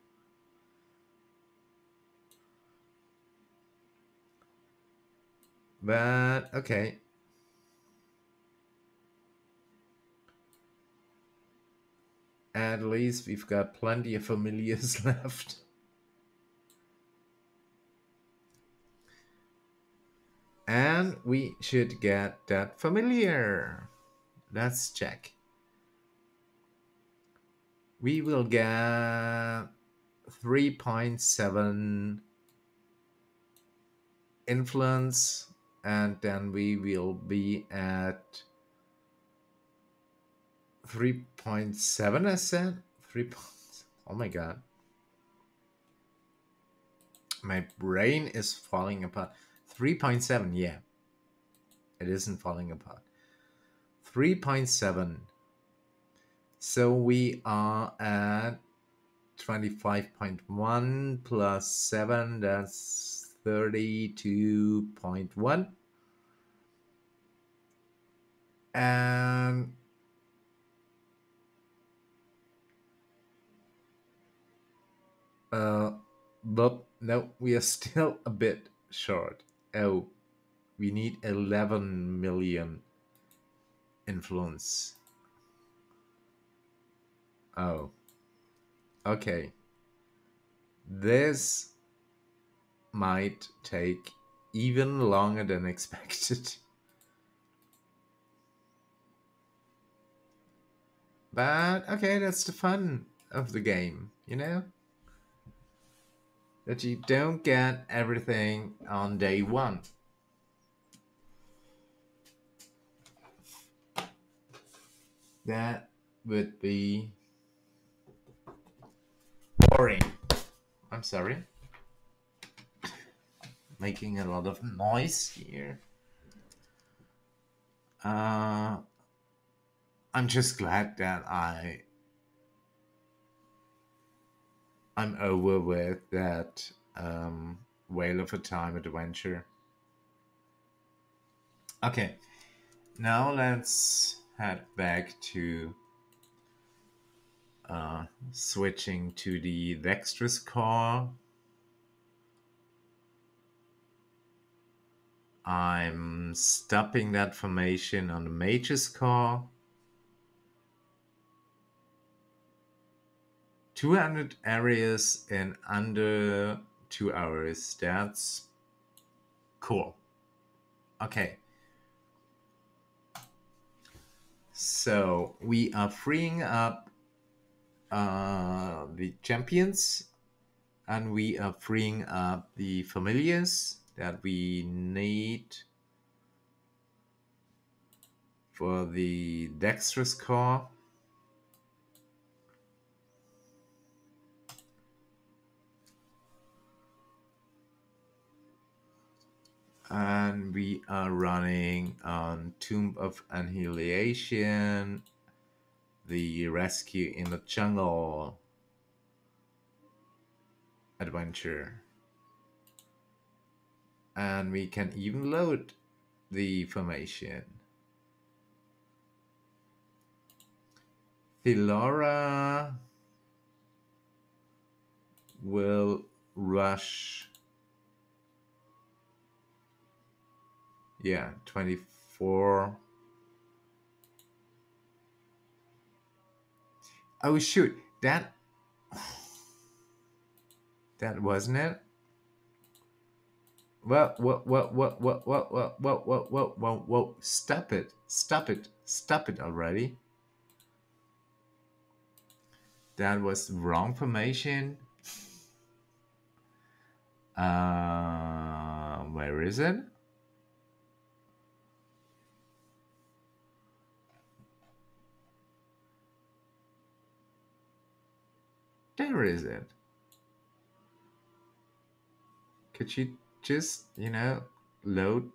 But, okay. At least we've got plenty of familiars left. And we should get that familiar. Let's check. We will get 3.7 influence and then we will be at 3.7 I said? 3 oh my god. My brain is falling apart. 3.7 yeah. It isn't falling apart. 3.7 so we are at 25.1 plus 7 that's 32.1 and uh but no we are still a bit short. Oh we need 11 million influence. Oh okay. This might take even longer than expected But okay, that's the fun of the game, you know? That you don't get everything on day one. That would be boring. I'm sorry. Making a lot of noise here. Uh, I'm just glad that I I'm over with that um, Whale of a Time adventure. Okay, now let's head back to uh, switching to the dexterous core. I'm stopping that formation on the mage's core. 200 areas in under two hours. That's cool. Okay. So we are freeing up uh, the champions and we are freeing up the familiars that we need for the dexterous core. And we are running on Tomb of Annihilation, the Rescue in the Jungle adventure. And we can even load the formation. Thellora will rush yeah 24 oh shoot that that wasn't it well what what what what what what what what what what what stop it stop it stop it already that was wrong formation uh where is it There is it. Could you just, you know, load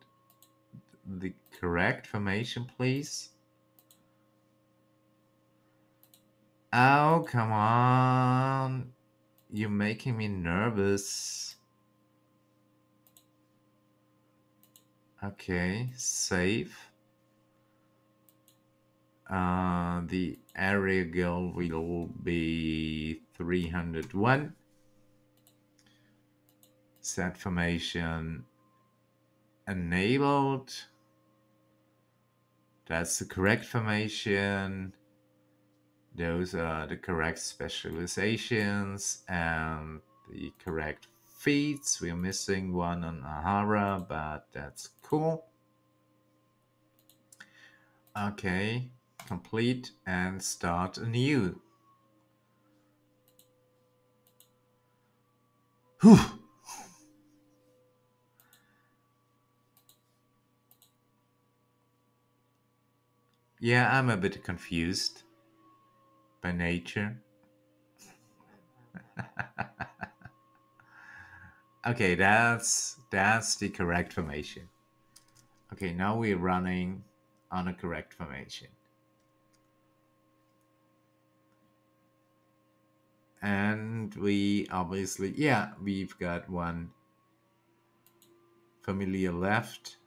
the correct formation, please? Oh, come on. You're making me nervous. Okay, save. Uh, the area goal will be 301. Set formation enabled. That's the correct formation. Those are the correct specializations and the correct feats. We're missing one on Ahara, but that's cool. Okay, complete and start anew. Whew. Yeah, I'm a bit confused by nature. okay, that's that's the correct formation. Okay, now we're running on a correct formation. And we obviously yeah we've got one familiar left.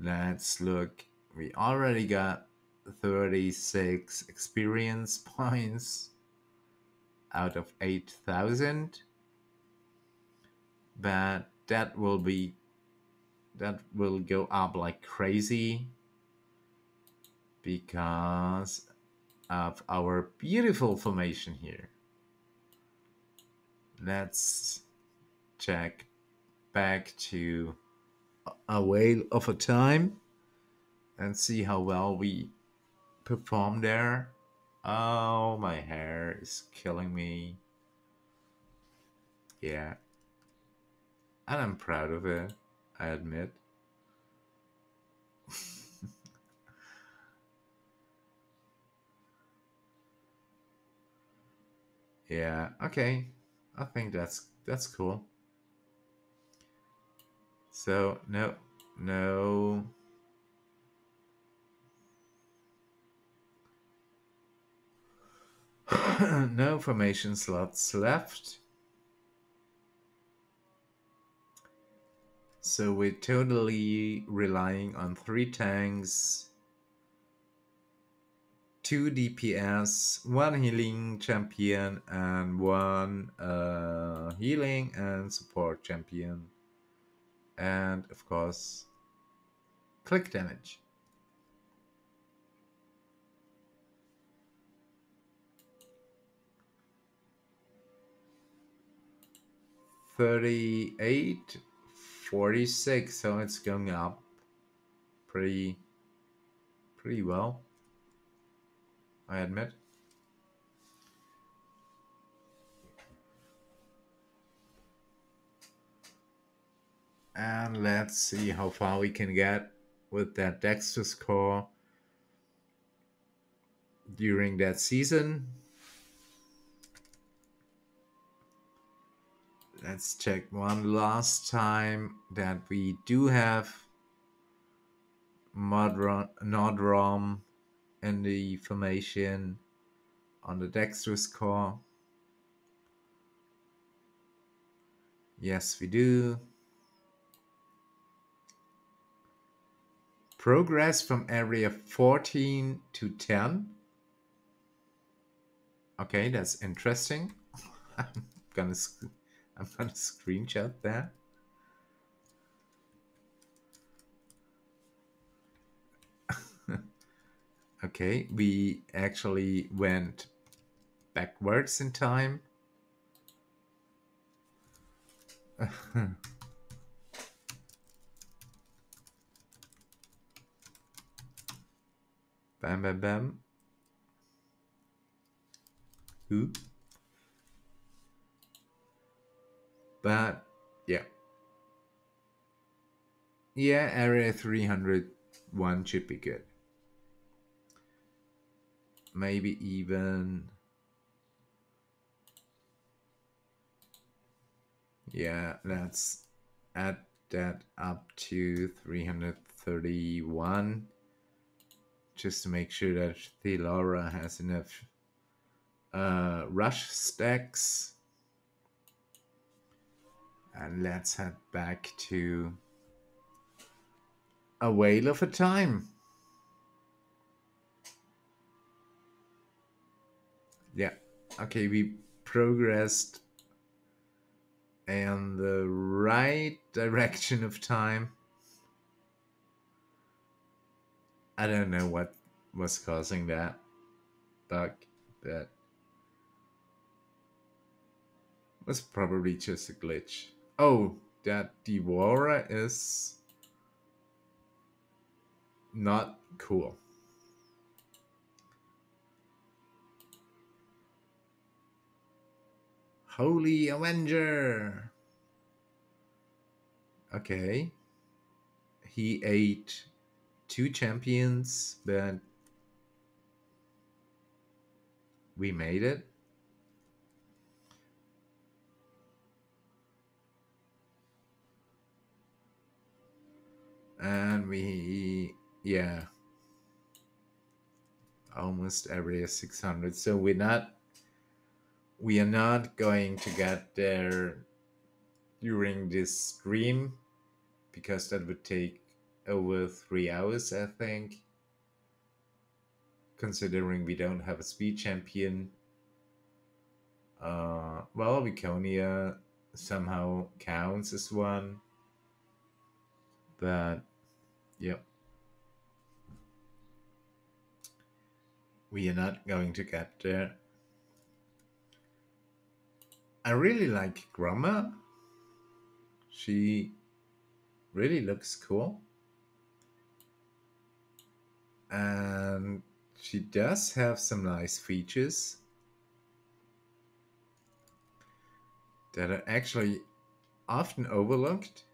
Let's look. We already got 36 experience points out of 8000 but that will be that will go up like crazy because of our beautiful formation here. Let's check back to a whale of a time and see how well we perform there. Oh, my hair is killing me. Yeah. And I'm proud of it, I admit. Yeah, okay. I think that's that's cool. So, no, no. no formation slots left. So we're totally relying on three tanks two DPS, one healing champion, and one uh, healing and support champion. And of course, click damage. Thirty-eight, forty-six. So it's going up pretty, pretty well. I admit. And let's see how far we can get with that Dextrous core during that season. let's check one last time that we do have Nordom in the formation on the dexterous core. Yes, we do. Progress from area 14 to 10. Okay, that's interesting. I'm gonna I'm gonna screenshot that. Okay, we actually went backwards in time. bam, bam, bam. Who? But yeah. Yeah, area 301 should be good. Maybe even Yeah, let's add that up to 331 just to make sure that Thellora has enough uh, rush stacks. And let's head back to a whale of a time. Yeah, okay, we progressed in the right direction of time. I don't know what was causing that bug, but was probably just a glitch. Oh, that Devourer is not cool. Holy Avenger. Okay. He ate two champions, but we made it. And we, yeah, almost area 600. So we're not we are not going to get there during this stream because that would take over three hours, I think. Considering we don't have a speed champion. Uh, well, Viconia somehow counts as one. But, yep. We are not going to get there. I really like Gromma. She really looks cool. And she does have some nice features that are actually often overlooked.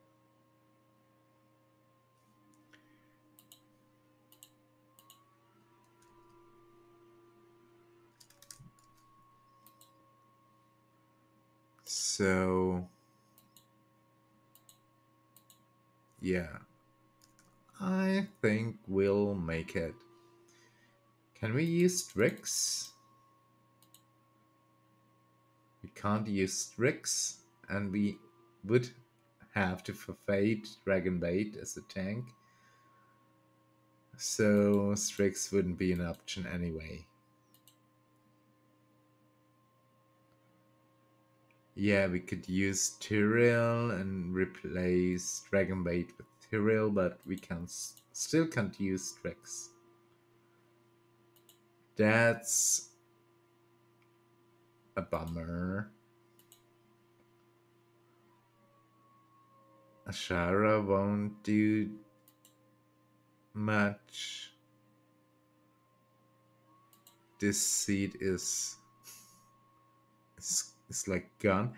So, yeah, I think we'll make it. Can we use Strix? We can't use Strix, and we would have to forfeit Dragonbait as a tank. So Strix wouldn't be an option anyway. Yeah, we could use Tyril and replace Dragonbait with Tyril, but we can still can't use Strix. That's a bummer. Asharra won't do much. This seed is it's like gone.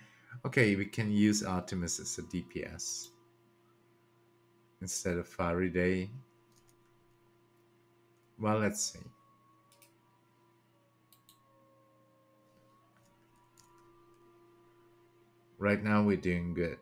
Okay, we can use Artemis as a DPS instead of Farideh. Well, let's see. right now we're doing good.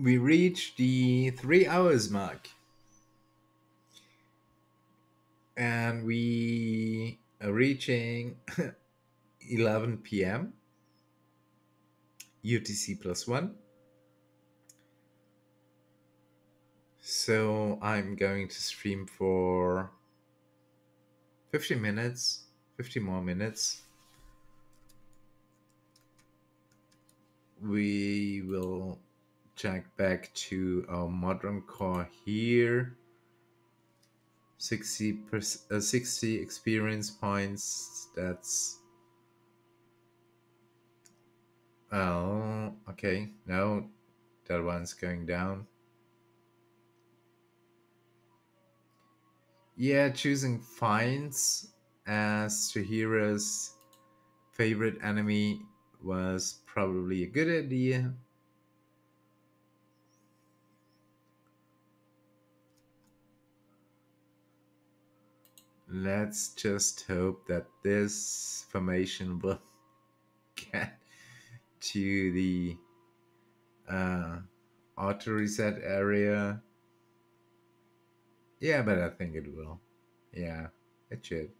We reached the three hours mark. And we are reaching 11 p.m. UTC plus one. So I'm going to stream for 50 minutes, 50 more minutes. We will check back to our Modron core here. 60 uh, 60 experience points. That's oh okay. No, that one's going down. Yeah, choosing Feints as Jaheira's favorite enemy was probably a good idea. Let's just hope that this formation will get to the uh, auto reset area yeah, but I think it will. Yeah, it should.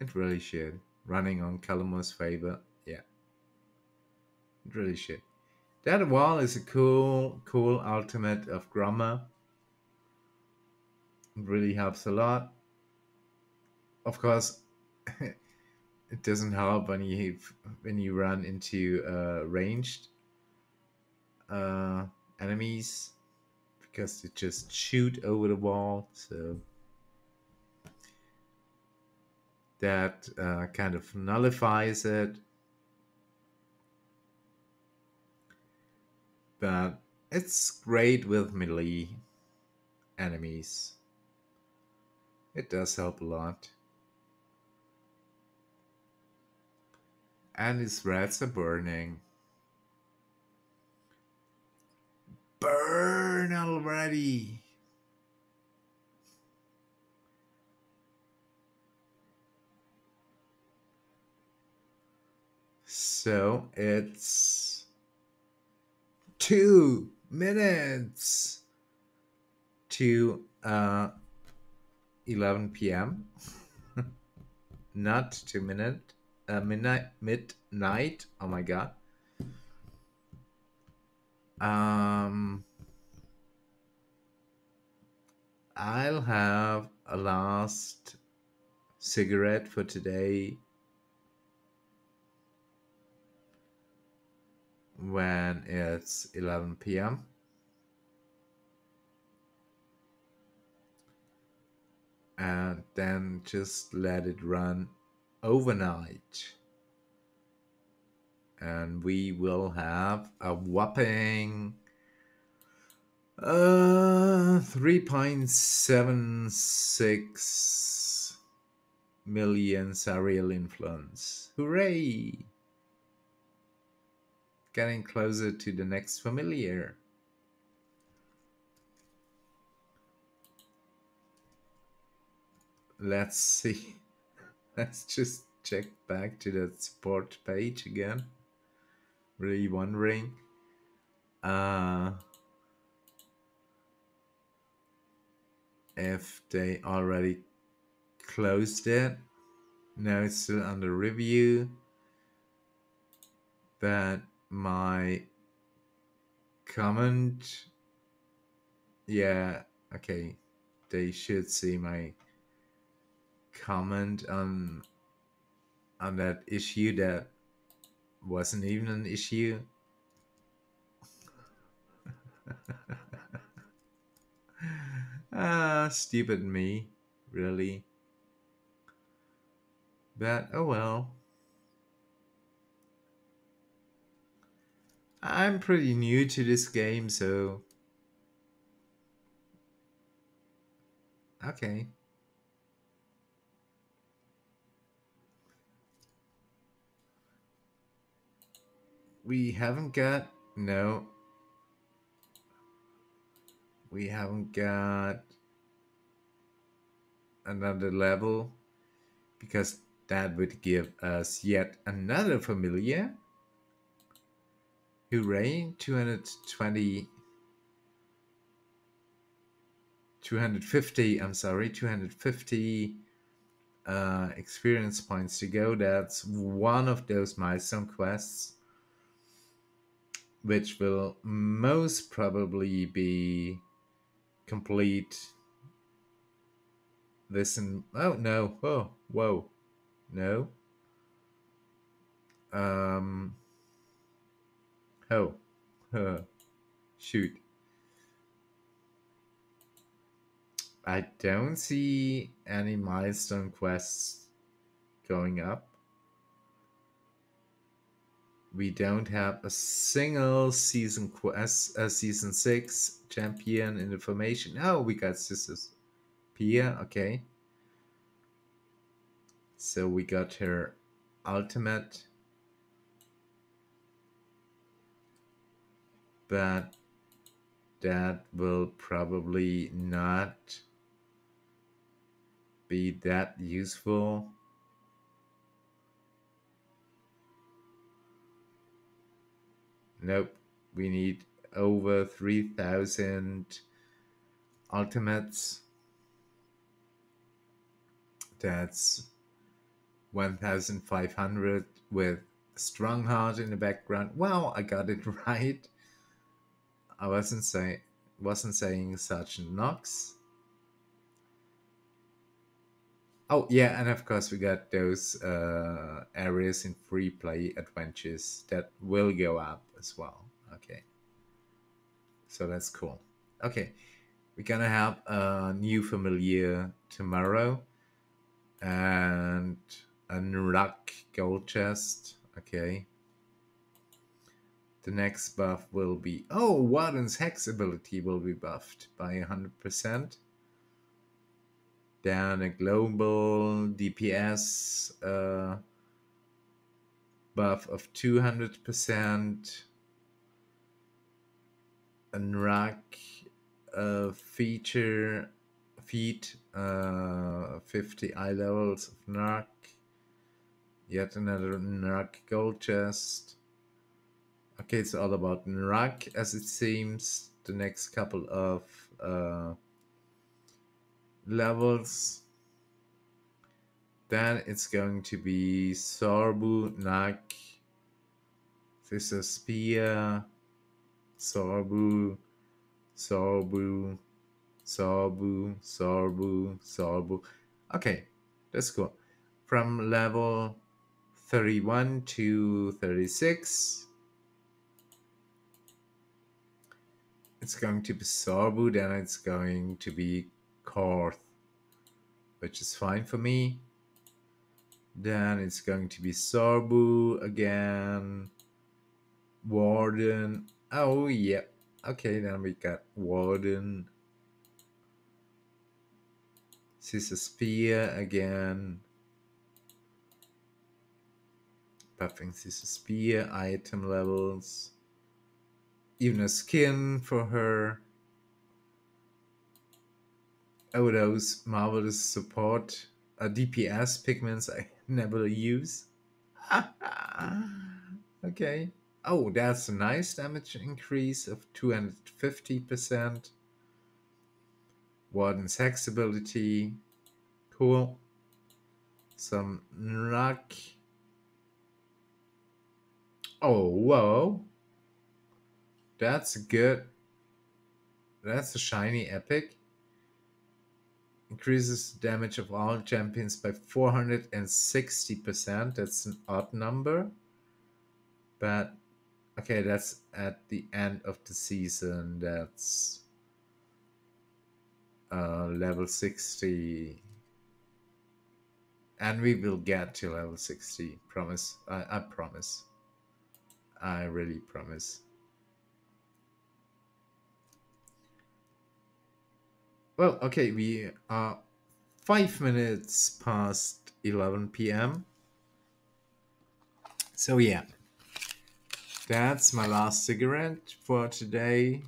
It really should. Running on Corellon's favor. Yeah. It really should. That wall is a cool, cool ultimate of Gromma. It really helps a lot. Of course, it doesn't help when you when you run into uh, ranged uh, enemies because it just shoot over the wall. So that uh, kind of nullifies it. But it's great with melee enemies. It does help a lot. And his rats are burning. Burn already. So it's two minutes to uh, 11 p.m. Not two minute, uh, midnight, midnight. Oh my god. Um, I'll have a last cigarette for today when it's 11 p.m. And then just let it run overnight. And we will have a whopping uh 3.76 million Zariel influence. Hooray! Getting closer to the next familiar. Let's see let's just check back to the support page again really wondering. Uh, if they already closed it. Now it's still under review. But my comment, yeah, okay, they should see my comment on on that issue that wasn't even an issue. ah, stupid me, really. But oh well. I'm pretty new to this game, so. Okay. We haven't got no we haven't got another level because that would give us yet another familiar. Hooray, 220, 250, I'm sorry, 250 uh, experience points to go. That's one of those milestone quests, which will most probably be complete this and oh no, oh whoa, no. Um, oh, uh, shoot. I don't see any milestone quests going up. We don't have a single season quest, uh, season six champion information. Oh, we got sisters. Pia, okay. So we got her ultimate. But that will probably not be that useful. Nope, we need over 3000 ultimates. That's 1500 with strong heart in the background. Well, I got it right. I wasn't saying wasn't saying such knocks. Oh yeah, and of course we got those uh, areas in free play adventures that will go up as well. Okay, so that's cool. Okay, we're gonna have a new familiar tomorrow, and a gold chest. Okay. The next buff will be oh Warden's Hex ability will be buffed by 100% down a global DPS uh, buff of 200%, Unrock uh, feature feet, uh, 50 eye levels of Nrakk, yet another Nrakk gold chest. Okay, it's all about Nrakk as it seems. The next couple of uh, levels. Then it's going to be Zorbu, Nrakk, Sister Spear, Zorbu, Zorbu, Zorbu, Zorbu, Zorbu. Okay, that's cool. From level 31 to 36, it's going to be Zorbu, then it's going to be Korth, which is fine for me. Then it's going to be Zorbu again. Warden. Oh, yeah. Okay, then we got Warden. Sisaspia again. Buffing Sisaspia, item levels. Even a skin for her. Oh, those marvelous support uh, DPS pigments I never use. okay. Oh, that's a nice damage increase of 250%. Warden's Hex ability. Cool. Some luck. Oh, whoa. That's good. That's a shiny epic increases damage of all champions by 460%. That's an odd number. But okay, that's at the end of the season. That's uh, level 60. And we will get to level 60. Promise. I, I promise. I really promise. Well, okay, we are five minutes past 11 p.m. So, yeah, that's my last cigarette for today.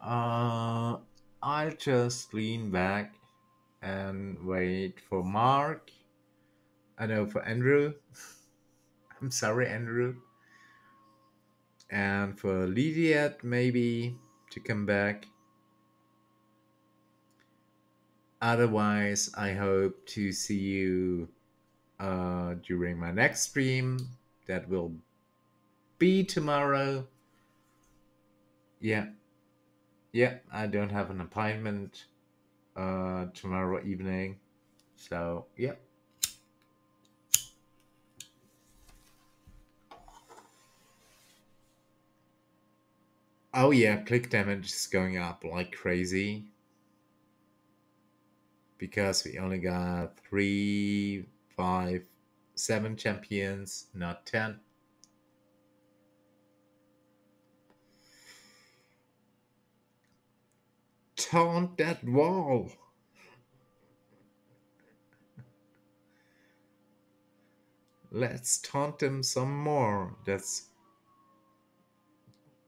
Uh, I'll just lean back and wait for Mark. I know for Andrew. I'm sorry, Andrew. And for Lediath, maybe to come back. Otherwise, I hope to see you uh, during my next stream. That will be tomorrow. Yeah. Yeah, I don't have an appointment uh, tomorrow evening. So, yeah. Oh yeah, click damage is going up like crazy. Because we only got three, five, seven champions, not ten. Taunt that wall. Let's taunt them some more. That's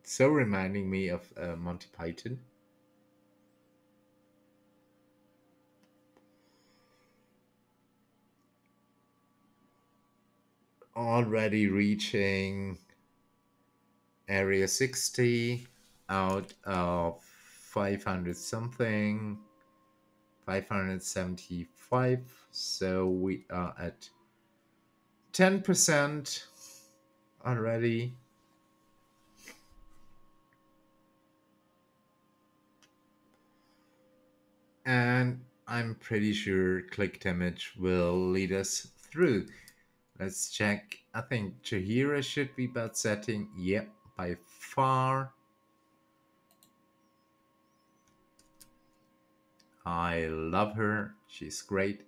so reminding me of uh, Monty Python. Already reaching area 60 out of 500 something, 575. So we are at 10% already. and I'm pretty sure click damage will lead us through. Let's check. I think Jaheira should be BUD setting. Yep, by far. I love her. She's great.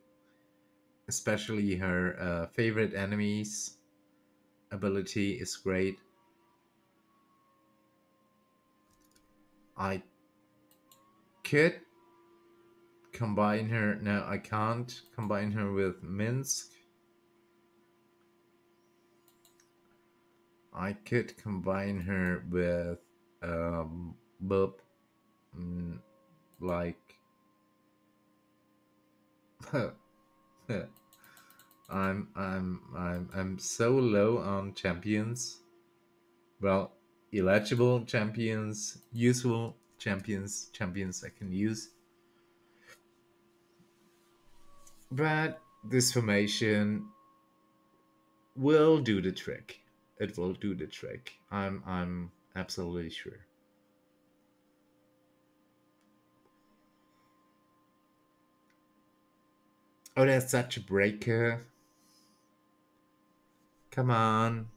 Especially her uh, favorite enemies ability is great. I could combine her. No, I can't combine her with Minsc. I could combine her with um, Bob, mm, like I'm I'm I'm I'm so low on champions. Well, eligible champions, useful champions, champions I can use. But this formation will do the trick. It will do the trick. I'm I'm absolutely sure. Oh, that's such a breaker. Come on.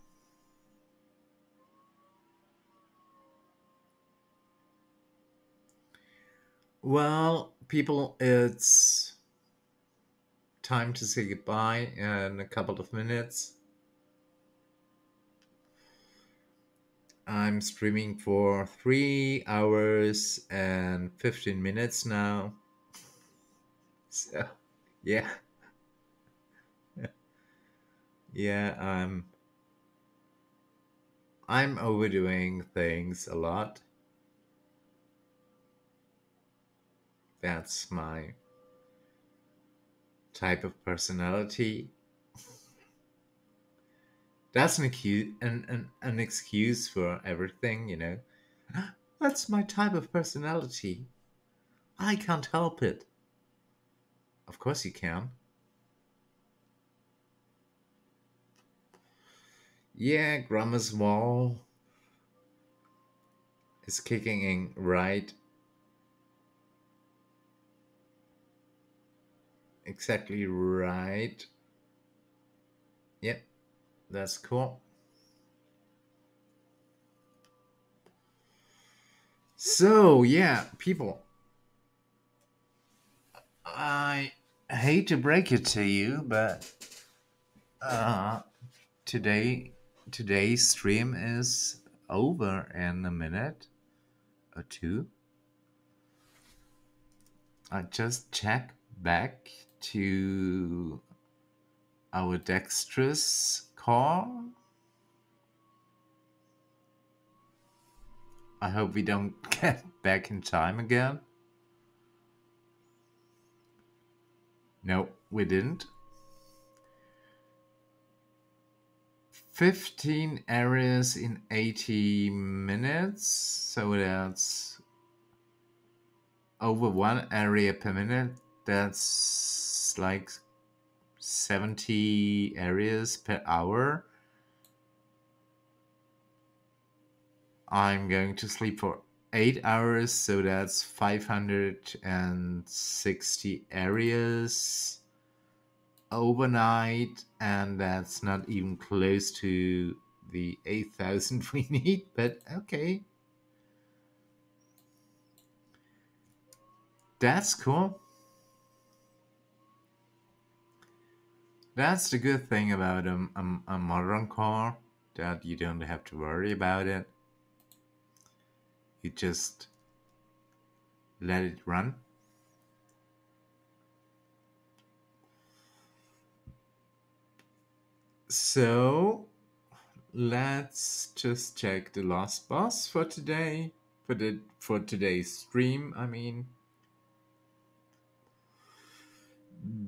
Well, people, it's time to say goodbye in a couple of minutes. I'm streaming for three hours and 15 minutes now. So, yeah. yeah, I'm I'm overdoing things a lot. That's my type of personality. That's an excuse, an, an, an excuse for everything, you know. That's my type of personality. I can't help it. Of course you can. Yeah, Gromma's wall is kicking in right exactly right. Yep, that's cool. So, yeah, people. I hate to break it to you, but uh, today today's stream is over in a minute or two. I just check back to our dexterous core. I hope we don't get back in time again. No, we didn't. 15 areas in 80 minutes, so that's over one area per minute. That's like 70 areas per hour. I'm going to sleep for eight hours, so that's 560 areas overnight, and that's not even close to the 8,000 we need, but okay. That's cool. That's the good thing about a, a, a Modron core, that you don't have to worry about it. You just let it run. So let's just check the last boss for today. For the for today's stream, I mean.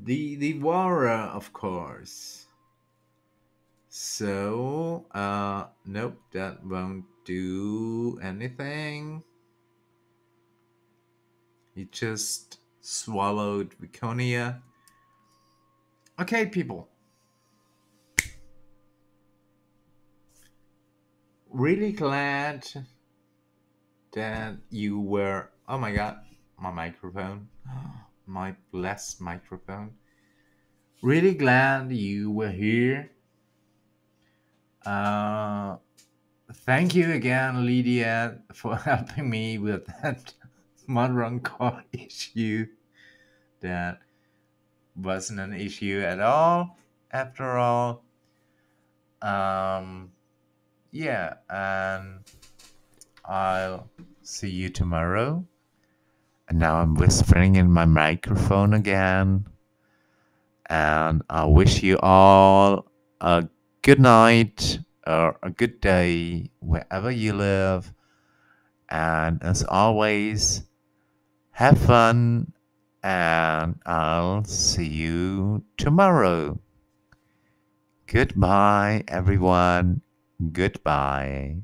The the Vara, of course. So uh nope, that won't do anything. He just swallowed Viconia. Okay, people. really glad that you were. Oh my god, my microphone. My blessed microphone. Really glad you were here. Uh, thank you again, Lediath, for helping me with that Modron core issue. That wasn't an issue at all, after all. Um, yeah, and I'll see you tomorrow. And now I'm whispering in my microphone again. And I wish you all a good night or a good day wherever you live. And as always, have fun. And I'll see you tomorrow. Goodbye, everyone. Goodbye.